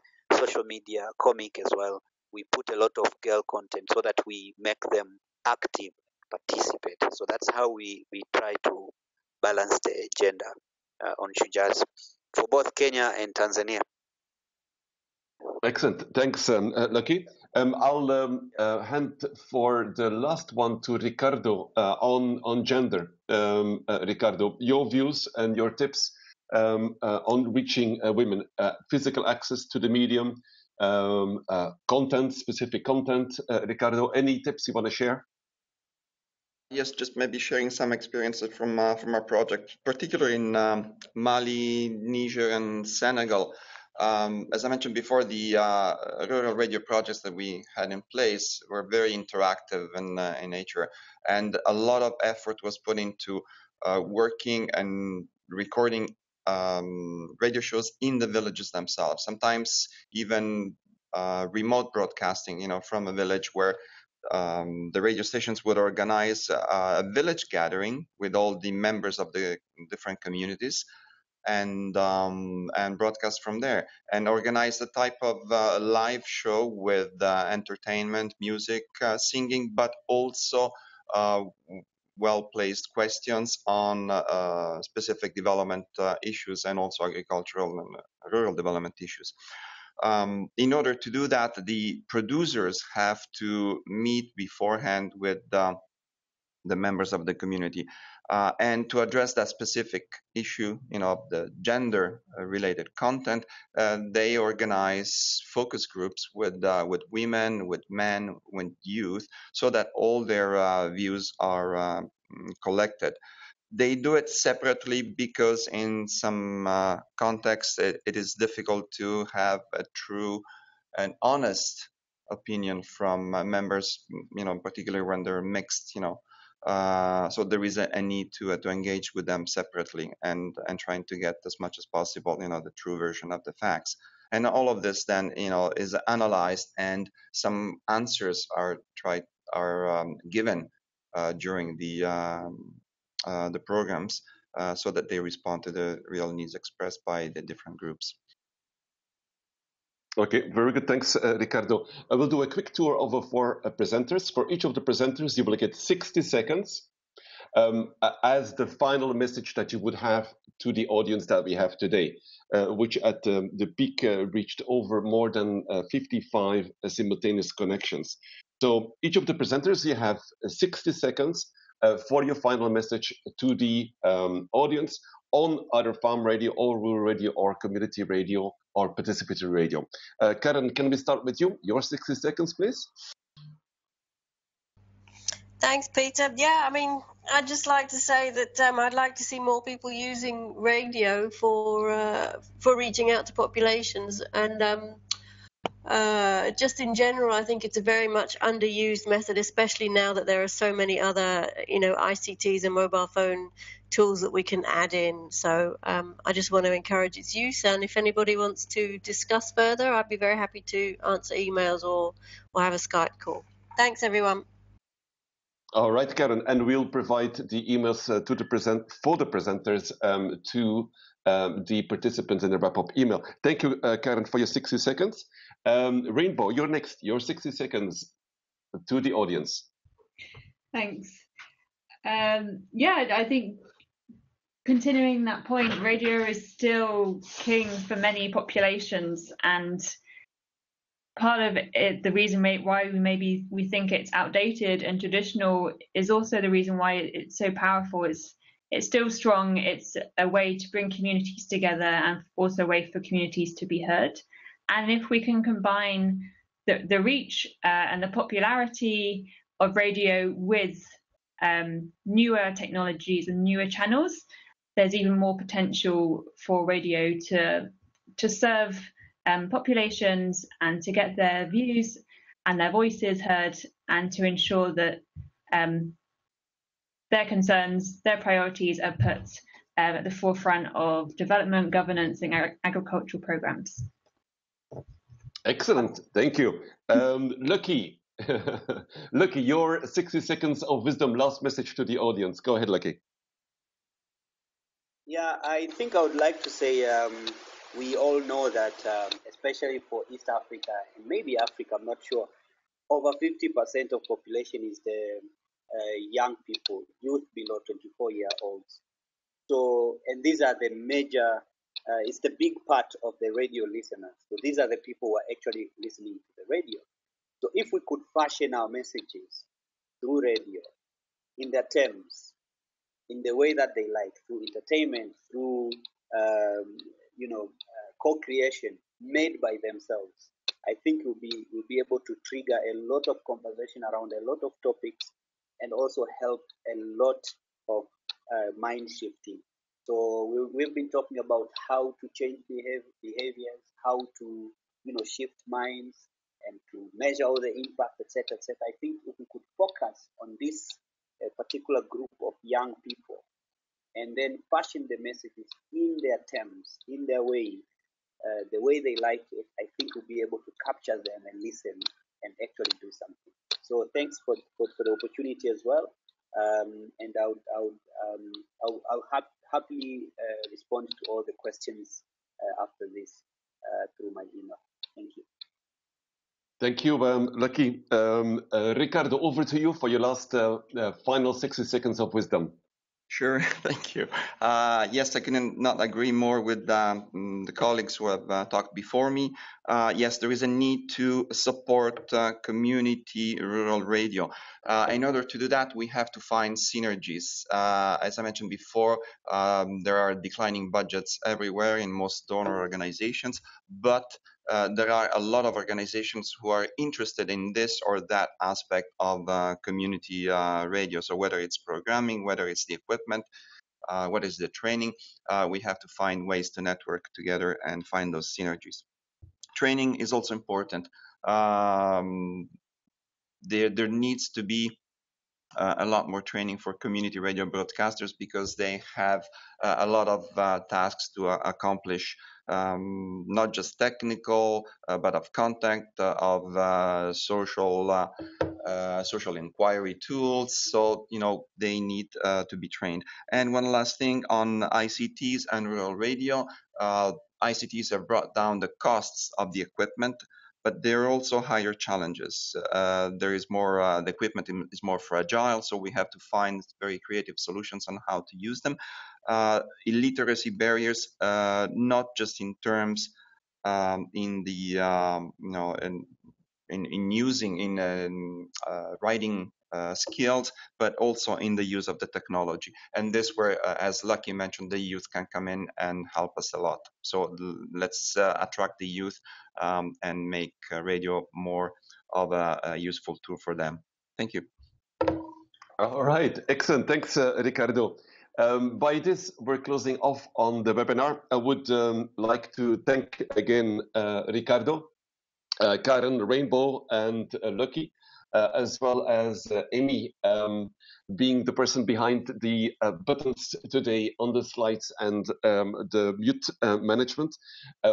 social media, comic as well. We put a lot of girl content so that we make them active, participate. So that's how we, we try to balance the gender uh, on Shujaaz for both Kenya and Tanzania. Excellent. Thanks, um, uh, Lucky. Um, I'll um, uh, hand for the last one to Ricardo uh, on on gender. Um, uh, Ricardo, your views and your tips um, uh, on reaching uh, women, physical access to the medium, um, content, specific content. Ricardo, any tips you want to share? Yes, just maybe sharing some experiences from uh, from our project, particularly in um, Mali, Niger, and Senegal. Um, as I mentioned before, the uh, rural radio projects that we had in place were very interactive in, uh, in nature, and a lot of effort was put into uh, working and recording um, radio shows in the villages themselves. Sometimes even uh, remote broadcasting, you know, from a village where um, the radio stations would organize a village gathering with all the members of the different communities and um, and broadcast from there and organize a type of uh, live show with uh, entertainment, music, uh, singing, but also uh, well placed questions on uh, specific development uh, issues and also agricultural and rural development issues. Um, in order to do that, the producers have to meet beforehand with uh, the members of the community. Uh, and to address that specific issue, you know, of the gender-related uh, content, uh, they organize focus groups with uh, with women, with men, with youth, so that all their uh, views are uh, collected they do it separately because in some contexts it, it is difficult to have a true and honest opinion from members you know particularly when they're mixed you know uh, so there is a, a need to uh, to engage with them separately and and trying to get as much as possible you know the true version of the facts and all of this then you know is analyzed and some answers are tried are um, given uh, during the um, uh, the programs uh, so that they respond to the real needs expressed by the different groups. Okay, very good. Thanks, uh, Ricardo. I will do a quick tour of the four uh, presenters. For each of the presenters, you will get 60 seconds um, as the final message that you would have to the audience that we have today, uh, which at um, the peak uh, reached over more than 55 simultaneous connections. So each of the presenters, you have 60 seconds uh, for your final message to the um, audience on either farm radio or rural radio or community radio or participatory radio. Uh, Karen, can we start with you? Your 60 seconds, please. Thanks, Peter. Yeah, I mean, I'd just like to say that um, I'd like to see more people using radio for uh, for reaching out to populations, and um, uh, just in general, I think it's a very much underused method, especially now that there are so many other, you know, ICTs and mobile phone tools that we can add in. So um, I just want to encourage its use. And if anybody wants to discuss further, I'd be very happy to answer emails or, or have a Skype call. Thanks, everyone. All right, Karen, and we'll provide the emails uh, to the present for the presenters um, to um, the participants in the wrap-up email. Thank you, uh, Karen, for your 60 seconds. Um, Rainbow, you're next. Your 60 seconds to the audience. Thanks. Um, yeah, I think continuing that point, radio is still king for many populations, and part of it, the reason why we maybe we think it's outdated and traditional is also the reason why it's so powerful. It's it's still strong. It's a way to bring communities together and also a way for communities to be heard. And if we can combine the, the reach uh, and the popularity of radio with um, newer technologies and newer channels, there's even more potential for radio to to serve um, populations and to get their views and their voices heard, and to ensure that um, their concerns, their priorities are put um, at the forefront of development, governance, and ag agricultural programs. Excellent, thank you. Um, Lucky, Lucky, your 60 seconds of wisdom, last message to the audience. Go ahead, Lucky. Yeah, I think I would like to say um, we all know that, um, especially for East Africa and maybe Africa, I'm not sure, over 50% of population is the uh, young people, youth below 24 year olds. So, and these are the major, uh, it's the big part of the radio listeners. So these are the people who are actually listening to the radio. So if we could fashion our messages through radio in their terms, in the way that they like, through entertainment, through um, you know uh, co-creation made by themselves, I think we'll be we'll be able to trigger a lot of conversation around a lot of topics, and also help a lot of uh, mind shifting. So we, have been talking about how to change behavior, behaviors, how to you know shift minds, and to measure all the impact, etc., etc. I think if we could focus on this uh, particular group of young people, and then fashion the messages in their terms, in their way, uh, the way they like it, I think we'll be able to capture them and listen and actually do something. So thanks for, for, for the opportunity as well. Um, and I would, I would, um, I'll, I'll hap- happily uh, respond to all the questions uh, after this uh, through my email. Thank you. Thank you, um, Lucky. Um, Ricardo, over to you for your last final 60 seconds of wisdom. Sure, thank you. Uh, yes, I not agree more with um, the colleagues who have uh, talked before me. Uh, yes, there is a need to support uh, community rural radio. Uh, in order to do that, we have to find synergies. Uh, as I mentioned before, um, there are declining budgets everywhere in most donor organizations, but uh, there are a lot of organizations who are interested in this or that aspect of uh, community uh, radio. So whether it's programming, whether it's the equipment, uh, what is the training, uh, we have to find ways to network together and find those synergies. Training is also important. Um, there, there needs to be uh, a lot more training for community radio broadcasters because they have uh, a lot of uh, tasks to accomplish um, not just technical, uh, but of contact, uh, of uh, social uh, social inquiry tools. So you know they need uh, to be trained. And one last thing on ICTs and rural radio, uh, ICTs have brought down the costs of the equipment. But there are also higher challenges. there is more, the equipment is more fragile, so we have to find very creative solutions on how to use them uh, illiteracy barriers, uh, not just in terms um, in the um, you know in, in, in using in um, uh, writing uh, skills, but also in the use of the technology. And this where, uh, as Lucky mentioned, the youth can come in and help us a lot. So let's uh, attract the youth um, and make radio more of a, a, useful tool for them. Thank you. All right, excellent. Thanks, Ricardo. Um, by this, we're closing off on the webinar. I would um, like to thank again uh, Ricardo, uh, Karen, Rainbow, and uh, Lucky, uh, as well as uh, Amy, um, being the person behind the uh, buttons today on the slides and um, the mute management.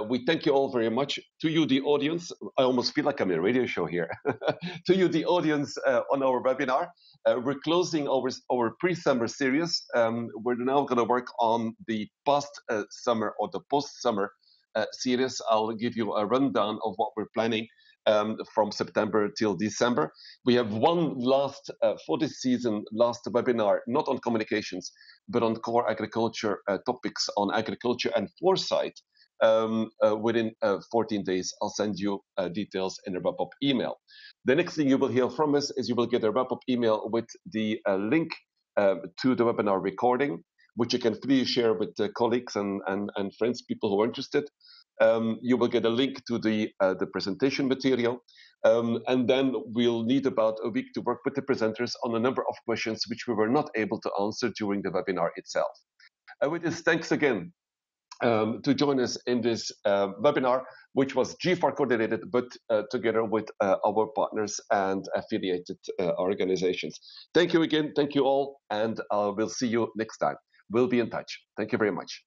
we thank you all very much. To you, the audience, I almost feel like I'm in a radio show here. to you, the audience on our webinar. Uh, we're closing our, our pre-summer series. Um, we're now going to work on the past-summer uh, or the post-summer uh, series. I'll give you a rundown of what we're planning um, from September till December. We have one last, uh, for this season, last webinar, not on communications, but on core agriculture uh, topics on agriculture and foresight. Um, uh, within 14 days, I'll send you details in a wrap-up email. The next thing you will hear from us is you will get a wrap-up email with the uh, link um, to the webinar recording, which you can freely share with uh, colleagues and, and, and friends, people who are interested. Um, you will get a link to the, uh, the presentation material. Um, and then we'll need about a week to work with the presenters on a number of questions which we were not able to answer during the webinar itself. Uh, with this, thanks again um, to join us in this uh, webinar, which was GFAR coordinated, but uh, together with uh, our partners and affiliated uh, organizations. Thank you again. Thank you all. And uh, we'll see you next time. We'll be in touch. Thank you very much.